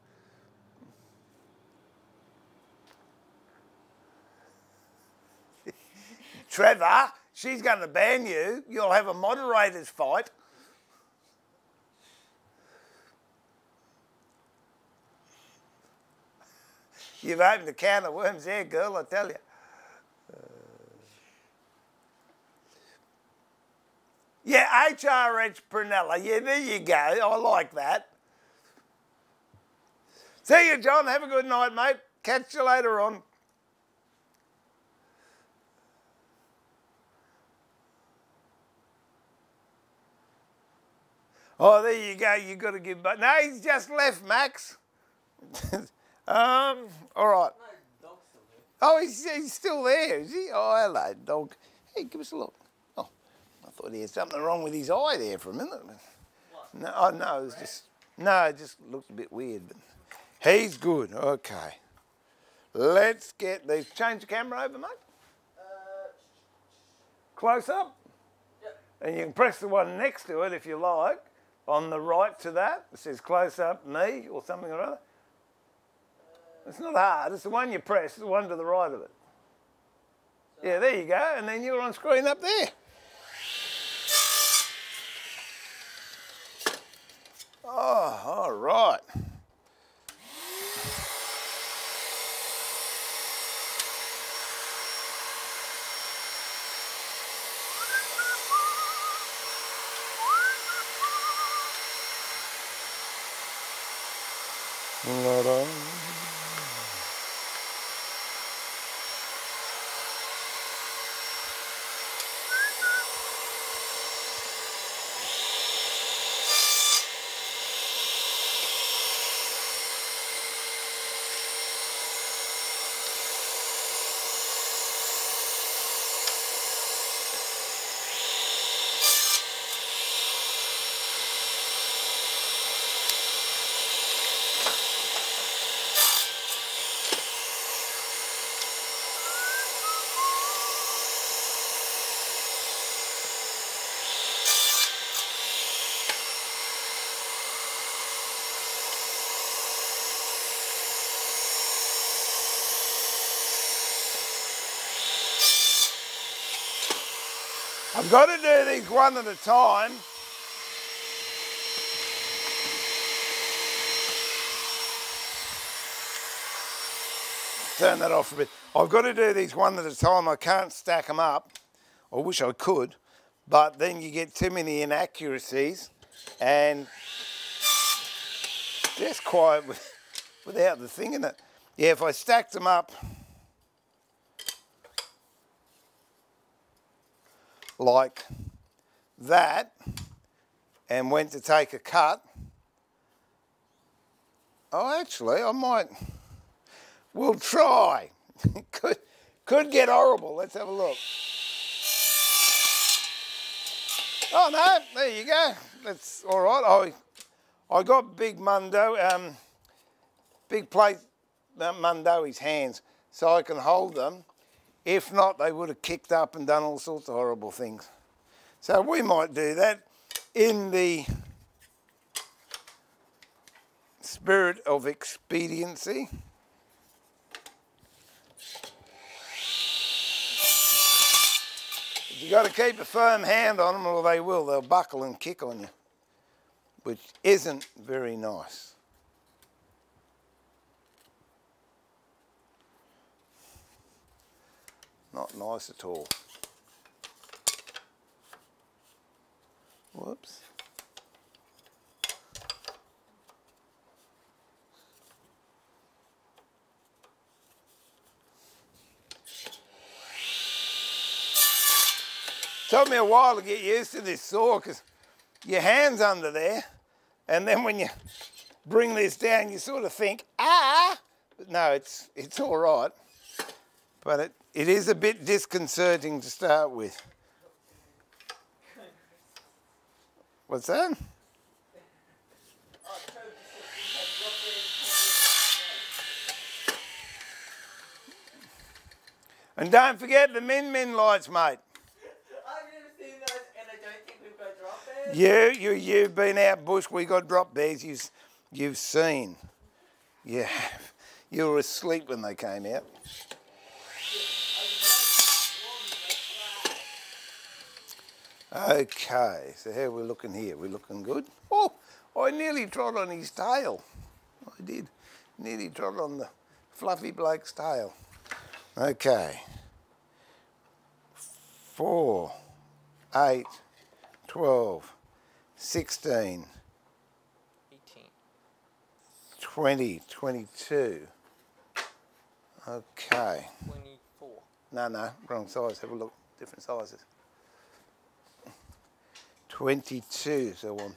Trevor, She's going to ban you. You'll have a moderator's fight. You've opened a can of worms there, girl, I tell you. Yeah, HRH Prunella. Yeah, there you go. I like that. See you, John. Have a good night, mate. Catch you later on. Oh, there you go. You've got to give. But no, he's just left, Max. um. All right. Oh, he's, he's still there, is he? Oh, hello, dog. Hey, give us a look. Oh, I thought he had something wrong with his eye there for a minute. No, oh, no, it was just no, it just looked a bit weird. But he's good. Okay. Let's get these. Change the camera over, mate. Close up. And you can press the one next to it if you like. On the right to that, it says close up me or something or other. It's not hard. It's the one you press, the one to the right of it. Yeah, there you go. And then you're on screen up there. Oh, all right. La-da. I've got to do these one at a time. Turn that off a bit. I've got to do these one at a time. I can't stack them up. I wish I could, but then you get too many inaccuracies and just quiet with, without the thing in it. Yeah, if I stacked them up, like that and went to take a cut, oh, actually, I might, we'll try. could, could get horrible. Let's have a look. Oh, no, there you go. That's all right. I, I got Big Mundo, um, big plate uh, Mundo's hands so I can hold them if not, they would have kicked up and done all sorts of horrible things. So we might do that in the spirit of expediency. You've got to keep a firm hand on them or they will. They'll buckle and kick on you, which isn't very nice. Not nice at all. Whoops. Took me a while to get used to this saw because your hand's under there and then when you bring this down you sort of think, ah, but no, it's, it's all right. But it, it is a bit disconcerting to start with. What's that? And don't forget the Min Min lights, mate. I've never seen those, and I don't think we've got drop bears. You, you, you've been out bush. We got drop bears. You've, you've seen. You You were asleep when they came out. Okay, so how are we looking here? We're looking good. Oh, I nearly trod on his tail. I did. Nearly trod on the fluffy bloke's tail. Okay. Four, eight, twelve, sixteen, 18. 20, 22. Okay. 24. No, no, wrong size. Have a look. Different sizes. 22. So one.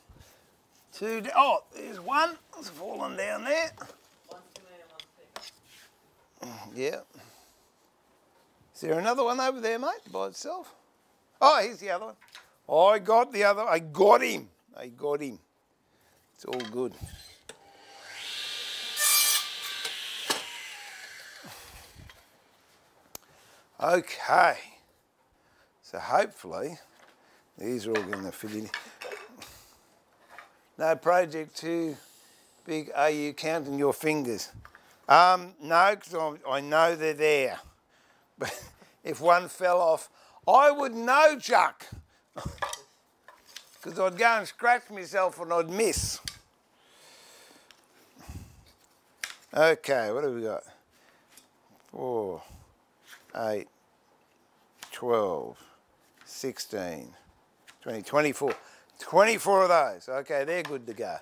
Two. Oh, there's one. It's fallen down there. One's too many, one's bigger. Yeah. Is there another one over there, mate, by itself? Oh, here's the other one. I got the other. I got him. I got him. It's all good. Okay. So hopefully these are all going to fit in. No project too big. Are you counting your fingers? Um, no, because I know they're there. But if one fell off, I would know, Chuck. Because I'd go and scratch myself and I'd miss. Okay, what have we got? Four, eight, 12, 16, 20, 24. 24 of those. Okay, they're good to go.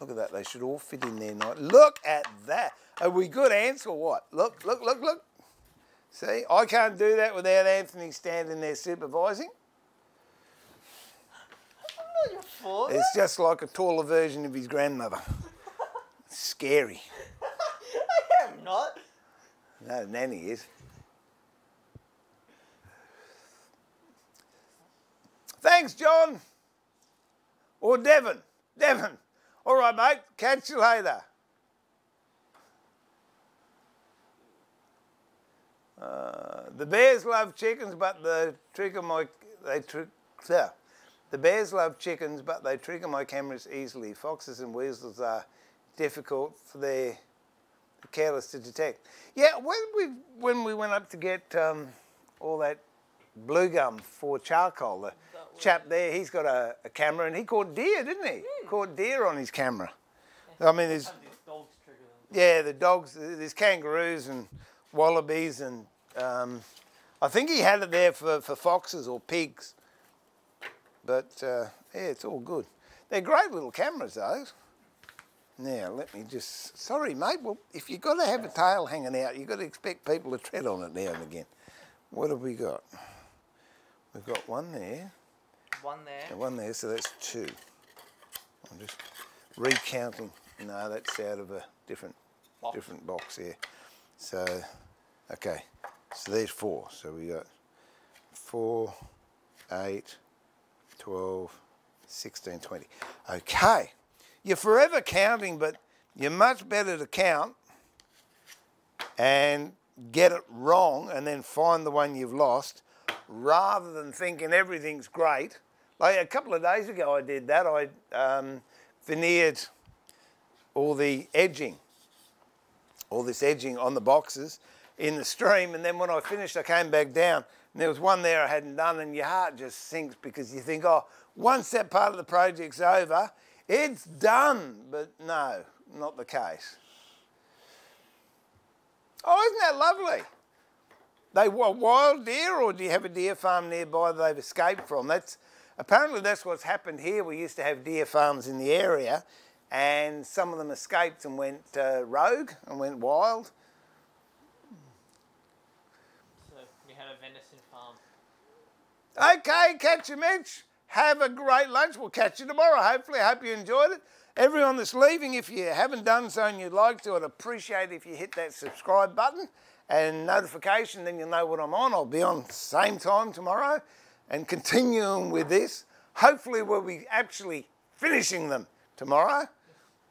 Look at that. They should all fit in there. Nice. Look at that. Are we good ants or what? Look, look, look, look. See, I can't do that without Anthony standing there supervising. I'm not your father. It's just like a taller version of his grandmother. Scary. I am not. No, Nanny is. Thanks, John. Or Devon. Devon. All right, mate. Catch you later. Uh, the bears love chickens, but the trigger my they trick. Yeah. The bears love chickens, but they trigger my cameras easily. Foxes and weasels are difficult for their careless to detect. Yeah, when we when we went up to get um, all that blue gum for charcoal, the chap there, he's got a, a camera and he caught deer, didn't he? Caught deer on his camera. I mean, there's Have these dogs trigger them. yeah, the dogs, there's kangaroos and wallabies and um, I think he had it there for, for foxes or pigs. But uh, yeah, it's all good. They're great little cameras, those. Now, let me just. Sorry, mate. Well, if you've got to have a tail hanging out, you've got to expect people to tread on it now and again. What have we got? We've got one there One there. and one there, so that's two. I'm just recounting. No, that's out of a different Box. different box here. So, okay. So there's four. So we got four, eight, 12, 16, 20. Okay. You're forever counting, but you're much better to count and get it wrong and then find the one you've lost rather than thinking everything's great. Like a couple of days ago, I did that. I um, veneered all the edging, all this edging on the boxes in the stream. And then when I finished, I came back down and there was one there I hadn't done, and your heart just sinks because you think, oh, once that part of the project's over, it's done. But no, not the case. Oh, isn't that lovely? They were wild deer, or do you have a deer farm nearby they've escaped from? That's apparently that's what's happened here. We used to have deer farms in the area, and some of them escaped and went uh, rogue and went wild. So we had a venison farm. Okay, catch you, Mitch. Have a great lunch. We'll catch you tomorrow. Hopefully, I hope you enjoyed it. Everyone that's leaving, if you haven't done so and you'd like to, I'd appreciate if you hit that subscribe button and notification, then you'll know what I'm on. I'll be on the same time tomorrow and continuing with this. Hopefully, we'll be actually finishing them tomorrow.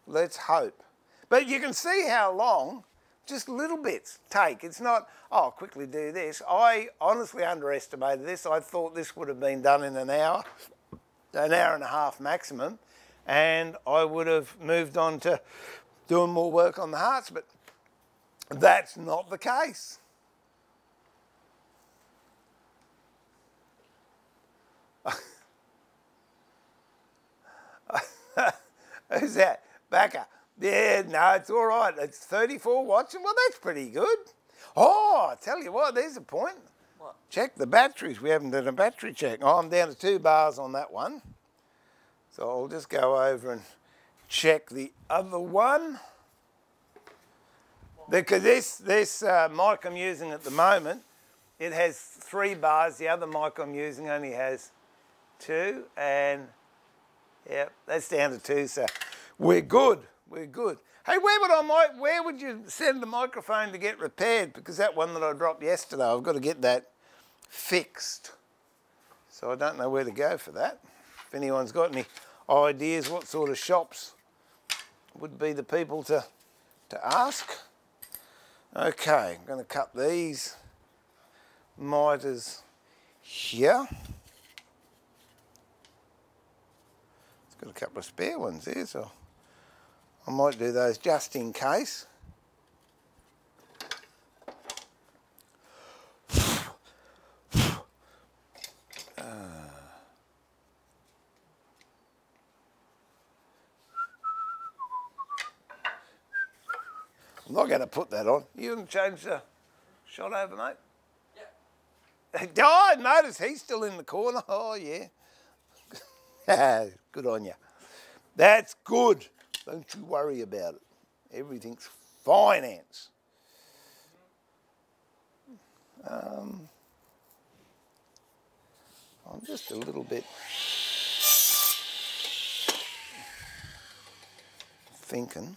Let's hope. But you can see how long just little bits take. It's not, oh, I'll quickly do this. I honestly underestimated this. I thought this would have been done in an hour, an hour and a half maximum, and I would have moved on to doing more work on the hearts, but that's not the case. Who's that? Backer. Yeah, no, it's all right. It's 34 watts. Well, that's pretty good. Oh, I tell you what, there's a point. What? Check the batteries. We haven't done a battery check. Oh, I'm down to two bars on that one. So I'll just go over and check the other one. Because this, this uh, mic I'm using at the moment, it has three bars. The other mic I'm using only has two. And, yeah, that's down to two. So we're good. We're good. Hey, where would I mic- where would you send the microphone to get repaired? Because that one that I dropped yesterday, I've got to get that fixed. So I don't know where to go for that. If anyone's got any ideas, what sort of shops would be the people to to ask? Okay, I'm going to cut these miters here. It's got a couple of spare ones there, so I might do those just in case. I'm not going to put that on. You can change the shot over, mate. Yeah. Oh, I notice he's still in the corner. Oh, yeah. good on you. That's good. Don't you worry about it. Everything's finance. Um, I'm just a little bit thinking.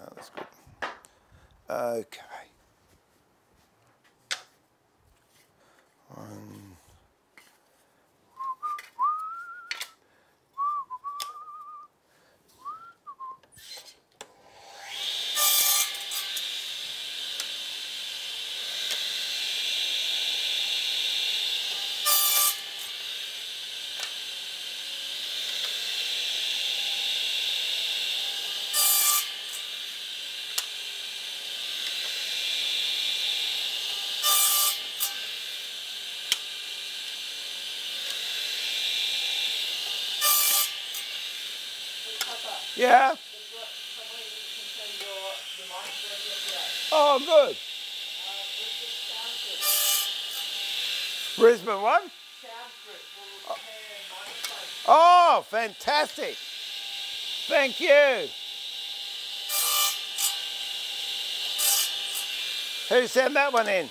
Oh, that's good. Okay. One. Yeah. Oh, good. Brisbane one? Oh, fantastic. Thank you. Who sent that one in?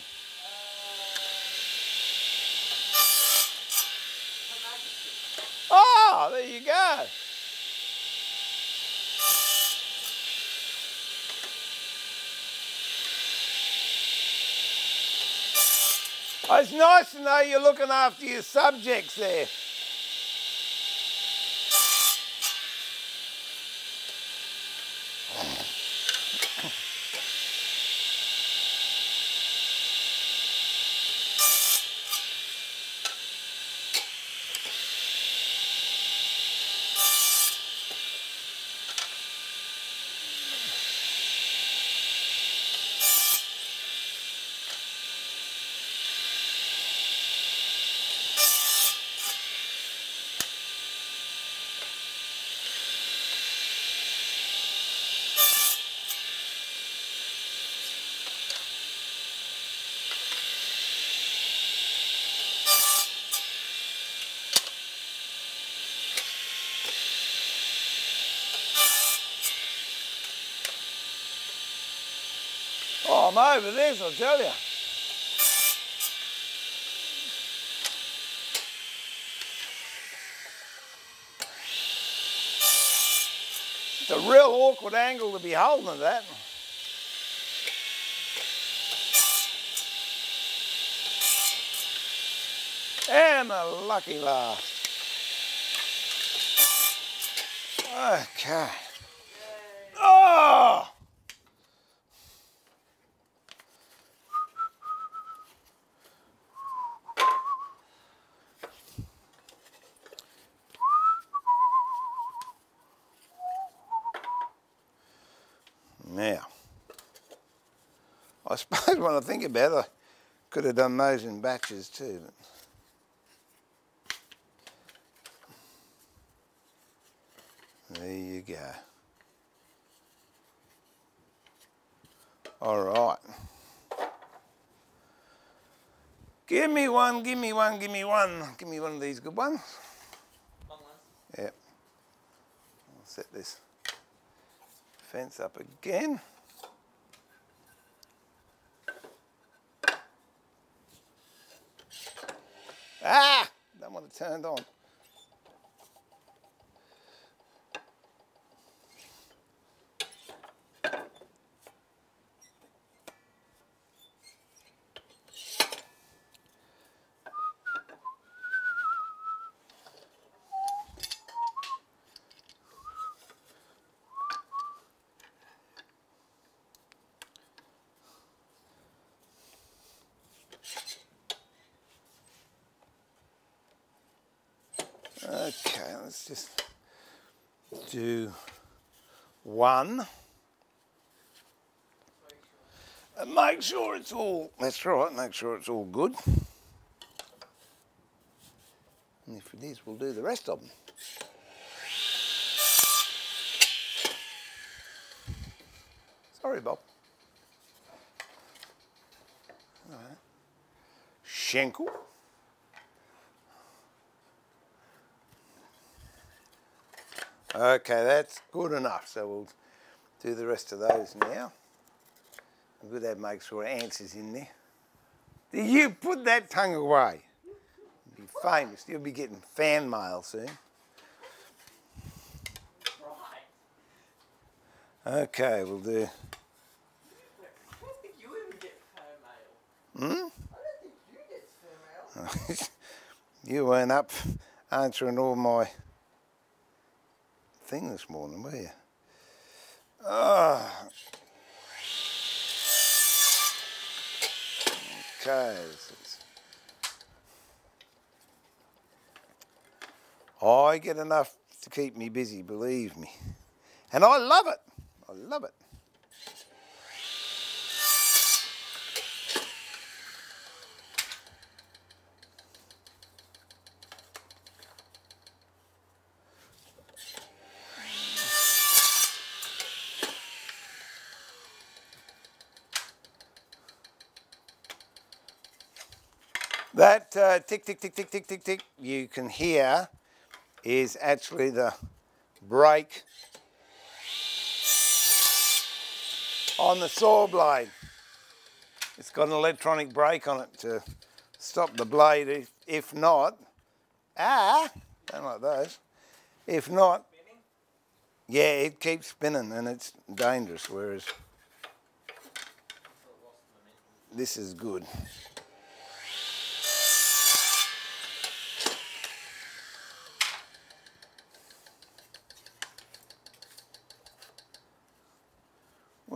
Oh, there you go. It's nice to know you're looking after your subjects there. Oh, I'm over this, I'll tell you. It's a real awkward angle to be holding that. And a lucky last. Okay. I think about it, I could have done those in batches too. But. There you go. All right. Give me one, give me one, give me one. Give me one of these good ones. Yeah. Yep. I'll set this fence up again. Turned on. Okay, let's just do one. And make sure it's all, that's right, make sure it's all good. And if it is, we'll do the rest of them. Sorry, Bob. All right. Schenkel. Okay, that's good enough. So we'll do the rest of those now. I'm good at make sure is in there. Do you put that tongue away? You'll be famous. You'll be getting fan mail soon. Okay, we'll do. Hmm? I don't think you get fan mail. you weren't up answering all my thing this morning, were you? Ah. Okay. I get enough to keep me busy, believe me. And I love it. I love it. That uh, tick, tick, tick, tick, tick, tick, tick you can hear is actually the brake on the saw blade. It's got an electronic brake on it to stop the blade. If, if not, ah, don't like those. If not, yeah, it keeps spinning and it's dangerous, whereas this is good.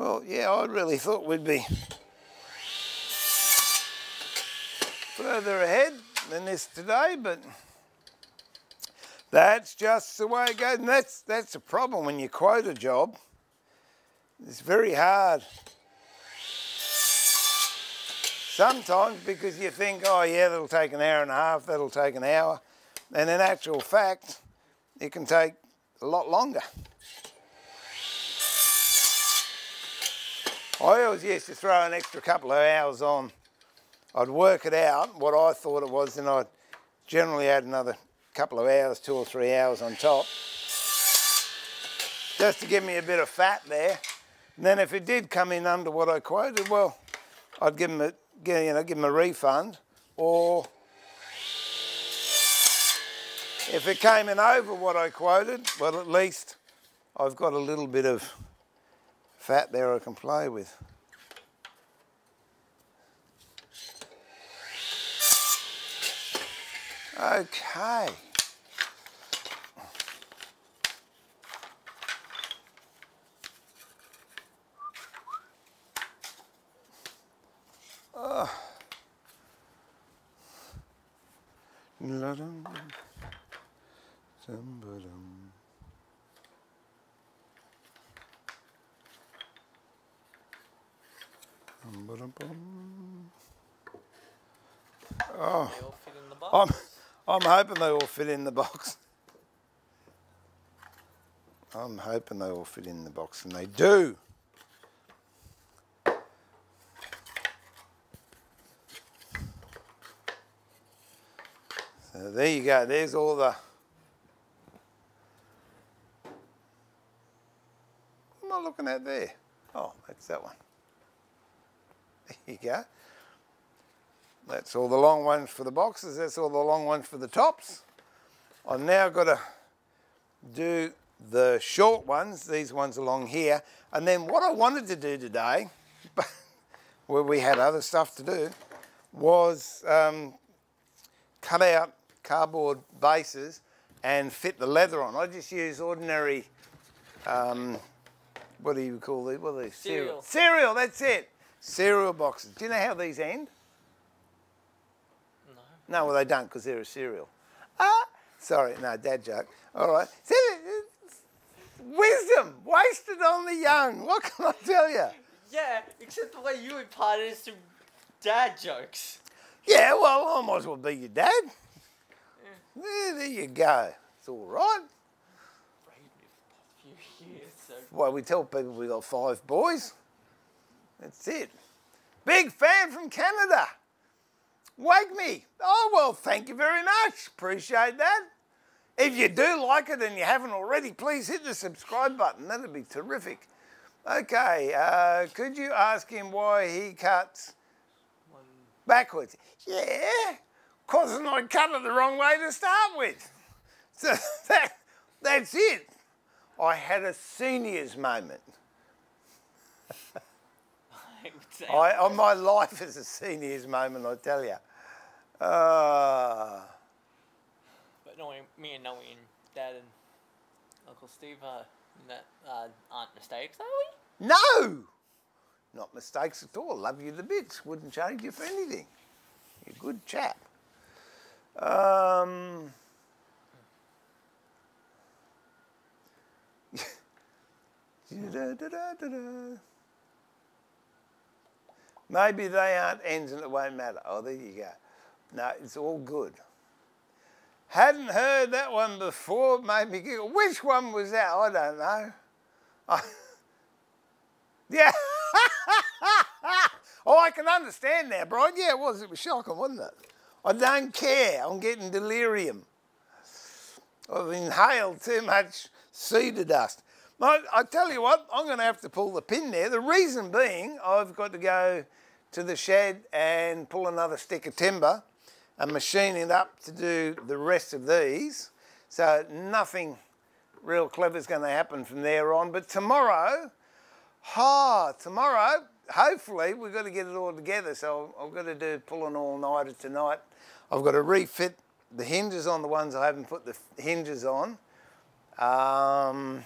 Well, yeah, I really thought we'd be further ahead than this today, but that's just the way it goes. And that's, that's the problem when you quote a job. It's very hard Sometimes because you think, oh yeah, that'll take an hour and a half, that'll take an hour. And in actual fact, it can take a lot longer. I always used to throw an extra couple of hours on. I'd work it out, what I thought it was, and I'd generally add another couple of hours, two or three hours on top. Just to give me a bit of fat there. And then if it did come in under what I quoted, well, I'd give them a, you know, give them a refund, or if it came in over what I quoted, well, at least I've got a little bit of fat there I can play with. Okay. Ah. La-dum, dum-ba-dum. Oh, They all fit in the I'm. I'm hoping they all fit in the box. I'm hoping they all fit in the box, and they do. So there you go. There's all the. What am I looking at there? Oh, that's that one. There you go. That's all the long ones for the boxes. That's all the long ones for the tops. I've now got to do the short ones, these ones along here. And then what I wanted to do today, where we had other stuff to do, was um, cut out cardboard bases and fit the leather on. I just use ordinary, um, what do you call these? What are these? Cereal. Cereal, that's it. Cereal boxes. Do you know how these end? No. No, well, they don't because they're a cereal. Ah, sorry, no, dad joke. All right. See, Wisdom wasted on the young. What can I tell you? Yeah, except the way you imparted is through dad jokes. Yeah, well, I might as well be your dad. Yeah, there you go. It's all right. Raised me for the past few years, so Well, we tell people we got five boys. That's it. Big fan from Canada. Wake me. Oh, well, thank you very much. Appreciate that. If you do like it and you haven't already, please hit the subscribe button. That'd be terrific. Okay, uh, could you ask him why he cuts one backwards? Yeah, because I cut it the wrong way to start with. So that, that's it. I had a seniors moment. I would say. I, on my life is a seniors moment, I tell you. Uh, But knowing me and knowing Dad and Uncle Steve uh, that uh, aren't mistakes, are we? no, not mistakes at all. Love you to bits. Wouldn't change you for anything. You're a good chap. Um, Da-da-da-da-da. Maybe they aren't ends and it won't matter. Oh, there you go. No, it's all good. Hadn't heard that one before, made me giggle. Which one was that? I don't know. I- yeah. oh, I can understand now, Brian. Yeah, it was. It was shocking, wasn't it? I don't care. I'm getting delirium. I've inhaled too much cedar dust. I, I tell you what, I'm going to have to pull the pin there. The reason being, I've got to go to the shed and pull another stick of timber and machine it up to do the rest of these. So nothing real clever is going to happen from there on. But tomorrow, ha, tomorrow, hopefully we've got to get it all together. So I've got to do pulling all-nighter tonight. I've got to refit the hinges on the ones I haven't put the hinges on. Um,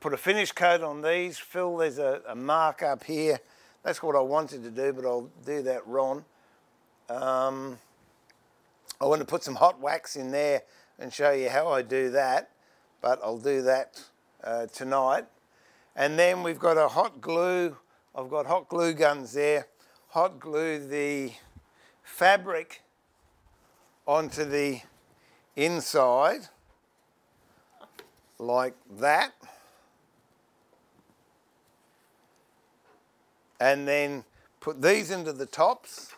put a finish coat on these. Phil, there's a, a mark up here. That's what I wanted to do, but I'll do that Ron. Um, I want to put some hot wax in there and show you how I do that, but I'll do that uh, tonight. And then we've got a hot glue. I've got hot glue guns there. Hot glue the fabric onto the inside like that. And then put these into the tops.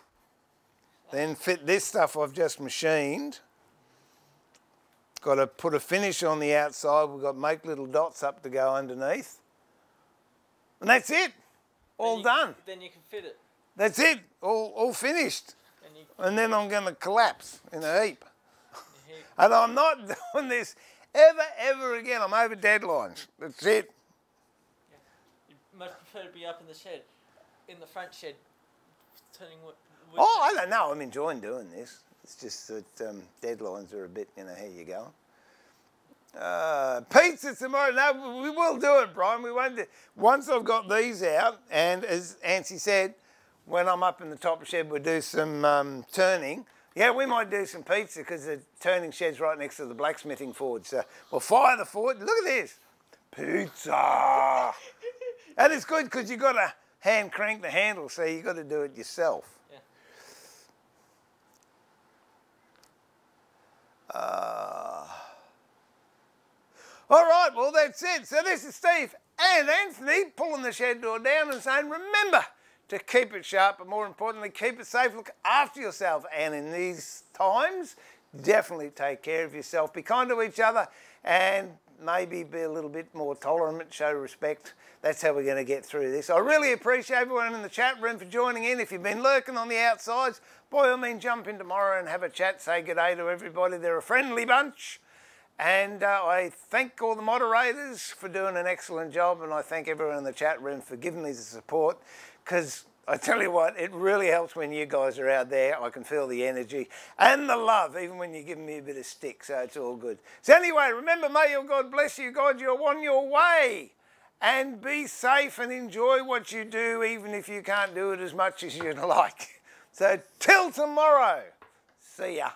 Then fit this stuff I've just machined. Got to put a finish on the outside. We've got to make little dots up to go underneath. And that's it. All Then done. Then you can fit it. That's it. All, all finished. And And then I'm going to collapse in a heap. And I'm not doing this ever, ever again. I'm over deadlines. That's it. you much prefer to be up in the shed, in the front shed, turning wood. Oh, I don't know. I'm enjoying doing this. It's just that um, deadlines are a bit, you know, here you go. Uh, pizza tomorrow. No, we will do it, Brian. We won't do Once I've got these out, and as Ancy said, when I'm up in the top shed, we'll do some um, turning. Yeah, we might do some pizza because the turning shed's right next to the blacksmithing forge. So we'll fire the forge. Look at this. Pizza. and it's good because you've got to hand crank the handle, so you've got to do it yourself. Yeah. Uh, All right, well, that's it. So this is Steve and Anthony pulling the shed door down and saying, remember to keep it sharp, but more importantly, keep it safe. Look after yourself. And in these times, definitely take care of yourself. Be kind to each other and maybe be a little bit more tolerant, show respect. That's how we're going to get through this. I really appreciate everyone in the chat room for joining in. If you've been lurking on the outsides, by all means, jump in tomorrow and have a chat. Say good day to everybody. They're a friendly bunch. And uh, I thank all the moderators for doing an excellent job, and I thank everyone in the chat room for giving me the support. Because I tell you what, it really helps when you guys are out there. I can feel the energy and the love, even when you're giving me a bit of stick, so it's all good. So, anyway, remember, may your God bless you, God, you're on your way. And be safe and enjoy what you do, even if you can't do it as much as you'd like. So, till tomorrow, see ya.